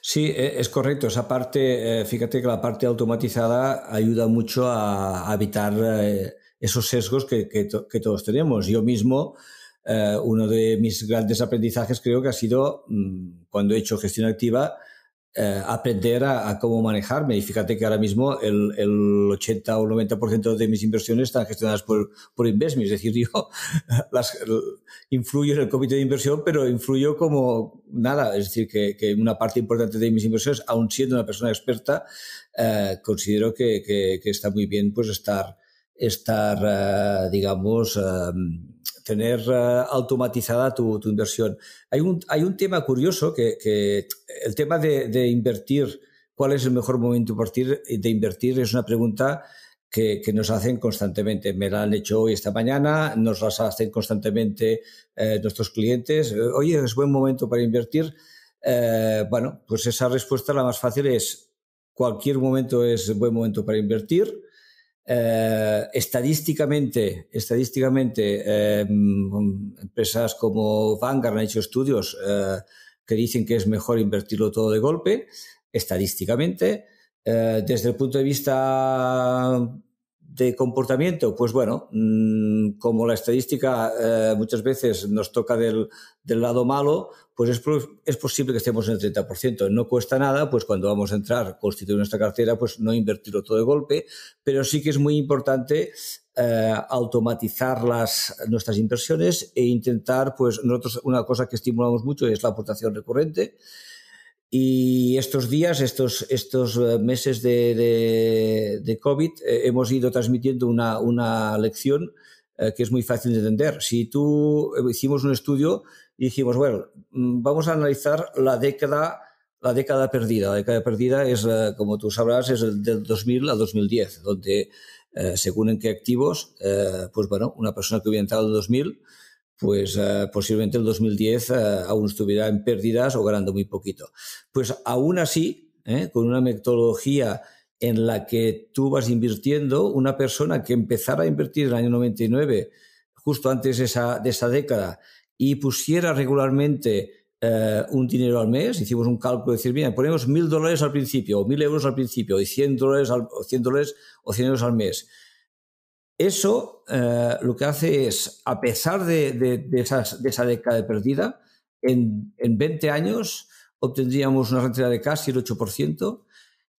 Sí, e, es correcto. Esa parte, eh, fíjate que la parte automatizada ayuda mucho a, evitar eh, esos sesgos que, todos tenemos. Yo mismo, eh, uno de mis grandes aprendizajes creo que ha sido mm, cuando he hecho gestión activa, eh, aprender a, cómo manejarme. Y fíjate que ahora mismo el, el 80 o 90% de mis inversiones están gestionadas por, por Investme. Es decir, yo las, influyo en el comité de inversión, pero influyo como nada. Es decir, que, que una parte importante de mis inversiones, aun siendo una persona experta, eh, considero que, que, que, está muy bien pues estar, estar eh, digamos, tener uh, automatizada tu, inversión. Hay un, hay un tema curioso que, el tema de, invertir, cuál es el mejor momento de invertir, es una pregunta que, nos hacen constantemente. Me la han hecho hoy esta mañana, nos las hacen constantemente eh, nuestros clientes. Oye, es buen momento para invertir. Eh, bueno, pues esa respuesta la más fácil es cualquier momento es buen momento para invertir. Eh, estadísticamente, estadísticamente eh, empresas como Vanguard han hecho estudios eh, que dicen que es mejor invertirlo todo de golpe, estadísticamente. desde el punto de vista de comportamiento, pues bueno, mm, como la estadística eh, muchas veces nos toca del, del lado malo, pues es, es, posible que estemos en el 30%. No cuesta nada, pues cuando vamos a entrar, constituir nuestra cartera, pues no invertirlo todo de golpe, pero sí que es muy importante eh, automatizar las, nuestras inversiones e intentar, pues nosotros una cosa que estimulamos mucho es la aportación recurrente. Y estos días, estos, estos eh, meses de, COVID, eh, hemos ido transmitiendo una, una lección eh, que es muy fácil de entender. Si tú hicimos un estudio y dijimos, bueno, mm, vamos a analizar la década, la década perdida. La década perdida es, como tú sabrás, es el del 2000 a 2010, donde según en qué activos, pues bueno, una persona que hubiera entrado en 2000 pues uh, posiblemente el 2010 uh, eh, aún estuviera en pérdidas o ganando muy poquito. Pues aún así, ¿eh? con una metodología en la que tú vas invirtiendo, una persona que empezara a invertir en el año 99, justo antes de esa, década, y pusiera regularmente eh, un dinero al mes, hicimos un cálculo de decir, mira, ponemos mil dólares al principio, o mil euros al principio, y cien dólares, al, o cien dólares o cien euros al mes eso eh, lo que hace es, a pesar de, de, esa década perdida, en, en, 20 años obtendríamos una rentabilidad de casi el 8%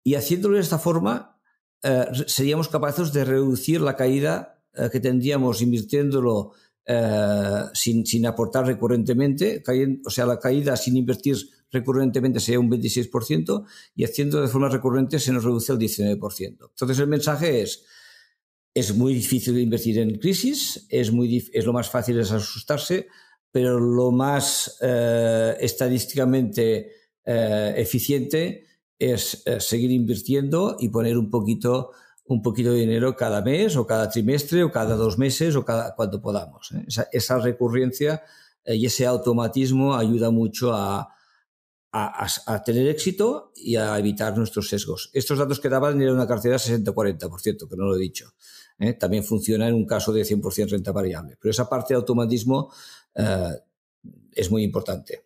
y haciéndolo de esta forma eh, seríamos capaces de reducir la caída eh, que tendríamos invirtiéndolo sin, sin, aportar recurrentemente, o sea, la caída sin invertir recurrentemente sería un 26% y haciendo de forma recurrente se nos reduce al 19%. Entonces el mensaje es, es muy difícil invertir en crisis, es, lo más fácil es asustarse, pero lo más eh, estadísticamente eh, eficiente es eh, seguir invirtiendo y poner un poquito, un poquito de dinero cada mes o cada trimestre o cada dos meses o cada cuando podamos. Esa, recurrencia y ese automatismo ayuda mucho a, a, tener éxito y a evitar nuestros sesgos. Estos datos que daban eran una cartera 60-40%, que no lo he dicho. ¿Eh? también funciona en un caso de 100% renta variable. Pero esa parte de automatismo eh, es muy importante.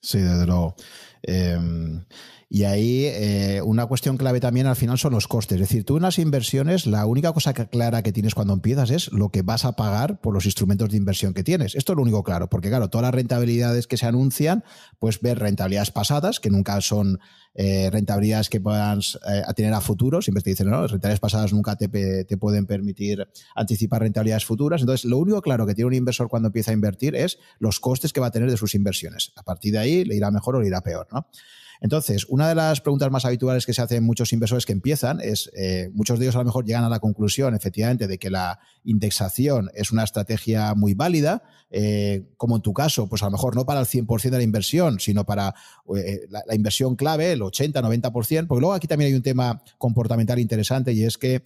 Sí, desde luego. Em, y ahí eh, una cuestión clave también al final son los costes. Es decir, tú en las inversiones, la única cosa clara que tienes cuando empiezas es lo que vas a pagar por los instrumentos de inversión que tienes. Esto es lo único claro, porque claro, todas las rentabilidades que se anuncian, pues ver rentabilidades pasadas, que nunca son eh, rentabilidades que puedan eh, tener a futuro. Siempre te dicen, no, las rentabilidades pasadas nunca te, pueden permitir anticipar rentabilidades futuras. Entonces, lo único claro que tiene un inversor cuando empieza a invertir es los costes que va a tener de sus inversiones. A partir de ahí le irá mejor o le irá peor, ¿no? Entonces, una de las preguntas más habituales que se hacen muchos inversores que empiezan es, eh, muchos de ellos a lo mejor llegan a la conclusión, efectivamente, de que la indexación es una estrategia muy válida, eh, como en tu caso, pues a lo mejor no para el 100% de la inversión, sino para la, la, inversión clave, el 80-90%, porque luego aquí también hay un tema comportamental interesante y es que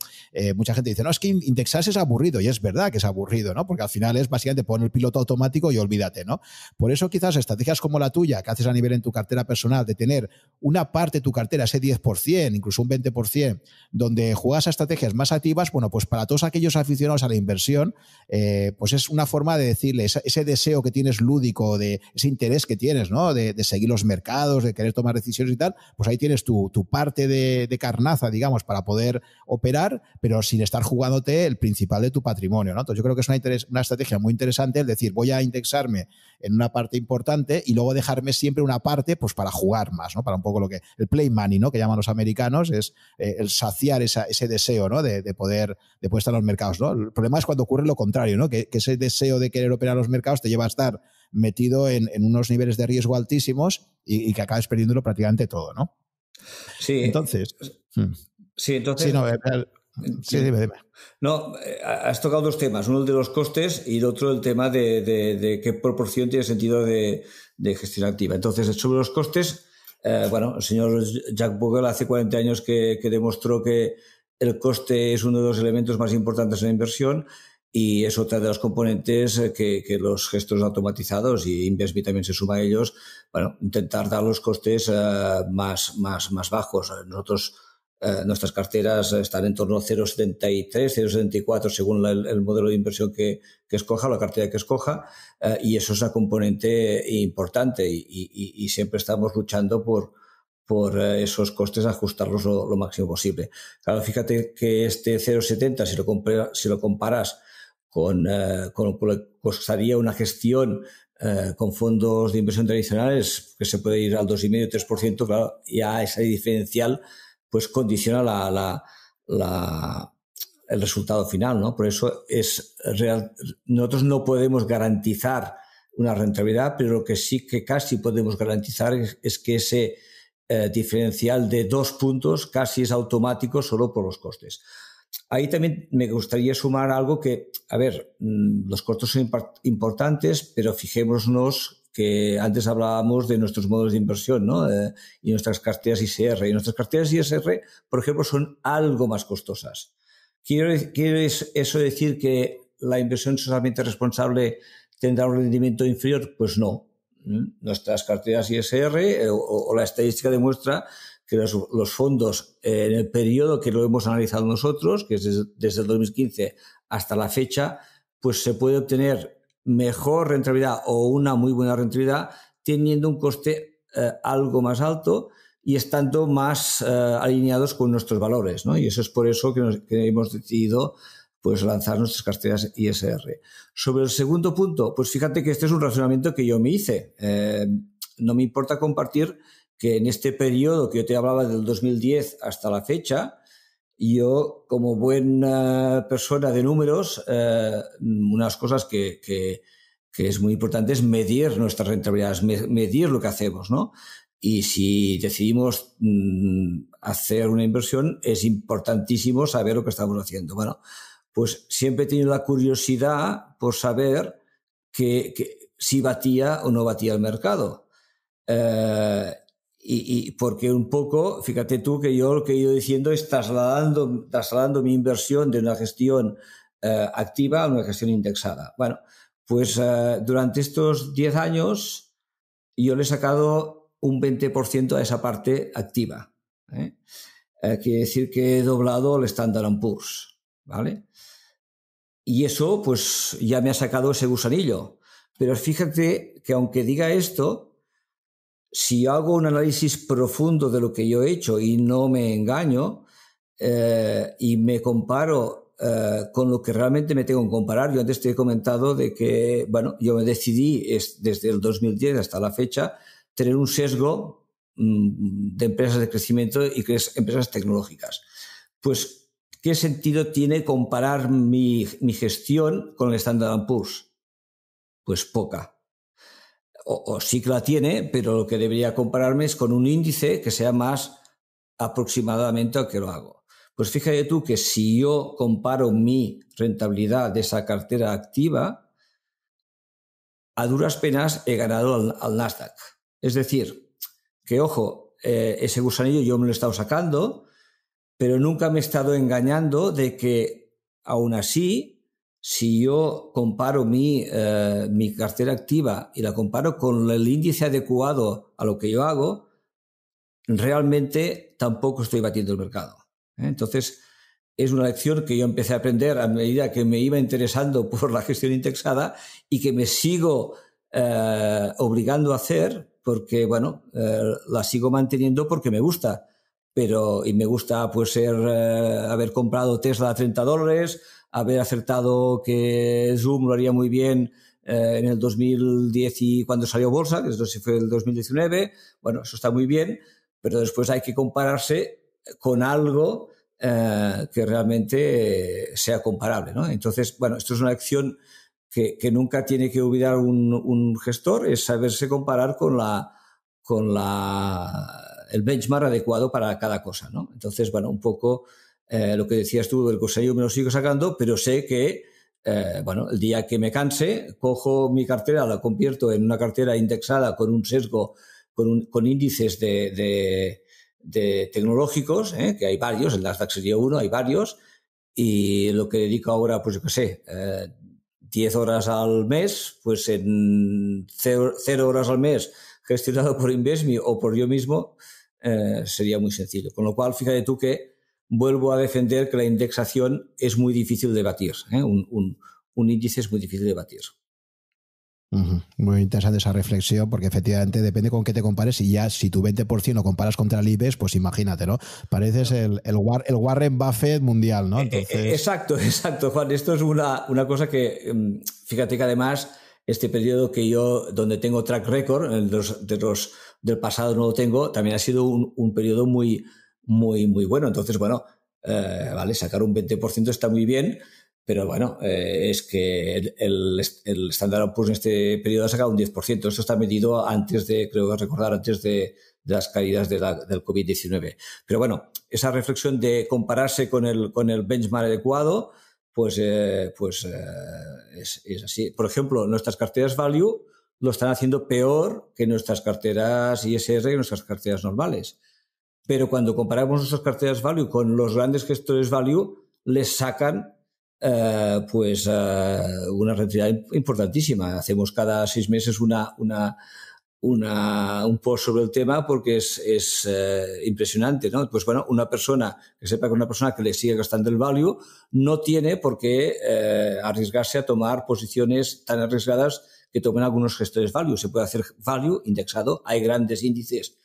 mucha gente dice, no, es que indexarse es aburrido, y es verdad que es aburrido, ¿no? Porque al final es básicamente poner el piloto automático y olvídate, ¿no? Por eso quizás estrategias como la tuya, que haces a nivel en tu cartera personal, de tener una parte de tu cartera, ese 10%, incluso un 20%, donde juegas a estrategias más activas, bueno, pues para todos aquellos aficionados a la inversión, eh, pues es una forma de decirle ese, deseo que tienes lúdico, de ese interés que tienes, ¿no? De, seguir los mercados, de querer tomar decisiones y tal, pues ahí tienes tu, parte de, carnaza, digamos, para poder operar, pero sin estar jugándote el principal de tu patrimonio, ¿no? Entonces yo creo que es una, estrategia muy interesante el decir, voy a indexarme en una parte importante y luego dejarme siempre una parte, pues para jugar más, ¿no? Para un poco lo que el play money, ¿no? Que llaman los americanos, es eh, el saciar ese deseo, ¿no? De, poder, de estar en los mercados, ¿no? El problema es cuando ocurre lo contrario, ¿no? Que, ese deseo de querer operar los mercados te lleva a estar metido en, unos niveles de riesgo altísimos y, que acabes perdiéndolo prácticamente todo, ¿no? Sí. Entonces. Hmm. Sí, entonces. Sí, no, eh, Sí, dime, dime. No, eh, has tocado dos temas, uno el de los costes y el otro el tema de, qué proporción tiene sentido de, gestión activa. Entonces, sobre los costes, eh, bueno, el señor Jack Bogle hace 40 años que, demostró que el coste es uno de los elementos más importantes en la inversión y es otra de los componentes que, los gestos automatizados y InvestMe también se suma a ellos, bueno, intentar dar los costes eh, más, más, más bajos. Nosotros, eh, nuestras carteras están en torno a 0,73, 0,74 según el, modelo de inversión que, que, escoja, la cartera que escoja, eh, y eso es una componente importante y, siempre estamos luchando por, por eh, esos costes ajustarlos lo, máximo posible. Claro, fíjate que este 0,70, si lo, si lo comparas con, eh, con, costaría una gestión con fondos de inversión tradicionales, que se puede ir al 2,5-3%, claro, ya ese diferencial pues condiciona la, la el resultado final, ¿no? Por eso es real. Nosotros no podemos garantizar una rentabilidad, pero lo que sí que casi podemos garantizar es, que ese eh, diferencial de dos puntos casi es automático solo por los costes. Ahí también me gustaría sumar algo que, a ver, mm, los costos son importantes, pero fijémonos que antes hablábamos de nuestros modos de inversión ¿no? Eh, y nuestras carteras ISR. Y nuestras carteras ISR, por ejemplo, son algo más costosas. ¿Quiero, eso decir que la inversión socialmente responsable tendrá un rendimiento inferior? Pues no. ¿Mm? Nuestras carteras ISR eh, o, la estadística demuestra que los, fondos eh, en el periodo que lo hemos analizado nosotros, que es desde, el 2015 hasta la fecha, pues se puede obtener mejor rentabilidad o una muy buena rentabilidad teniendo un coste eh, algo más alto y estando más eh, alineados con nuestros valores, ¿no? Y eso es por eso que, hemos decidido pues lanzar nuestras carteras ISR. Sobre el segundo punto, pues fíjate que este es un razonamiento que yo me hice. No me importa compartir que en este periodo que yo te hablaba del 2010 hasta la fecha, yo como buena persona de números, eh, unas cosas que, que, que, es muy importante es medir nuestras rentabilidades, medir lo que hacemos, ¿no? Y si decidimos mm, hacer una inversión, es importantísimo saber lo que estamos haciendo. Bueno, pues siempre he tenido la curiosidad por saber que, si batía o no batía el mercado. Eh, y, porque un poco, fíjate tú que yo lo que he ido diciendo es trasladando, trasladando mi inversión de una gestión eh, activa a una gestión indexada. Bueno, pues eh, durante estos 10 años yo le he sacado un 20% a esa parte activa. ¿eh? ¿eh? quiere decir que he doblado el Standard Poor's, ¿vale? Y eso, pues, ya me ha sacado ese gusanillo. Pero fíjate que aunque diga esto, si hago un análisis profundo de lo que yo he hecho y no me engaño eh, y me comparo eh, con lo que realmente me tengo que comparar, yo antes te he comentado de que, bueno, yo me decidí desde el 2010 hasta la fecha tener un sesgo mm, de empresas de crecimiento y empresas tecnológicas. Pues, ¿qué sentido tiene comparar mi, gestión con el Standard Poor's? Pues poca. O, sí que la tiene, pero lo que debería compararme es con un índice que sea más aproximadamente al que lo hago. Pues fíjate tú que si yo comparo mi rentabilidad de esa cartera activa, a duras penas he ganado al Nasdaq. Es decir, que ojo, eh, ese gusanillo yo me lo he estado sacando, pero nunca me he estado engañando de que aún así, si yo comparo mi, eh, mi cartera activa y la comparo con el índice adecuado a lo que yo hago, realmente tampoco estoy batiendo el mercado. ¿eh? Entonces, es una lección que yo empecé a aprender a medida que me iba interesando por la gestión indexada y que me sigo eh, obligando a hacer porque, bueno, eh, la sigo manteniendo porque me gusta. Pero, y me gusta, pues, ser, haber comprado Tesla a 30 dólares, haber acertado que Zoom lo haría muy bien en el 2010 y cuando salió bolsa, que eso fue el 2019. Bueno, eso está muy bien, pero después hay que compararse con algo eh, que realmente sea comparable. ¿no? Entonces, bueno, esto es una acción que, que nunca tiene que olvidar un, un, gestor, es saberse comparar con, la, con la, el benchmark adecuado para cada cosa. ¿no? Entonces, bueno, un poco eh, lo que decías tú del yo me lo sigo sacando, pero sé que eh, bueno, el día que me canse, cojo mi cartera, la convierto en una cartera indexada con un sesgo con, índices de, tecnológicos, ¿eh? que hay varios, en Nasdaq sería uno, hay varios, y lo que dedico ahora, pues yo qué sé, 10 eh, horas al mes, pues en 0 horas al mes gestionado por Investme o por yo mismo, sería muy sencillo. Con lo cual, fíjate tú que vuelvo a defender que la indexación es muy difícil de batir, un, un índice es muy difícil de batir. Muy interesante esa reflexión, porque efectivamente depende con qué te compares y ya si tu 20% lo comparas contra el IBEX, pues imagínate, ¿no? Pareces el, el, Warren Buffett mundial, ¿no? Eh, eh, exacto, exacto, Juan. Esto es una, una cosa que, mm, fíjate que además este periodo que yo, donde tengo track record, de los, de los del pasado no lo tengo, también ha sido un, un periodo muy, muy, muy bueno. Entonces, bueno, eh, vale, sacar un 20% está muy bien, pero bueno, eh, es que el, el, Standard Poor's en este periodo ha sacado un 10%. Esto está medido antes de, creo recordar, antes de, las caídas de del COVID-19. Pero bueno, esa reflexión de compararse con el, con el benchmark adecuado, pues, eh, pues eh, es, así. Por ejemplo, nuestras carteras value lo están haciendo peor que nuestras carteras ISR y nuestras carteras normales. Pero cuando comparamos nuestras carteras value con los grandes gestores value, les sacan eh, pues eh, una rentabilidad importantísima. Hacemos cada seis meses una, un post sobre el tema porque es, es eh, impresionante, ¿no? Pues bueno, una persona que sepa que una persona que le sigue gastando el value no tiene por qué arriesgarse a tomar posiciones tan arriesgadas que tomen algunos gestores value. Se puede hacer value indexado. Hay grandes índices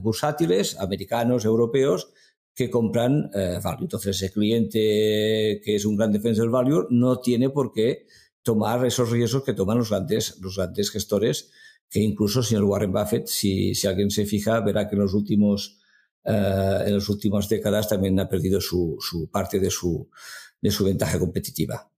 bursátiles, americanos, europeos, que compran eh, value. Entonces, ese cliente que es un gran defensor del value no tiene por qué tomar esos riesgos que toman los grandes, los grandes gestores, que incluso señor Warren Buffett, si, si alguien se fija, verá que en los últimos eh, en las últimas décadas también ha perdido su, su parte de su, de su ventaja competitiva.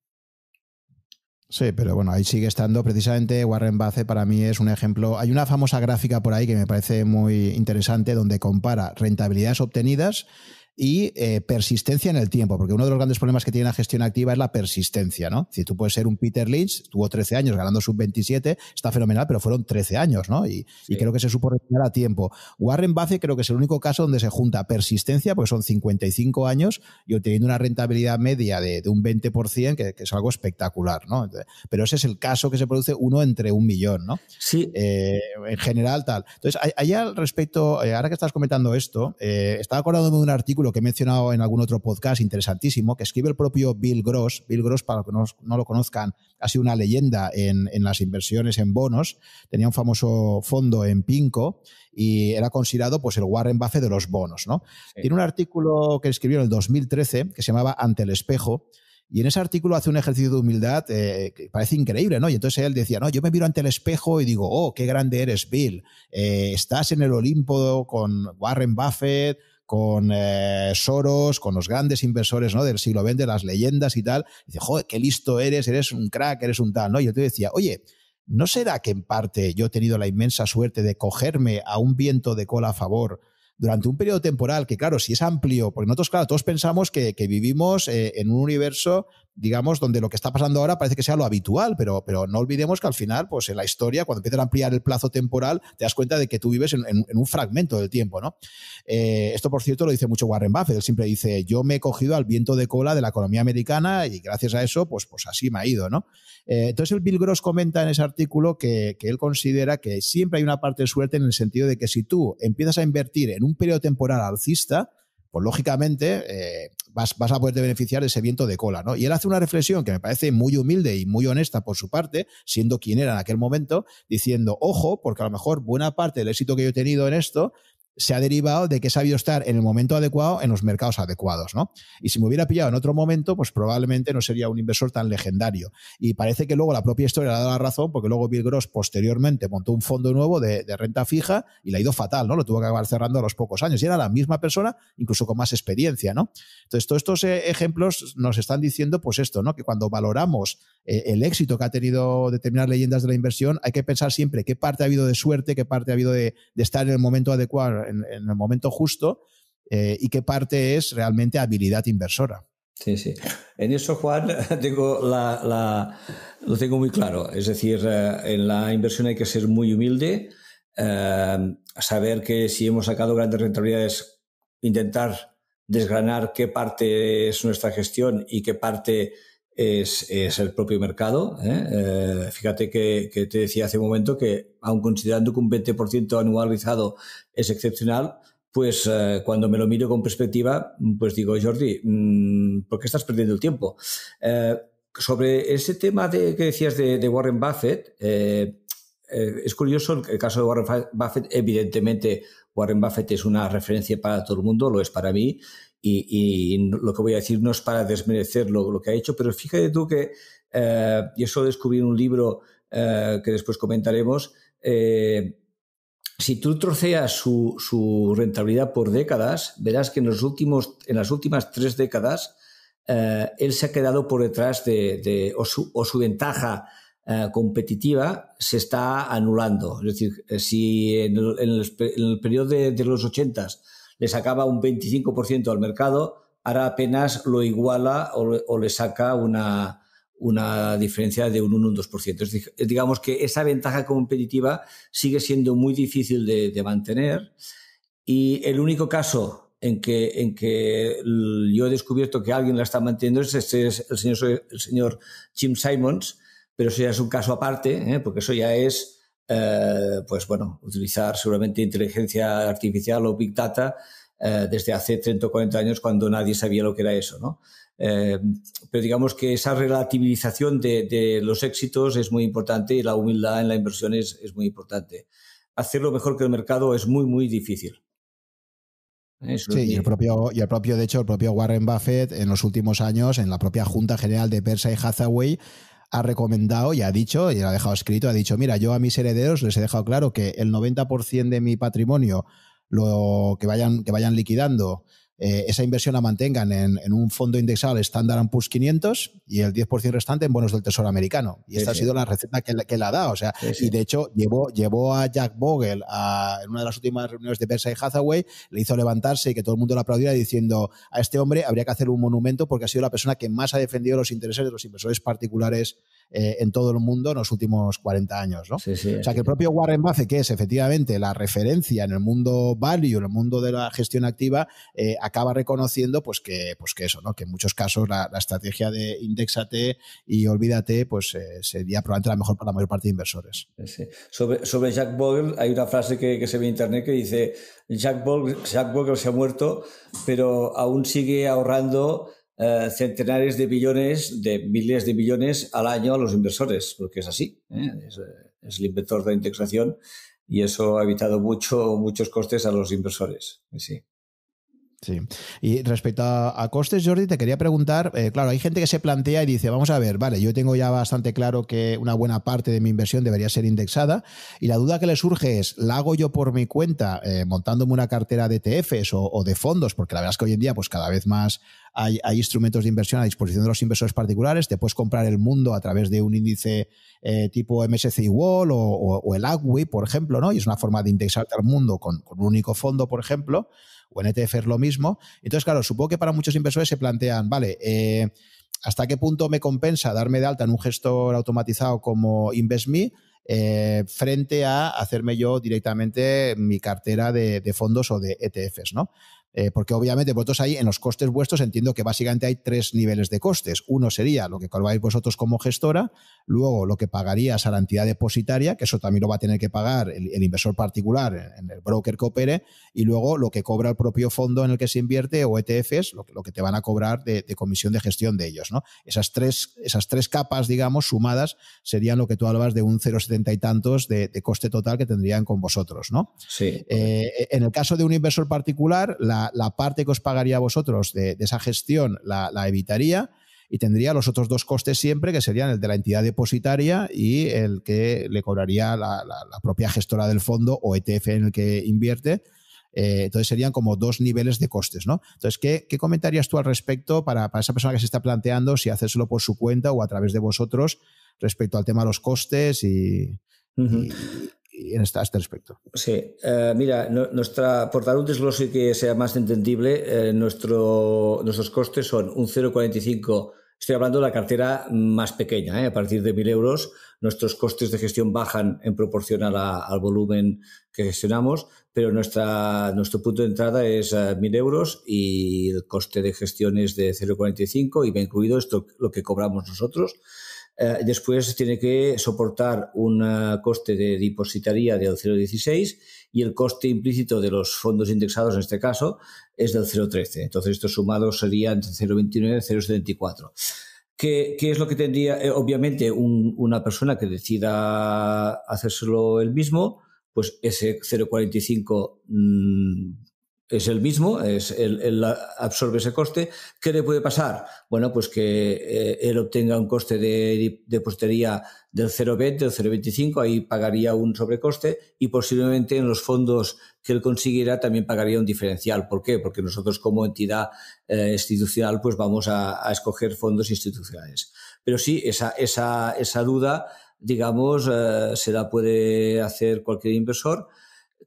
Sí, pero bueno, ahí sigue estando. Precisamente Warren Buffett para mí es un ejemplo. Hay una famosa gráfica por ahí que me parece muy interesante donde compara rentabilidades obtenidas y eh, persistencia en el tiempo, porque uno de los grandes problemas que tiene la gestión activa es la persistencia, ¿no? Si tú puedes ser un Peter Lynch, tuvo 13 años ganando sub 27, está fenomenal, pero fueron 13 años, ¿no? Y, creo que se supo retirar a tiempo. Warren Buffett creo que es el único caso donde se junta persistencia, porque son 55 años y obteniendo una rentabilidad media de, un 20%, que, es algo espectacular, ¿no? Pero ese es el caso que se produce uno entre un millón, ¿no? Sí. Eh, en general, tal. Entonces, allá al respecto, eh, ahora que estás comentando esto, estaba acordándome de un artículo que he mencionado en algún otro podcast interesantísimo, que escribe el propio Bill Gross. Bill Gross, para los que no, lo conozcan, ha sido una leyenda en, las inversiones en bonos. Tenía un famoso fondo en Pinco y era considerado pues, el Warren Buffett de los bonos. ¿no? Tiene un artículo que escribió en el 2013 que se llamaba Ante el espejo. Y en ese artículo hace un ejercicio de humildad eh, que parece increíble, ¿no? Y entonces él decía, no, yo me miro ante el espejo y digo, oh, qué grande eres, Bill. Eh, estás en el Olimpo con Warren Buffett, con eh, Soros, con los grandes inversores ¿no? del siglo XX, las leyendas y tal. Y dice, joder, qué listo eres, eres un crack, eres un tal, ¿no? Y yo te decía, oye, ¿no será que en parte yo he tenido la inmensa suerte de cogerme a un viento de cola a favor durante un periodo temporal que, claro, si es amplio, porque nosotros, claro, todos pensamos que, vivimos eh, en un universo digamos, donde lo que está pasando ahora parece que sea lo habitual, pero, pero no olvidemos que al final, pues en la historia, cuando empiezan a ampliar el plazo temporal, te das cuenta de que tú vives en, un fragmento del tiempo, ¿no? Eh, esto, por cierto, lo dice mucho Warren Buffett, él siempre dice, yo me he cogido al viento de cola de la economía americana y gracias a eso, pues, pues así me ha ido, ¿no? Eh, entonces el Bill Gross comenta en ese artículo que, que él considera que siempre hay una parte de suerte en el sentido de que si tú empiezas a invertir en un periodo temporal alcista, pues lógicamente eh, vas, a poder beneficiar de ese viento de cola. ¿no? Y él hace una reflexión que me parece muy humilde y muy honesta por su parte, siendo quien era en aquel momento, diciendo, ojo, porque a lo mejor buena parte del éxito que yo he tenido en esto se ha derivado de que he sabido estar en el momento adecuado en los mercados adecuados, ¿no? Y si me hubiera pillado en otro momento, pues probablemente no sería un inversor tan legendario. Y parece que luego la propia historia le ha dado la razón, porque luego Bill Gross posteriormente montó un fondo nuevo de, renta fija y le ha ido fatal, ¿no? Lo tuvo que acabar cerrando a los pocos años. Y era la misma persona, incluso con más experiencia, ¿no? Entonces, todos estos eh, ejemplos nos están diciendo, pues esto, ¿no? Que cuando valoramos eh, el éxito que ha tenido determinadas leyendas de la inversión, hay que pensar siempre qué parte ha habido de suerte, qué parte ha habido de, de estar en el momento adecuado en, el momento justo eh, y qué parte es realmente habilidad inversora. Sí, sí. En eso, Juan, tengo la, lo tengo muy claro. Es decir, eh, en la inversión hay que ser muy humilde, eh, saber que si hemos sacado grandes rentabilidades, intentar desgranar qué parte es nuestra gestión y qué parte es, el propio mercado. fíjate que, te decía hace un momento que, aun considerando que un 20% anualizado es excepcional, pues eh, cuando me lo miro con perspectiva, pues digo, Jordi, mm, ¿por qué estás perdiendo el tiempo? Eh, sobre ese tema de, que decías de, Warren Buffett, eh, es curioso el caso de Warren Buffett, evidentemente Warren Buffett es una referencia para todo el mundo, lo es para mí, y, lo que voy a decir no es para desmerecer lo, que ha hecho, pero fíjate tú que, y eso descubrí en un libro que después comentaremos, si tú troceas su, rentabilidad por décadas, verás que en, los últimos, en las últimas tres décadas eh, él se ha quedado por detrás de, o, su, ventaja eh, competitiva se está anulando. Es decir, eh, si en el, periodo de, los 80 le sacaba un 25% al mercado, ahora apenas lo iguala o le saca una, una diferencia de un 1 o un 2%. Es, digamos que esa ventaja competitiva sigue siendo muy difícil de, mantener y el único caso en que, en que yo he descubierto que alguien la está manteniendo es, este es el, señor, el señor Jim Simons, pero eso ya es un caso aparte, ¿eh? porque eso ya es, eh, pues bueno, utilizar seguramente inteligencia artificial o big data eh, desde hace 30 o 40 años cuando nadie sabía lo que era eso, ¿no? Eh, pero digamos que esa relativización de, los éxitos es muy importante y la humildad en la inversión es, muy importante. Hacerlo mejor que el mercado es muy, muy difícil. sí, y el, propio, y el propio, de hecho, el propio Warren Buffett en los últimos años, en la propia Junta General de Persa y Hathaway, ha recomendado y ha dicho, y lo ha dejado escrito, ha dicho, mira, yo a mis herederos les he dejado claro que el 90% de mi patrimonio lo que vayan, que vayan liquidando eh, esa inversión la mantengan en, un fondo indexado al Standard Poor's 500 y el 10% restante en bonos del Tesoro americano. Y esta ha sido la receta que, que le ha dado. O sea, y de hecho llevó, llevó a Jack Bogle a, en una de las últimas reuniones de Berkshire Hathaway, le hizo levantarse y que todo el mundo lo aplaudiera diciendo a este hombre habría que hacer un monumento porque ha sido la persona que más ha defendido los intereses de los inversores particulares eh, en todo el mundo en los últimos 40 años. ¿no? o sea, que el propio Warren Buffett, que es efectivamente la referencia en el mundo value, en el mundo de la gestión activa, eh, acaba reconociendo pues que, pues que eso, ¿no? que en muchos casos la, estrategia de indexate y olvídate pues eh, sería probablemente la mejor para la mayor parte de inversores. Sobre, sobre Jack Bogle hay una frase que, se ve en internet que dice Jack Bogle, Jack Bogle se ha muerto, pero aún sigue ahorrando eh, centenares de billones, de miles de billones al año a los inversores, porque es así. ¿eh? Es, el inventor de la indexación y eso ha evitado mucho, muchos costes a los inversores. Sí. Sí. Y respecto a, costes, Jordi, te quería preguntar, eh, claro, hay gente que se plantea y dice, vamos a ver, vale, yo tengo ya bastante claro que una buena parte de mi inversión debería ser indexada y la duda que le surge es, ¿la hago yo por mi cuenta montándome una cartera de ETFs o, o, de fondos? Porque la verdad es que hoy en día, pues cada vez más hay, instrumentos de inversión a disposición de los inversores particulares, te puedes comprar el mundo a través de un índice eh, tipo MSCI Wall o, el AGWI, por ejemplo, ¿no? Y es una forma de indexarte al mundo con, un único fondo, por ejemplo, o en ETF es lo mismo. Entonces, claro, supongo que para muchos inversores se plantean, vale, eh, ¿hasta qué punto me compensa darme de alta en un gestor automatizado como InvestMe? Eh, frente a hacerme yo directamente mi cartera de, de, fondos o de ETFs, ¿no? Eh, porque obviamente vosotros ahí en los costes vuestros entiendo que básicamente hay tres niveles de costes. Uno sería lo que cobráis vosotros como gestora, luego lo que pagarías a la entidad depositaria, que eso también lo va a tener que pagar el, inversor particular en el broker que opere, y luego lo que cobra el propio fondo en el que se invierte o ETFs, lo, lo que te van a cobrar de, comisión de gestión de ellos. ¿no? Esas, tres, esas tres capas, digamos, sumadas, serían lo que tú hablabas de un 0,70 y tantos de, coste total que tendrían con vosotros. ¿no? Sí. Eh, en el caso de un inversor particular, la, la, parte que os pagaría a vosotros de, esa gestión la, evitaría y tendría los otros dos costes siempre, que serían el de la entidad depositaria y el que le cobraría la, propia gestora del fondo o ETF en el que invierte. Eh, entonces serían como dos niveles de costes, ¿no? Entonces, ¿qué, comentarías tú al respecto para, esa persona que se está planteando si hacérselo por su cuenta o a través de vosotros respecto al tema de los costes y, en este, a este respecto. Sí, eh, mira, nuestra, por dar un desglose que sea más entendible, eh, nuestro, nuestros costes son un 0,45. Estoy hablando de la cartera más pequeña, eh, a partir de 1.000 euros. Nuestros costes de gestión bajan en proporción al volumen que gestionamos, pero nuestra, nuestro punto de entrada es 1.000 euros y el coste de gestión es de 0,45 y va incluido esto lo que cobramos nosotros. Eh, después tiene que soportar un eh, coste de depositaría del 0,16 y el coste implícito de los fondos indexados en este caso es del 0,13. Entonces estos sumados serían 0,29 y 0,74. ¿Qué, ¿Qué, es lo que tendría? Eh, obviamente una persona que decida hacérselo él mismo, pues ese 0,45 es el mismo, es él, absorbe ese coste. ¿Qué le puede pasar? Bueno, pues que eh, él obtenga un coste de depositaría del 0,20, del 0,25, ahí pagaría un sobrecoste y posiblemente en los fondos que él consiguiera también pagaría un diferencial. ¿Por qué? Porque nosotros como entidad eh, institucional pues vamos a, escoger fondos institucionales. Pero sí, esa, esa, esa duda, digamos, eh, se la puede hacer cualquier inversor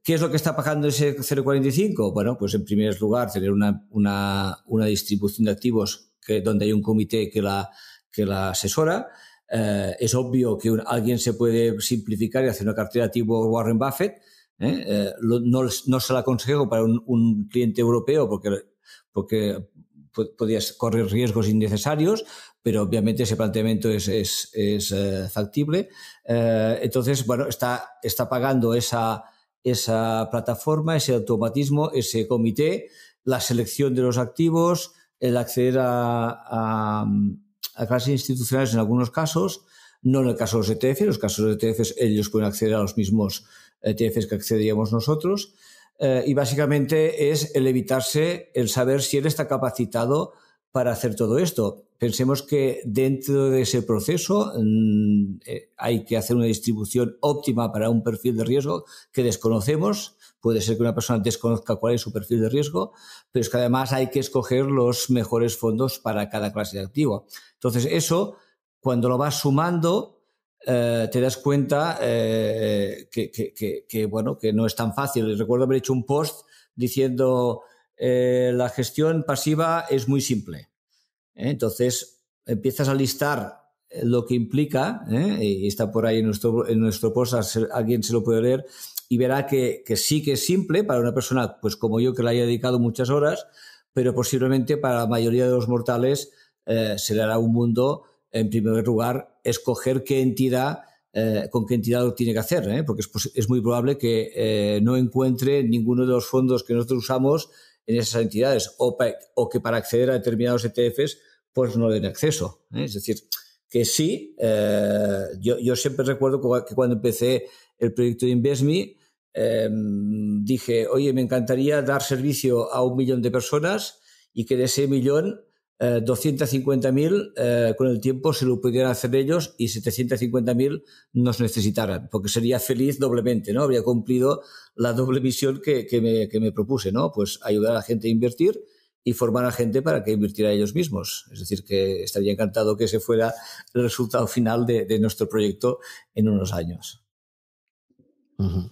¿Qué es lo que está pagando ese 0,45? Bueno, pues en primer lugar, tener una, una, una distribución de activos que, donde hay un comité que la, que la asesora. Eh, es obvio que alguien se puede simplificar y hacer una cartera tipo Warren Buffett. ¿eh? Eh, no, no, se la aconsejo para un, un cliente europeo porque, porque podrías correr riesgos innecesarios, pero obviamente ese planteamiento es, es, es factible. entonces, bueno, está, está pagando esa esa plataforma, ese automatismo, ese comité, la selección de los activos, el acceder a, clases institucionales en algunos casos, no en el caso de los ETF, en los casos de ETFs ellos pueden acceder a los mismos ETFs que accederíamos nosotros. Eh, y básicamente es el evitarse el saber si él está capacitado para hacer todo esto. Pensemos que dentro de ese proceso mm, eh, hay que hacer una distribución óptima para un perfil de riesgo que desconocemos. Puede ser que una persona desconozca cuál es su perfil de riesgo, pero es que además hay que escoger los mejores fondos para cada clase de activo. Entonces, eso, cuando lo vas sumando, eh, te das cuenta eh, que, que, bueno, que no es tan fácil. Recuerdo haber hecho un post diciendo eh, la gestión pasiva es muy simple. ¿eh? Entonces, empiezas a listar eh, lo que implica, y está por ahí en nuestro, en nuestro post, alguien se lo puede leer, y verá que, sí que es simple para una persona, pues como yo, que le haya dedicado muchas horas, pero posiblemente para la mayoría de los mortales se le hará un mundo, en primer lugar, escoger qué entidad con qué entidad lo tiene que hacer, porque es, muy probable que no encuentre ninguno de los fondos que nosotros usamos en esas entidades o, que para acceder a determinados ETFs pues no den acceso. ¿eh? Es decir, que sí, eh, yo, yo, siempre recuerdo que cuando empecé el proyecto de InvestMe, em, dije, oye, me encantaría dar servicio a un millón de personas y que de ese millón 250.000 eh, con el tiempo se lo pudieran hacer ellos y 750.000 nos necesitaran, porque sería feliz doblemente, ¿no? Habría cumplido la doble misión que, me, propuse, ¿no? Pues ayudar a la gente a invertir y formar a gente para que invirtiera ellos mismos. Es decir, que estaría encantado que ese fuera el resultado final de nuestro proyecto en unos años.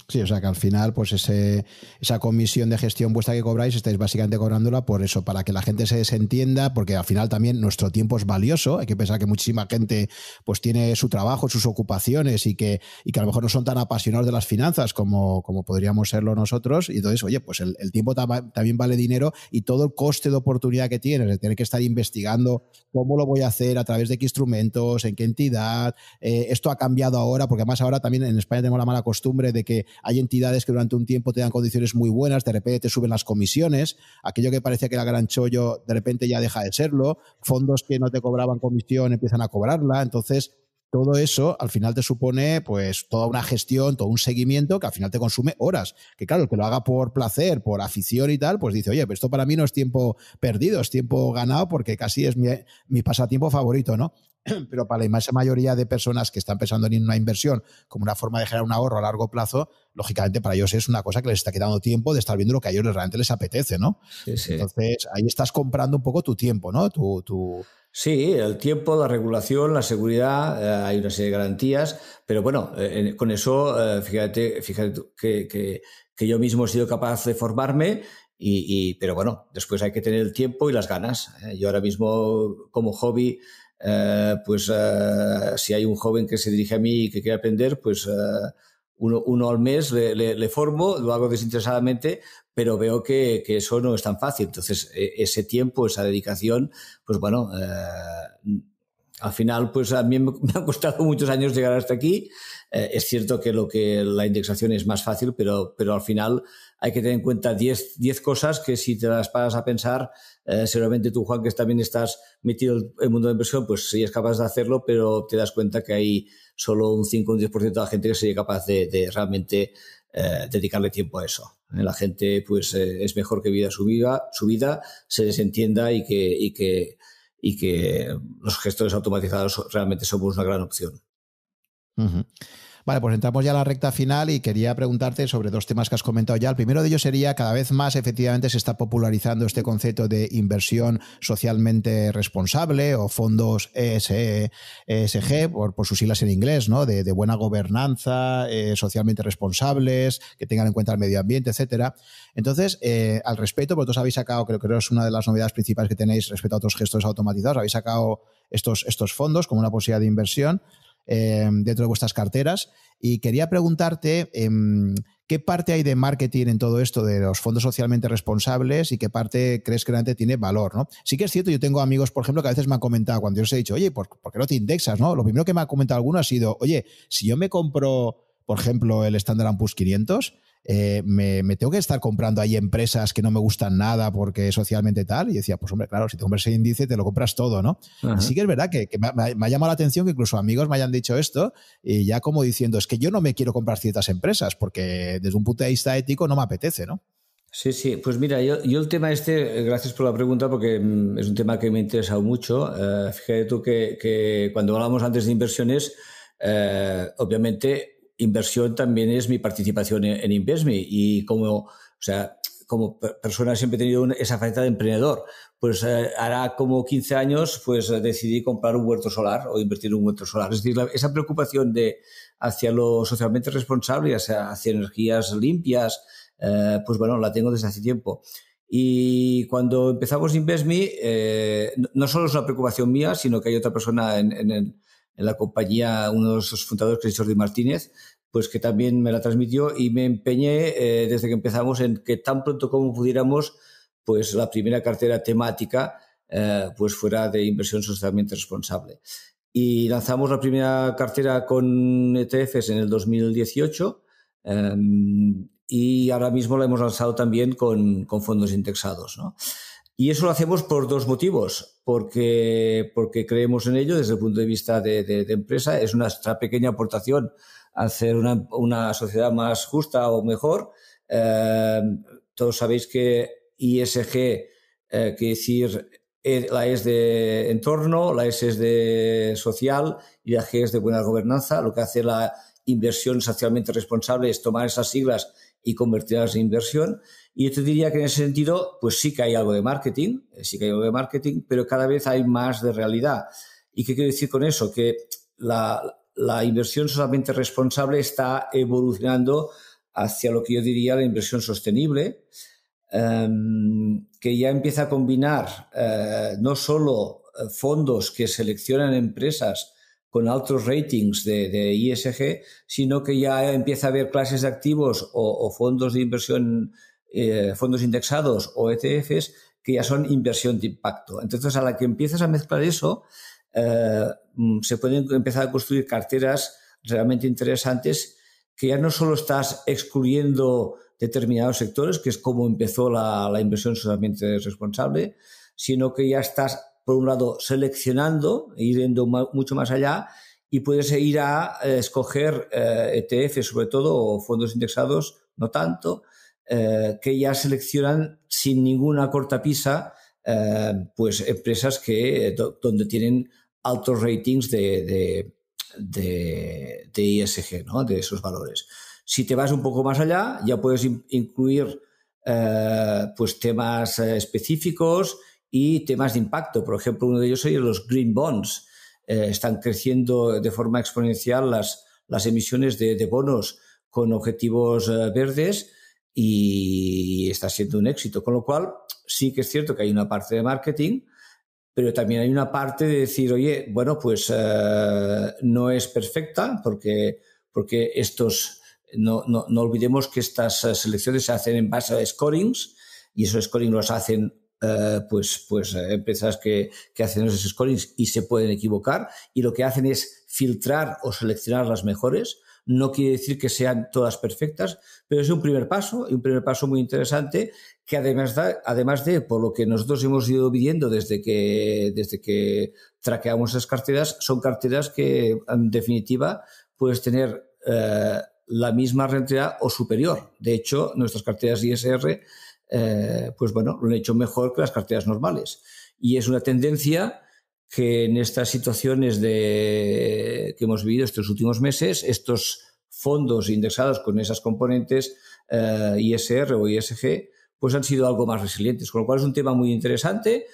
Sí, o sea que al final, pues ese, esa comisión de gestión vuestra que cobráis, estáis básicamente cobrándola por eso, para que la gente se desentienda, porque al final también nuestro tiempo es valioso. Hay que pensar que muchísima gente pues tiene su trabajo, sus ocupaciones y que, y que a lo mejor no son tan apasionados de las finanzas como, como podríamos serlo nosotros. Y entonces, oye, pues el, tiempo también vale dinero y todo el coste de oportunidad que tienes de tener que estar investigando cómo lo voy a hacer, a través de qué instrumentos, en qué entidad. Eh, esto ha cambiado ahora, porque además ahora también en España tenemos la mala costumbre de de que hay entidades que durante un tiempo te dan condiciones muy buenas, de repente te suben las comisiones, aquello que parecía que era gran chollo, de repente ya deja de serlo, fondos que no te cobraban comisión empiezan a cobrarla, entonces todo eso al final te supone pues toda una gestión, todo un seguimiento que al final te consume horas. Que claro, el que lo haga por placer, por afición y tal, pues dice, oye, pues esto para mí no es tiempo perdido, es tiempo ganado porque casi es mi, mi pasatiempo favorito, ¿no? pero para la inmensa mayoría de personas que están pensando en una inversión como una forma de generar un ahorro a largo plazo, lógicamente para ellos es una cosa que les está quitando tiempo de estar viendo lo que a ellos realmente les apetece, ¿no? Entonces ahí estás comprando un poco tu tiempo, ¿no? Tu, tu... Sí, el tiempo, la regulación, la seguridad, eh, hay una serie de garantías, pero bueno, eh, con eso, eh, fíjate, que, yo mismo he sido capaz de formarme y, pero bueno, después hay que tener el tiempo y las ganas. Yo ahora mismo, como hobby, eh, pues eh, si hay un joven que se dirige a mí y que quiere aprender, pues eh, uno, uno, al mes le, le, formo, lo hago desinteresadamente, pero veo que, que, eso no es tan fácil. Entonces, e, ese tiempo, esa dedicación, pues bueno, al final, pues a mí me ha costado muchos años llegar hasta aquí. es cierto que lo que la indexación es más fácil, pero, pero al final hay que tener en cuenta 10 cosas que si te las paras a pensar, eh, seguramente tú, Juan, que también estás metido en el mundo de inversión, pues sí es capaz de hacerlo, pero te das cuenta que hay solo un 5 o un 10% de la gente que sería capaz de, realmente eh, dedicarle tiempo a eso. Eh, la gente, pues, es mejor que vida su, vida su vida, se desentienda y que, y que, y que los gestores automatizados realmente somos una gran opción. Vale, pues entramos ya a la recta final y quería preguntarte sobre dos temas que has comentado ya. El primero de ellos sería cada vez más efectivamente se está popularizando este concepto de inversión socialmente responsable o fondos ESG, e por, sus siglas en inglés, ¿no? De, buena gobernanza, eh, socialmente responsables, que tengan en cuenta el medio ambiente, etcétera. Entonces, eh, al respecto, vosotros habéis sacado, creo que es una de las novedades principales que tenéis respecto a otros gestos automatizados, habéis sacado estos fondos como una posibilidad de inversión. Em, dentro de vuestras carteras. Y quería preguntarte em, qué parte hay de marketing en todo esto de los fondos socialmente responsables y qué parte crees que realmente tiene valor. ¿no? Sí que es cierto, yo tengo amigos, por ejemplo, que a veces me han comentado, cuando yo les he dicho, oye, ¿por, ¿por qué no te indexas? ¿no? Lo primero que me ha comentado alguno ha sido, oye, si yo me compro, por ejemplo, el Standard Poor's 500, eh, me, tengo que estar comprando ahí empresas que no me gustan nada porque socialmente tal. Y decía, pues hombre, claro, si te compras ese índice, te lo compras todo, ¿no? Sí que es verdad que, me, ha, llamado la atención que incluso amigos me hayan dicho esto y ya como diciendo, es que yo no me quiero comprar ciertas empresas porque desde un punto de vista ético no me apetece, ¿no? Sí, sí, pues mira, yo, el tema este, gracias por la pregunta porque mm, es un tema que me ha interesado mucho. Eh, fíjate tú que, cuando hablamos antes de inversiones, eh, obviamente inversión también es mi participación en, Investme y como, o sea, como persona siempre he tenido esa faceta de emprendedor. Pues eh, hará como 15 años, pues decidí comprar un huerto solar o invertir en un huerto solar. Es decir, esa preocupación de hacia lo socialmente responsable, hacia, hacia energías limpias, eh, pues bueno, la tengo desde hace tiempo. Y cuando empezamos Investme, eh, no solo es una preocupación mía, sino que hay otra persona en, en, en la compañía, uno de sus fundadores, que es Jordi Martínez, pues que también me la transmitió y me empeñé eh, desde que empezamos en que tan pronto como pudiéramos, pues la primera cartera temática eh, pues fuera de inversión socialmente responsable. Y lanzamos la primera cartera con ETFs en el 2018 em, y ahora mismo la hemos lanzado también con, con fondos indexados. ¿no? Y eso lo hacemos por dos motivos. Porque, porque creemos en ello desde el punto de vista de, empresa. Es nuestra pequeña aportación a hacer una, sociedad más justa o mejor. Eh, todos sabéis que ISG eh, quiere decir e, la E es de entorno, la S es de social y la G es de buena gobernanza. Lo que hace la inversión socialmente responsable es tomar esas siglas y convertirlas en inversión. Y yo te diría que en ese sentido, pues sí que hay algo de marketing, eh, sí que hay algo de marketing, pero cada vez hay más de realidad. ¿Y qué quiero decir con eso? Que la, la inversión solamente responsable está evolucionando hacia lo que yo diría la inversión sostenible, em, que ya empieza a combinar eh, no solo eh, fondos que seleccionan empresas con altos ratings de, ISG, sino que ya empieza a haber clases de activos o, fondos de inversión, eh, fondos indexados o ETFs que ya son inversión de impacto. Entonces, a la que empiezas a mezclar eso, mm, se pueden empezar a construir carteras realmente interesantes que ya no solo estás excluyendo determinados sectores, que es como empezó la, inversión socialmente responsable, sino que ya estás, por un lado, seleccionando, yendo mucho más allá, y puedes ir a eh, escoger ETF, eh, e sobre todo, o fondos indexados, no tanto, eh, que ya seleccionan sin ninguna cortapisa pues empresas que, donde tienen altos ratings de de, de ISG, ¿no? de esos valores. Si te vas un poco más allá, ya puedes incluir eh, pues temas eh, específicos y temas de impacto. Por ejemplo, uno de ellos son los green bonds. Eh, están creciendo de forma exponencial las, las emisiones de, de bonos con objetivos verdes y está siendo un éxito. Con lo cual, sí que es cierto que hay una parte de marketing, pero también hay una parte de decir, oye, bueno, pues eh, no es perfecta porque, porque estos, no, no, no, olvidemos que estas eh, selecciones se hacen en base a scorings y esos scorings los hacen eh, pues, pues empresas que, que hacen esos scorings y se pueden equivocar y lo que hacen es filtrar o seleccionar las mejores. No quiere decir que sean todas perfectas, pero es un primer paso, y un primer paso muy interesante que además, además de, por lo que nosotros hemos ido viendo desde que, desde que traqueamos esas carteras, son carteras que en definitiva puedes tener eh, la misma rentabilidad o superior. De hecho, nuestras carteras ISR, eh, pues bueno, lo han hecho mejor que las carteras normales. Y es una tendencia que en estas situaciones de, que hemos vivido estos últimos meses, estos fondos indexados con esas componentes eh, ISR o ISG, pues han sido algo más resilientes. Con lo cual es un tema muy interesante.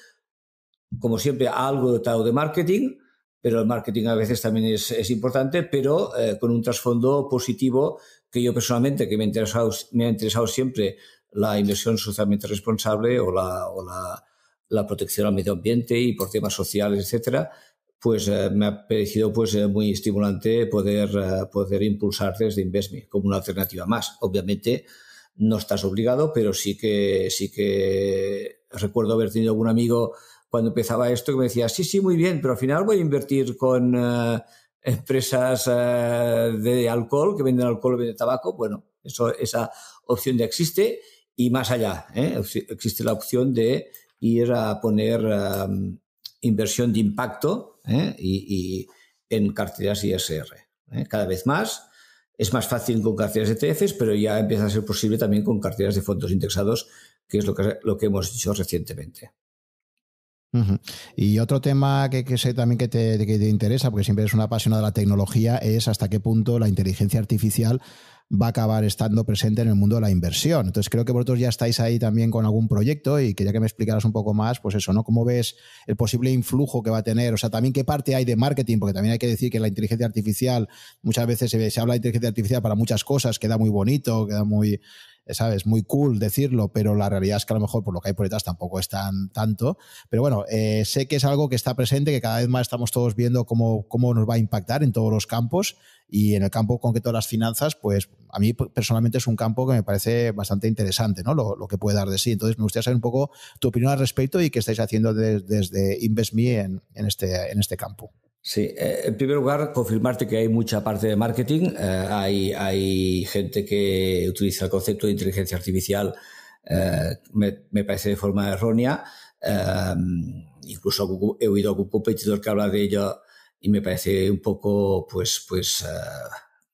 Como siempre, algo dotado de marketing, pero el marketing a veces también es, importante, pero eh, con un trasfondo positivo que yo personalmente, que me ha interesado siempre la inversión socialmente responsable o la, o la, la protección al medio ambiente y por temas sociales, etcétera, pues eh, me ha parecido pues eh, muy estimulante poder, poder impulsar desde InvestMe como una alternativa más. Obviamente, no estás obligado, pero sí que, sí que recuerdo haber tenido algún amigo cuando empezaba esto que me decía, sí, sí, muy bien, pero al final voy a invertir con eh, empresas eh, de alcohol que venden alcohol o venden tabaco. Bueno, eso, esa opción ya existe y más allá, ¿eh? existe la opción de ir a poner inversión de impacto y, y, en carteras ISR. Cada vez más es más fácil con carteras ETFs, pero ya empieza a ser posible también con carteras de fondos indexados, que es lo que, lo que hemos dicho recientemente. Y otro tema que, sé también que te, que te, interesa, porque siempre eres una apasionada de la tecnología, es hasta qué punto la inteligencia artificial va a acabar estando presente en el mundo de la inversión. Entonces creo que vosotros ya estáis ahí también con algún proyecto y quería que me explicaras un poco más, pues eso, ¿no? ¿Cómo ves el posible influjo que va a tener? O sea, también qué parte hay de marketing, porque también hay que decir que la inteligencia artificial, muchas veces se, habla de inteligencia artificial para muchas cosas, queda muy bonito, queda muy ¿sabes? Muy cool decirlo, pero la realidad es que a lo mejor por lo que hay por detrás tampoco es tan tanto. Pero bueno, eh, sé que es algo que está presente, que cada vez más estamos todos viendo cómo, cómo nos va a impactar en todos los campos y en el campo concreto de las finanzas, pues a mí personalmente es un campo que me parece bastante interesante, ¿no? Lo, lo que puede dar de sí. Entonces me gustaría saber un poco tu opinión al respecto y qué estáis haciendo desde InvestMe en, este, en este campo. Sí, eh, en primer lugar, confirmarte que hay mucha parte de marketing. Eh, hay, hay gente que utiliza el concepto de inteligencia artificial, eh, me, parece de forma errónea. incluso he oído a algún competidor que habla de ello y me parece un poco, pues, pues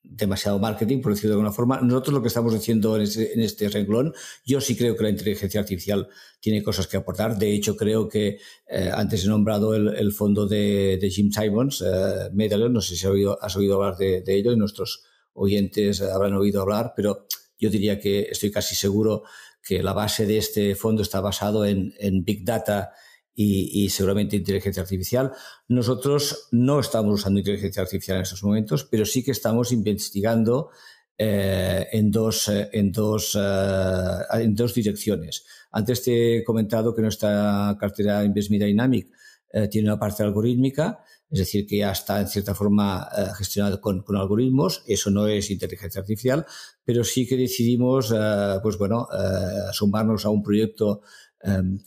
demasiado marketing, por decirlo de alguna forma. Nosotros lo que estamos haciendo en este, en renglón, yo sí creo que la inteligencia artificial tiene cosas que aportar. De hecho, creo que eh, antes he nombrado el, fondo de, Jim Simons, eh, Medallion, no sé si has oído, has oído hablar de, ello y nuestros oyentes habrán oído hablar, pero yo diría que estoy casi seguro que la base de este fondo está basado en, Big Data y, seguramente inteligencia artificial. Nosotros no estamos usando inteligencia artificial en estos momentos, pero sí que estamos investigando eh, en, dos, eh, en, dos, eh, en dos direcciones. Antes te he comentado que nuestra cartera Investment Dynamic tiene una parte algorítmica es decir, que ya está en cierta forma eh, gestionado con, algoritmos, eso no es inteligencia artificial, pero sí que decidimos, eh, pues bueno, eh, sumarnos a un proyecto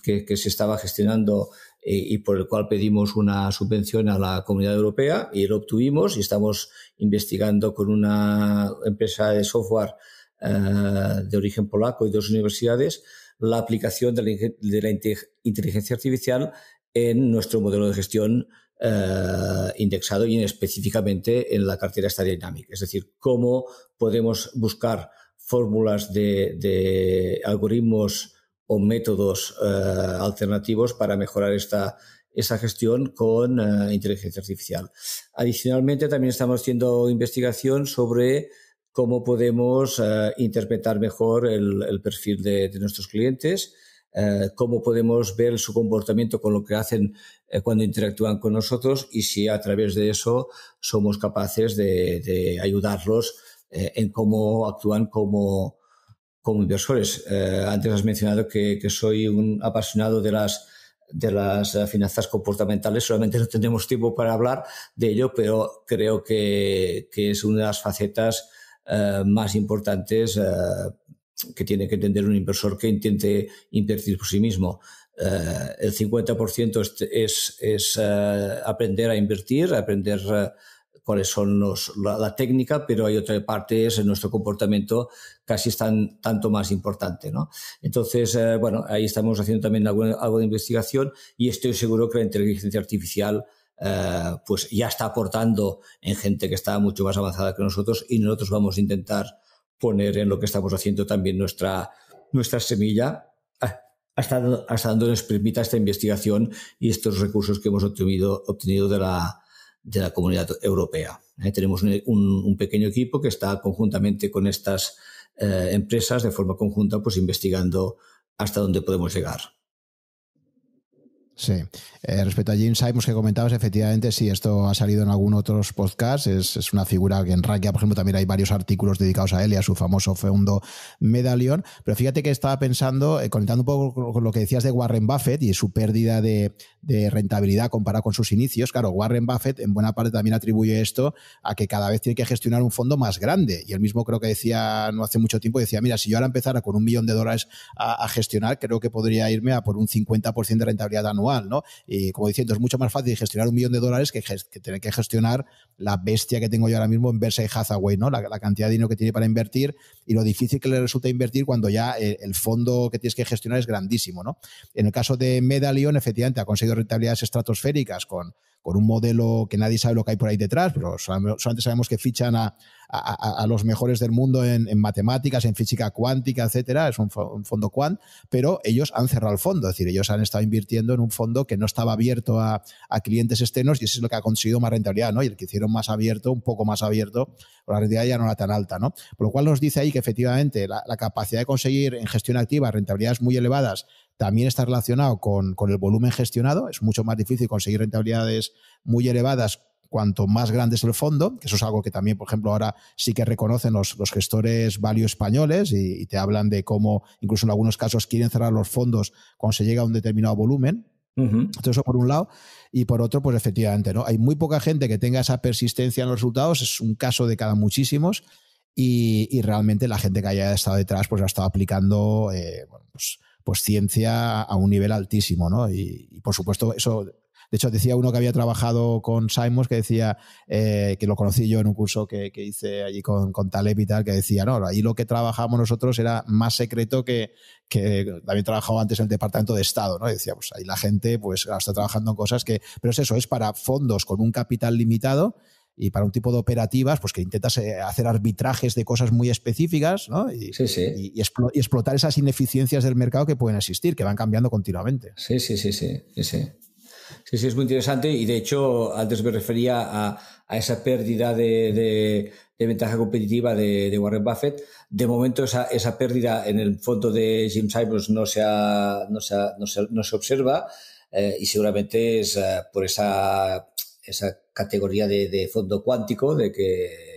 que, se estaba gestionando y, por el cual pedimos una subvención a la Comunidad Europea y lo obtuvimos y estamos investigando con una empresa de software de origen polaco y dos universidades la aplicación de la inteligencia artificial en nuestro modelo de gestión eh, indexado y específicamente en la cartera Dynamic. Es decir, cómo podemos buscar fórmulas de, algoritmos o métodos eh, alternativos para mejorar esta, esa gestión con eh, inteligencia artificial. Adicionalmente, también estamos haciendo investigación sobre cómo podemos interpretar mejor el, perfil de, nuestros clientes eh, cómo podemos ver su comportamiento con lo que hacen eh, cuando interactúan con nosotros y si a través de eso somos capaces de, ayudarlos eh, en cómo actúan como, como inversores. antes has mencionado que, soy un apasionado de las de las finanzas comportamentales. Solamente no tenemos tiempo para hablar de ello, pero creo que, que es una de las facetas más importantes que tiene que entender un inversor que intente invertir por sí mismo. Eh, el 50% es, es, eh, aprender a invertir, aprender eh, cuáles son los, la, técnica, pero hay otra parte, es nuestro comportamiento casi es tan, tanto más importante. ¿no? Entonces, bueno, ahí estamos haciendo también algo, algo, de investigación y estoy seguro que la inteligencia artificial pues ya está aportando en gente que está mucho más avanzada que nosotros y nosotros vamos a intentar poner en lo que estamos haciendo también nuestra, nuestra semilla hasta, hasta donde nos permita esta investigación y estos recursos que hemos obtenido, obtenido de, la, de la comunidad europea. Eh, tenemos un, pequeño equipo que está conjuntamente con estas eh, empresas de forma conjunta pues investigando hasta dónde podemos llegar. Sí. Eh, respecto a Jim Simons que comentabas, efectivamente, sí, esto ha salido en algunos otros podcasts. Es, una figura que en Rankia, por ejemplo, también hay varios artículos dedicados a él y a su famoso fondo Medallion. Pero fíjate que estaba pensando, eh, conectando un poco con lo que decías de Warren Buffett y su pérdida de, rentabilidad comparada con sus inicios. Claro, Warren Buffett en buena parte también atribuye esto a que cada vez tiene que gestionar un fondo más grande. Y él mismo creo que decía no hace mucho tiempo, decía, mira, si yo ahora empezara con un millón de dólares a, a gestionar, creo que podría irme a por un 50% de rentabilidad anual ¿no? Y como diciendo, es mucho más fácil gestionar un millón de dólares que, tener que gestionar la bestia que tengo yo ahora mismo en Versailles Hathaway, ¿no? La, cantidad de dinero que tiene para invertir y lo difícil que le resulta invertir cuando ya el, el, fondo que tienes que gestionar es grandísimo, ¿no? En el caso de Medallion, efectivamente, ha conseguido rentabilidades estratosféricas con con un modelo que nadie sabe lo que hay por ahí detrás, pero solamente sabemos que fichan a, los mejores del mundo en, matemáticas, en física cuántica, etcétera, es un, fondo quant, pero ellos han cerrado el fondo, es decir, ellos han estado invirtiendo en un fondo que no estaba abierto a, clientes externos y eso es lo que ha conseguido más rentabilidad, ¿no? Y el que hicieron más abierto, un poco más abierto, la rentabilidad ya no era tan alta, ¿no? Por lo cual nos dice ahí que efectivamente la capacidad de conseguir en gestión activa rentabilidades muy elevadas también está relacionado con, el volumen gestionado. Es mucho más difícil conseguir rentabilidades muy elevadas cuanto más grande es el fondo, que eso es algo que también, por ejemplo, ahora sí que reconocen los, gestores value españoles y, te hablan de cómo, incluso en algunos casos, quieren cerrar los fondos cuando se llega a un determinado volumen. Entonces, eso por un lado. Y por otro, pues efectivamente, ¿no? Hay muy poca gente que tenga esa persistencia en los resultados, es un caso de cada muchísimos. Y, realmente la gente que haya estado detrás, pues ha estado aplicando, eh, bueno, pues pues ciencia a un nivel altísimo, ¿no? Y, por supuesto, eso de hecho, decía uno que había trabajado con Simons, que decía, eh, que lo conocí yo en un curso que, hice allí con, con, y tal, que decía, no, ahí lo que trabajamos nosotros era más secreto que, que había trabajado antes en el Departamento de Estado, ¿no? Y decía, pues ahí la gente, pues está trabajando en cosas que, pero es eso, es para fondos con un capital limitado y para un tipo de operativas, pues que intentas eh, hacer arbitrajes de cosas muy específicas ¿no? y, y, explotar esas ineficiencias del mercado que pueden existir, que van cambiando continuamente. Sí, sí, sí, sí. sí, Sí, sí, es muy interesante y de hecho antes me refería a, a esa pérdida de, de, de ventaja competitiva de, de, Warren Buffett. De momento esa, esa, pérdida en el fondo de Jim Simons no se, ha, no se, ha, no se, no se observa eh, y seguramente es uh, por esa, esa categoría de, de fondo cuántico de que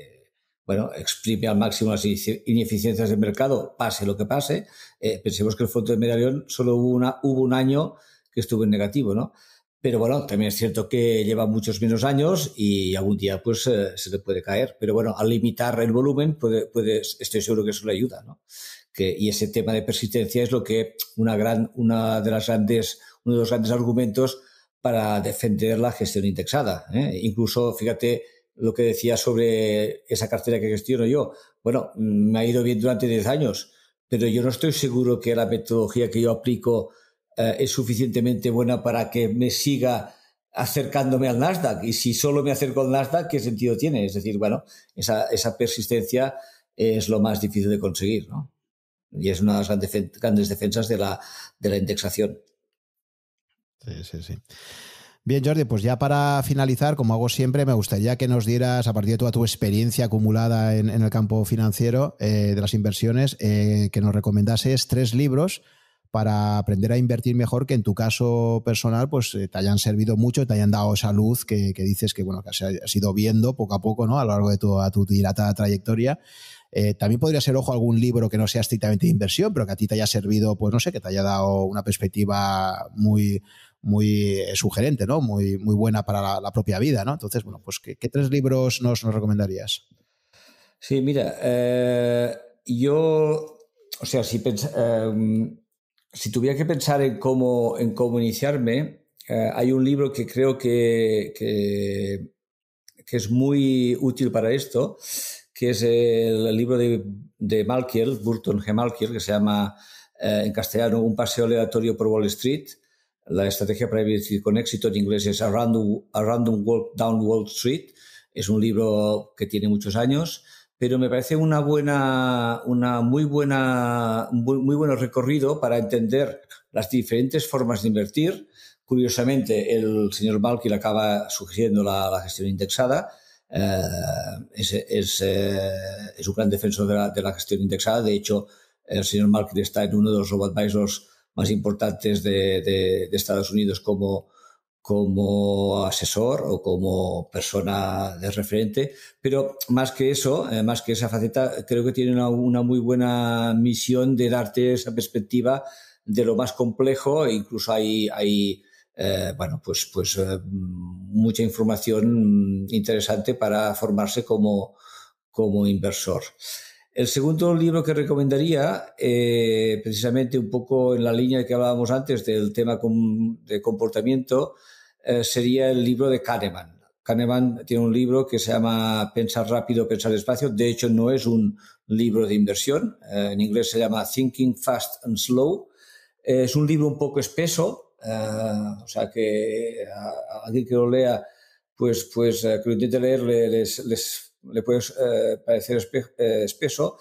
bueno, exprime al máximo las ineficiencias del mercado, pase lo que pase. Eh, pensemos que el fondo de Medallón solo hubo, una, hubo un año que estuvo en negativo, ¿no? Pero bueno, también es cierto que lleva muchos menos años y algún día pues eh, se le puede caer. Pero bueno, al limitar el volumen, puede, puede, estoy seguro que eso le ayuda, ¿no? Que, y ese tema de persistencia es lo que una gran, una de las grandes, uno de los grandes argumentos para defender la gestión indexada. ¿eh? Incluso, fíjate, lo que decía sobre esa cartera que gestiono yo. Bueno, me ha ido bien durante 10 años, pero yo no estoy seguro que la metodología que yo aplico eh, es suficientemente buena para que me siga acercándome al Nasdaq. Y si solo me acerco al Nasdaq, ¿qué sentido tiene? Es decir, bueno, esa, persistencia es lo más difícil de conseguir, ¿no? Y es una de las grandes, defensas de la indexación. Sí, sí, sí. Bien, Jordi, pues ya para finalizar, como hago siempre, me gustaría que nos dieras, a partir de toda tu experiencia acumulada en, el campo financiero eh, de las inversiones, eh, que nos recomendases tres libros para aprender a invertir mejor, que en tu caso personal, pues eh, te hayan servido mucho, te hayan dado esa luz que, dices que, bueno, que has, ido viendo poco a poco, ¿no? A lo largo de tu, tu dilatada trayectoria. También podría ser, ojo, algún libro que no sea estrictamente de inversión, pero que a ti te haya servido, pues no sé, que te haya dado una perspectiva muy, muy eh, sugerente, ¿no? Muy, muy buena para la, propia vida, ¿no? Entonces, bueno, pues ¿qué, tres libros nos, nos, recomendarías? Sí, mira, eh, yo, o sea, si, eh, si, tuviera que pensar en cómo, en cómo iniciarme, eh, hay un libro que creo que, que, es muy útil para esto, que es el, libro de, de Malkiel, Burton G. Malkiel, que se llama en castellano Un paseo aleatorio por Wall Street, la estrategia para vivir con éxito en inglés es A Random, A Random Walk Down Wall Street. Es un libro que tiene muchos años, pero me parece una buena, una muy buena, muy, muy buen recorrido para entender las diferentes formas de invertir. Curiosamente, el señor Malky le acaba sugiriendo la, la gestión indexada. Eh, es, es, eh, es, un gran defensor de la, de la, gestión indexada. De hecho, el señor Malky está en uno de los robo-advisors más importantes de, de, de Estados Unidos como, como asesor o como persona de referente, pero más que eso, eh, más que esa faceta, creo que tiene una, una, muy buena misión de darte esa perspectiva de lo más complejo, incluso hay, hay eh, bueno, pues, pues eh, mucha información interesante para formarse como, como inversor. El segundo libro que recomendaría, eh, precisamente un poco en la línea que hablábamos antes del tema de comportamiento, eh, sería el libro de Kahneman. Kahneman tiene un libro que se llama Pensar rápido, pensar despacio. De hecho, no es un libro de inversión. Eh, en inglés se llama Thinking Fast and Slow. es un libro un poco espeso, o sea que a, a, alguien que lo lea, pues, pues que lo intente leer, les, les le puede eh, parecer espe eh, espeso,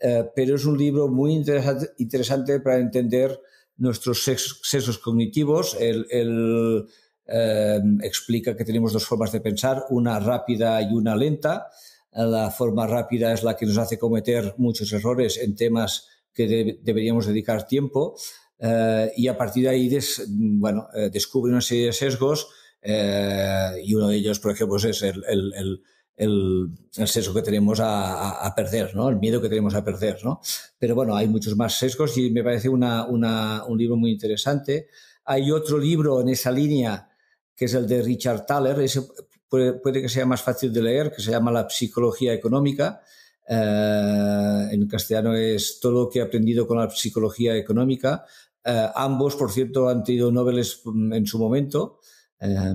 eh, pero es un libro muy interesante, interesante para entender nuestros sesgos cognitivos. Él, él eh, explica que tenemos dos formas de pensar, una rápida y una lenta. La forma rápida es la que nos hace cometer muchos errores en temas que de deberíamos dedicar tiempo. Eh, y a partir de ahí des, bueno, eh, descubre una serie de sesgos y uno de ellos, por ejemplo, es el, el, el el, el sesgo que tenemos a, a, perder, ¿no? El miedo que tenemos a perder, ¿no? Pero bueno, hay muchos más sesgos y me parece una, una, un libro muy interesante. Hay otro libro en esa línea que es el de Richard Thaler, ese puede, puede que sea más fácil de leer, que se llama La psicología económica. Eh, en castellano es todo lo que he aprendido con la psicología económica. Eh, ambos, por cierto, han tenido Nobel en su momento. Eh,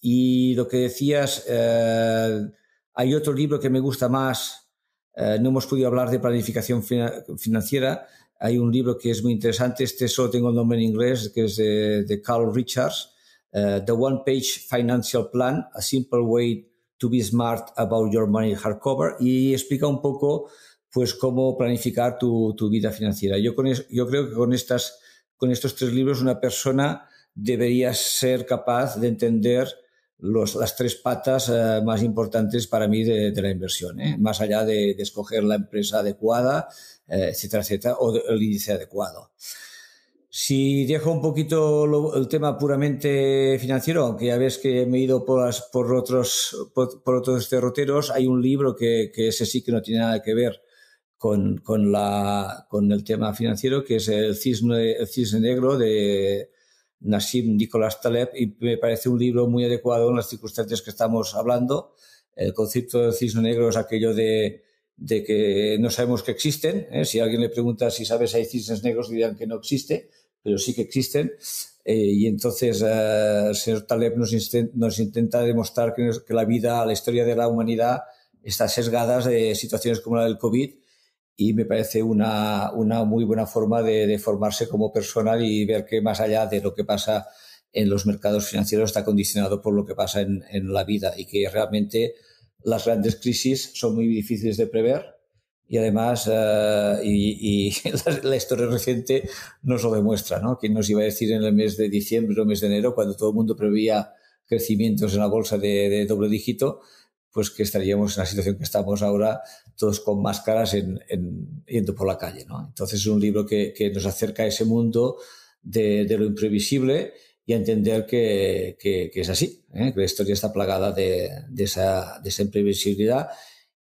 y lo que decías, eh, hay otro libro que me gusta más, eh, no hemos podido hablar de planificación financiera, hay un libro que es muy interesante, este solo tengo el nombre en inglés, que es de, de Carl Richards, uh, The One Page Financial Plan, A Simple Way to Be Smart About Your Money Hardcover, y explica un poco pues cómo planificar tu, tu vida financiera. Yo, con yo creo que con, estas, con estos tres libros una persona deberías ser capaz de entender los, las tres patas eh, más importantes para mí de, la inversión, ¿eh? más allá de, escoger la empresa adecuada, eh, etcétera, etcétera, o el índice adecuado. Si dejo un poquito el tema puramente financiero, aunque ya ves que me he ido por, por otros, por, otros derroteros, hay un libro que, que, ese sí que no tiene nada que ver con, con, la, con el tema financiero, que es el cisne, el cisne negro de Nassim Nicolás Taleb, y me parece un libro muy adecuado en las circunstancias que estamos hablando. El concepto del cisne negro es aquello de, de que no sabemos que existen. ¿eh? Si alguien le pregunta si sabes si hay cisnes negros, dirían que no existe pero sí que existen. Eh, y entonces, eh, señor Taleb nos, nos intenta demostrar que, que, la vida, la historia de la humanidad está sesgada de situaciones como la del COVID y me parece una, una muy buena forma de, formarse como persona y ver que más allá de lo que pasa en los mercados financieros está condicionado por lo que pasa en, en la vida y que realmente las grandes crisis son muy difíciles de prever y además, uh, y, la, historia reciente nos lo demuestra, ¿no? ¿Quién nos iba a decir en el mes de diciembre o mes de enero, cuando todo el mundo preveía crecimientos en la bolsa de doble dígito, pues que estaríamos en la situación que estamos ahora, todos con máscaras en, en, yendo por la calle, ¿no? Entonces es un libro que, que nos acerca a ese mundo de, de lo imprevisible y a entender que, que, que es así, ¿eh? que la historia está plagada de, de, esa, de esa imprevisibilidad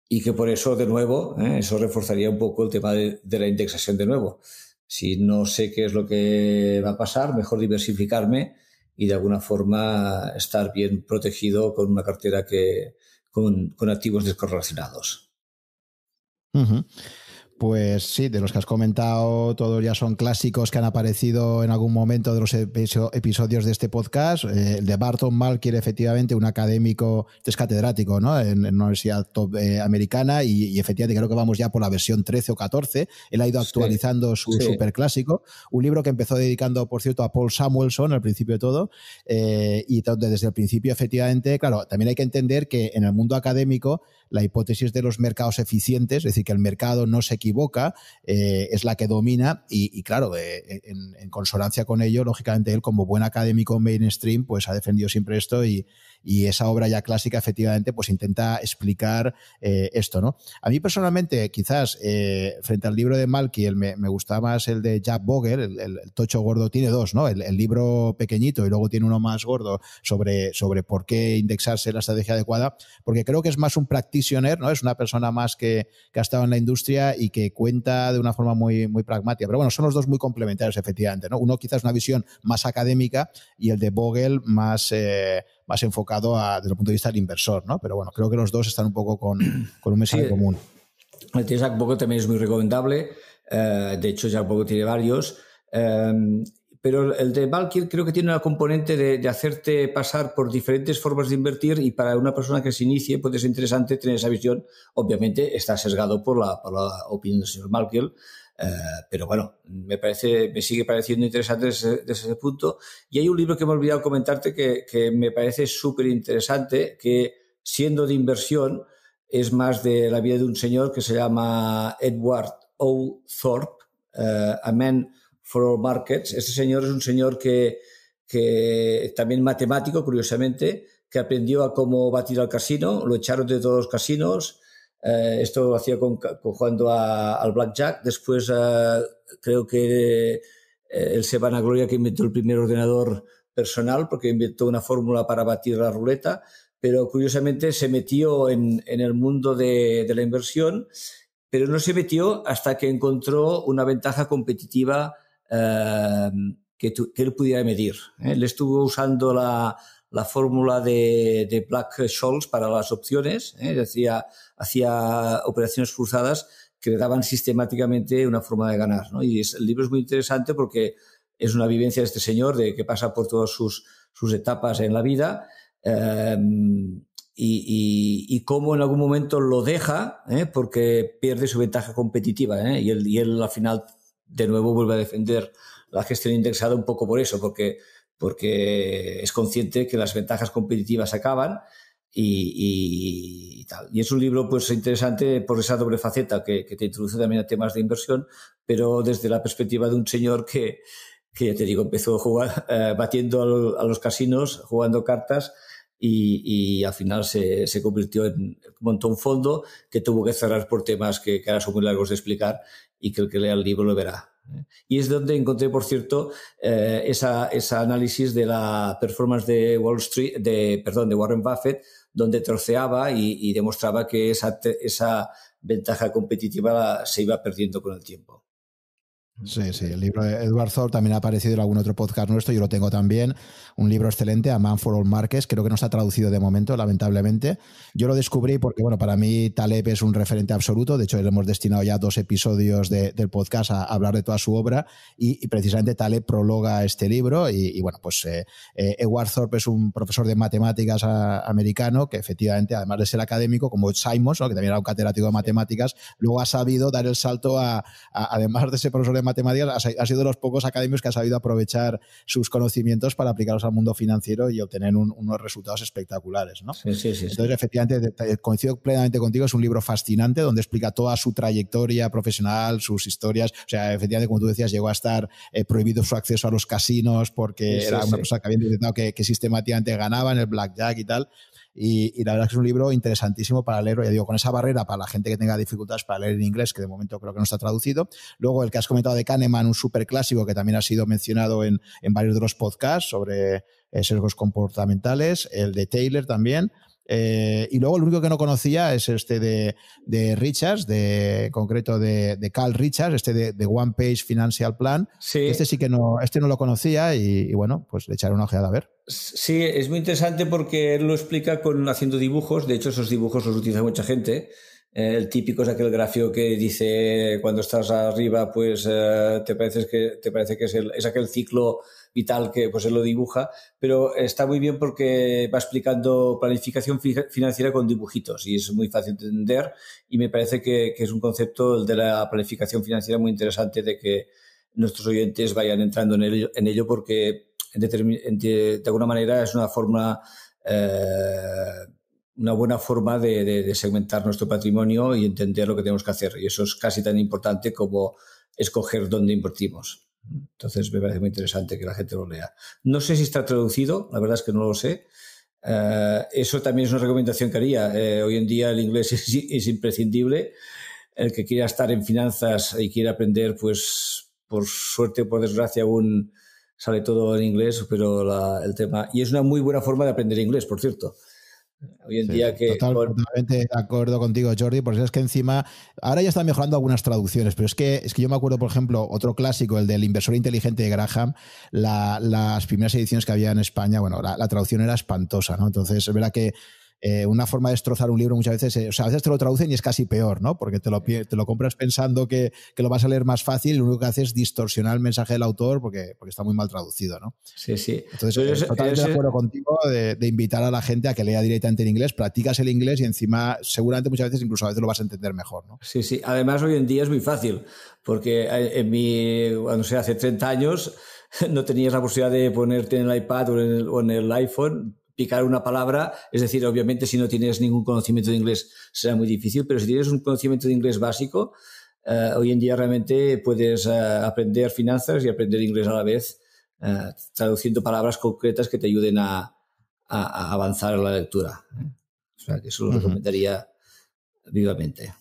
y que por eso, de nuevo, ¿eh? eso reforzaría un poco el tema de, la indexación de nuevo. Si no sé qué es lo que va a pasar, mejor diversificarme y de alguna forma estar bien protegido con una cartera que con, activos descorrelacionados. Pues sí, de los que has comentado, todos ya son clásicos que han aparecido en algún momento de los episodios de este podcast. Eh, el de Barton Malkiel, efectivamente, un académico, es catedrático ¿no? en, una universidad top, eh, americana y, efectivamente creo que vamos ya por la versión 13 o 14. Él ha ido actualizando su superclásico. Un libro que empezó dedicando, por cierto, a Paul Samuelson al principio de todo. Eh, y donde desde el principio, efectivamente, claro, también hay que entender que en el mundo académico la hipótesis de los mercados eficientes, es decir, que el mercado no se equivoca, eh, es la que domina y, claro, eh, en, consonancia con ello, lógicamente él como buen académico mainstream, pues ha defendido siempre esto y, y esa obra ya clásica efectivamente pues intenta explicar eh, esto, ¿no? A mí personalmente quizás frente al libro de Malkiel me, me gustaba más el de Jack Boger, el, tocho gordo, tiene dos, ¿no? El, el, libro pequeñito y luego tiene uno más gordo sobre, sobre por qué indexarse la estrategia adecuada, porque creo que es más un práctico ¿no? Es una persona más que, ha estado en la industria y que cuenta de una forma muy, muy pragmática. Pero bueno, son los dos muy complementarios, efectivamente, ¿no? Uno quizás una visión más académica y el de Vogel más, eh, más enfocado a, desde el punto de vista del inversor, ¿no? Pero bueno, creo que los dos están un poco con, un mensaje común. El Bogle también es muy recomendable. Eh, de hecho, Jack Bogle tiene varios. Eh, pero el de Valkyr creo que tiene una componente de, hacerte pasar por diferentes formas de invertir y para una persona que se inicie puede ser interesante tener esa visión. Obviamente está sesgado por la, opinión del señor Valkyr, eh, pero bueno, me parece, me sigue pareciendo interesante desde, ese punto. Y hay un libro que me he olvidado comentarte que, me parece súper interesante, que siendo de inversión es más de la vida de un señor que se llama Edward O. Thorpe, uh, A Man for Markets. Este señor es un señor que, que también matemático, curiosamente, que aprendió a cómo batir al casino, lo echaron de todos los casinos. Eh, esto lo hacía con, jugando al blackjack. Después eh, creo que eh, él se van a gloria que inventó el primer ordenador personal porque inventó una fórmula para batir la ruleta, pero curiosamente se metió en, en el mundo de, de, la inversión, pero no se metió hasta que encontró una ventaja competitiva Em, que, él pudiera medir. ¿eh? Él estuvo usando la, la fórmula de, de Black-Scholes para las opciones, ¿eh? hacía, hacía operaciones cruzadas que le daban sistemáticamente una forma de ganar. ¿no? Y el libro es muy interesante porque es una vivencia de este señor de que pasa por todas sus, sus etapas en la vida eh, y, y, y, cómo en algún momento lo deja ¿eh? porque pierde su ventaja competitiva ¿eh? y, él, y él al final de nuevo vuelve a defender la gestión indexada un poco por eso, porque, porque es consciente que las ventajas competitivas acaban y, tal. Y es un libro pues interesante por esa doble faceta que, te introduce también a temas de inversión, pero desde la perspectiva de un señor que, que ya te digo, empezó jugar, eh, batiendo a, los casinos, jugando cartas y, al final se, se, convirtió en, montó un fondo que tuvo que cerrar por temas que, que ahora son muy largos de explicar y que el que lea el libro lo verá. Y es donde encontré, por cierto, eh, esa, análisis de la performance de Wall Street, de, perdón, de Warren Buffett, donde troceaba y, y demostraba que esa, esa ventaja competitiva se iba perdiendo con el tiempo. Sí, sí, el libro de Edward Thorpe también ha aparecido en algún otro podcast nuestro, yo lo tengo también, un libro excelente, A Man for All Markets, creo que no está traducido de momento, lamentablemente. Yo lo descubrí porque, bueno, para mí Taleb es un referente absoluto, de hecho le hemos destinado ya dos episodios del podcast a, hablar de toda su obra y, precisamente Taleb prologa este libro y, bueno, pues eh, eh, Edward Thorpe es un profesor de matemáticas americano que efectivamente, además de ser académico, como Simons, que también era un catedrático de matemáticas, luego ha sabido dar el salto a, además de ser profesor de matemáticas, ha, sido de los pocos académicos que ha sabido aprovechar sus conocimientos para aplicarlos al mundo financiero y obtener unos resultados espectaculares. ¿no? Sí, sí, sí, Entonces, efectivamente, coincido plenamente contigo, es un libro fascinante donde explica toda su trayectoria profesional, sus historias. O sea, efectivamente, como tú decías, llegó a estar eh, prohibido su acceso a los casinos porque era una persona que había intentado que, que sistemáticamente ganaba en el blackjack y tal. Y, la verdad es que es un libro interesantísimo para leerlo, ya digo, con esa barrera para la gente que tenga dificultades para leer en inglés, que de momento creo que no está traducido. Luego el que has comentado de Kahneman, un súper clásico que también ha sido mencionado en, en varios de los podcasts sobre eh, sesgos comportamentales, el de Taylor también. Eh, y luego el único que no conocía es este de, de Richards, de, en concreto de, de, Carl Richards, este de, One Page Financial Plan. Este sí que no, este no lo conocía y, bueno, pues le echaré una ojeada a ver. Sí, es muy interesante porque él lo explica con haciendo dibujos. De hecho, esos dibujos los utiliza mucha gente. El típico es aquel gráfico que dice cuando estás arriba, pues eh, te, parece que, te parece que es, el, es aquel ciclo vital que pues él lo dibuja, pero está muy bien porque va explicando planificación financiera con dibujitos y es muy fácil de entender y me parece que, es un concepto de la planificación financiera muy interesante de que nuestros oyentes vayan entrando en ello, en ello porque de, alguna manera es una forma eh, una buena forma de, segmentar nuestro patrimonio y entender lo que tenemos que hacer. Y eso es casi tan importante como escoger dónde invertimos. Entonces me parece muy interesante que la gente lo lea. No sé si está traducido, la verdad es que no lo sé. Eh, eso también es una recomendación que haría. Eh, hoy en día el inglés es, imprescindible. El que quiera estar en finanzas y quiera aprender, pues por suerte o por desgracia aún sale todo en inglés, pero el tema... Y es una muy buena forma de aprender inglés, por cierto. Hoy en día que... Totalmente de acuerdo contigo, Jordi, porque es que encima, ahora ya están mejorando algunas traducciones, pero es que, es que yo me acuerdo, por ejemplo, otro clásico, el del inversor inteligente de Graham, las primeras ediciones que había en España, bueno, la, la traducción era espantosa, ¿no? Entonces, es verdad que eh, una forma de destrozar un libro muchas veces, eh, o sea, a veces te lo traducen y es casi peor, ¿no? Porque te lo, te lo compras pensando que, que, lo vas a leer más fácil y lo único que haces es distorsionar el mensaje del autor porque, porque está muy mal traducido, ¿no? Sí, sí. Entonces, eh, totalmente de acuerdo contigo de, invitar a la gente a que lea directamente en inglés, practicas el inglés y encima seguramente muchas veces incluso a veces lo vas a entender mejor, ¿no? Sí, sí. Además, hoy en día es muy fácil porque en mi, cuando sea hace 30 años no tenías la posibilidad de ponerte en el iPad o en el, o en el iPhone picar una palabra, es decir, obviamente si no tienes ningún conocimiento de inglés será muy difícil, pero si tienes un conocimiento de inglés básico, eh, hoy en día realmente puedes eh, aprender finanzas y aprender inglés a la vez, eh, traduciendo palabras concretas que te ayuden a, avanzar en la lectura. O sea, que eso lo recomendaría vivamente.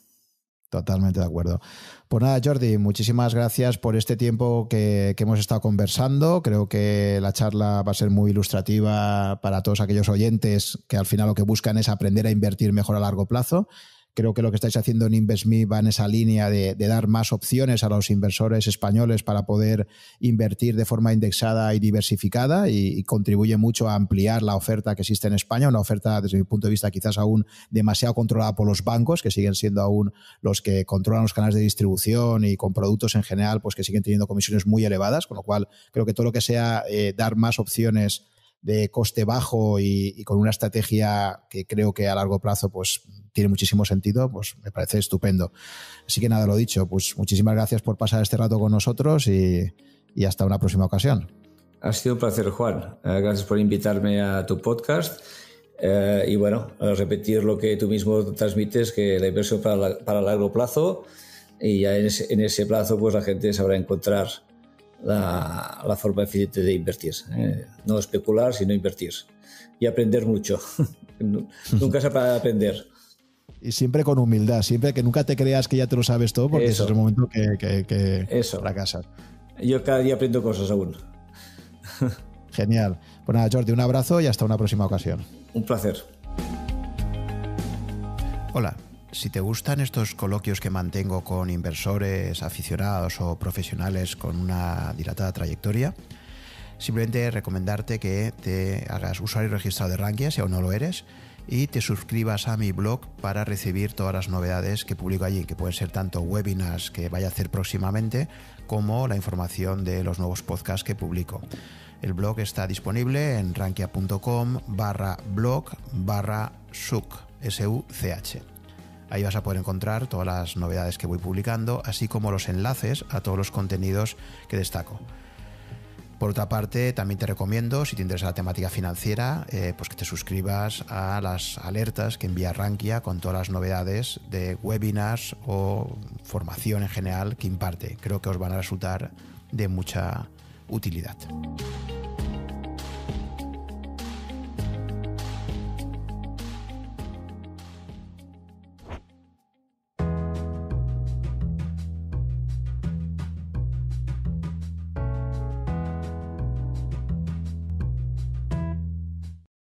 Totalmente de acuerdo. Pues nada, Jordi, muchísimas gracias por este tiempo que, hemos estado conversando. Creo que la charla va a ser muy ilustrativa para todos aquellos oyentes que al final lo que buscan es aprender a invertir mejor a largo plazo. Creo que lo que estáis haciendo en InvestMe va en esa línea de, dar más opciones a los inversores españoles para poder invertir de forma indexada y diversificada y, contribuye mucho a ampliar la oferta que existe en España, una oferta desde mi punto de vista quizás aún demasiado controlada por los bancos, que siguen siendo aún los que controlan los canales de distribución y con productos en general, pues que siguen teniendo comisiones muy elevadas, con lo cual creo que todo lo que sea eh, dar más opciones de coste bajo y, con una estrategia que creo que a largo plazo pues tiene muchísimo sentido, pues me parece estupendo. Así que nada, lo dicho, pues muchísimas gracias por pasar este rato con nosotros y, hasta una próxima ocasión. Ha sido un placer, Juan. Eh, gracias por invitarme a tu podcast. Eh, y bueno, repetir lo que tú mismo transmites, que la inversión para, para largo plazo y ya en ese, en ese plazo pues la gente sabrá encontrar la, forma eficiente de invertir. ¿eh? No especular, sino invertir. Y aprender mucho. nunca se para aprender. Y siempre con humildad, siempre que nunca te creas que ya te lo sabes todo, porque ese es el momento que, que, Eso. fracasas. Yo cada día aprendo cosas aún. Genial. Pues nada, Jordi, un abrazo y hasta una próxima ocasión. Un placer. Hola. Si te gustan estos coloquios que mantengo con inversores, aficionados o profesionales con una dilatada trayectoria, simplemente recomendarte que te hagas usuario registrado de Rankia si aún no lo eres y te suscribas a mi blog para recibir todas las novedades que publico allí, que pueden ser tanto webinars que vaya a hacer próximamente como la información de los nuevos podcasts que publico. El blog está disponible en rankia.com barra blog barra such. Ahí vas a poder encontrar todas las novedades que voy publicando, así como los enlaces a todos los contenidos que destaco. Por otra parte, también te recomiendo, si te interesa la temática financiera, eh, pues que te suscribas a las alertas que envía Rankia con todas las novedades de webinars o formación en general que imparte. Creo que os van a resultar de mucha utilidad.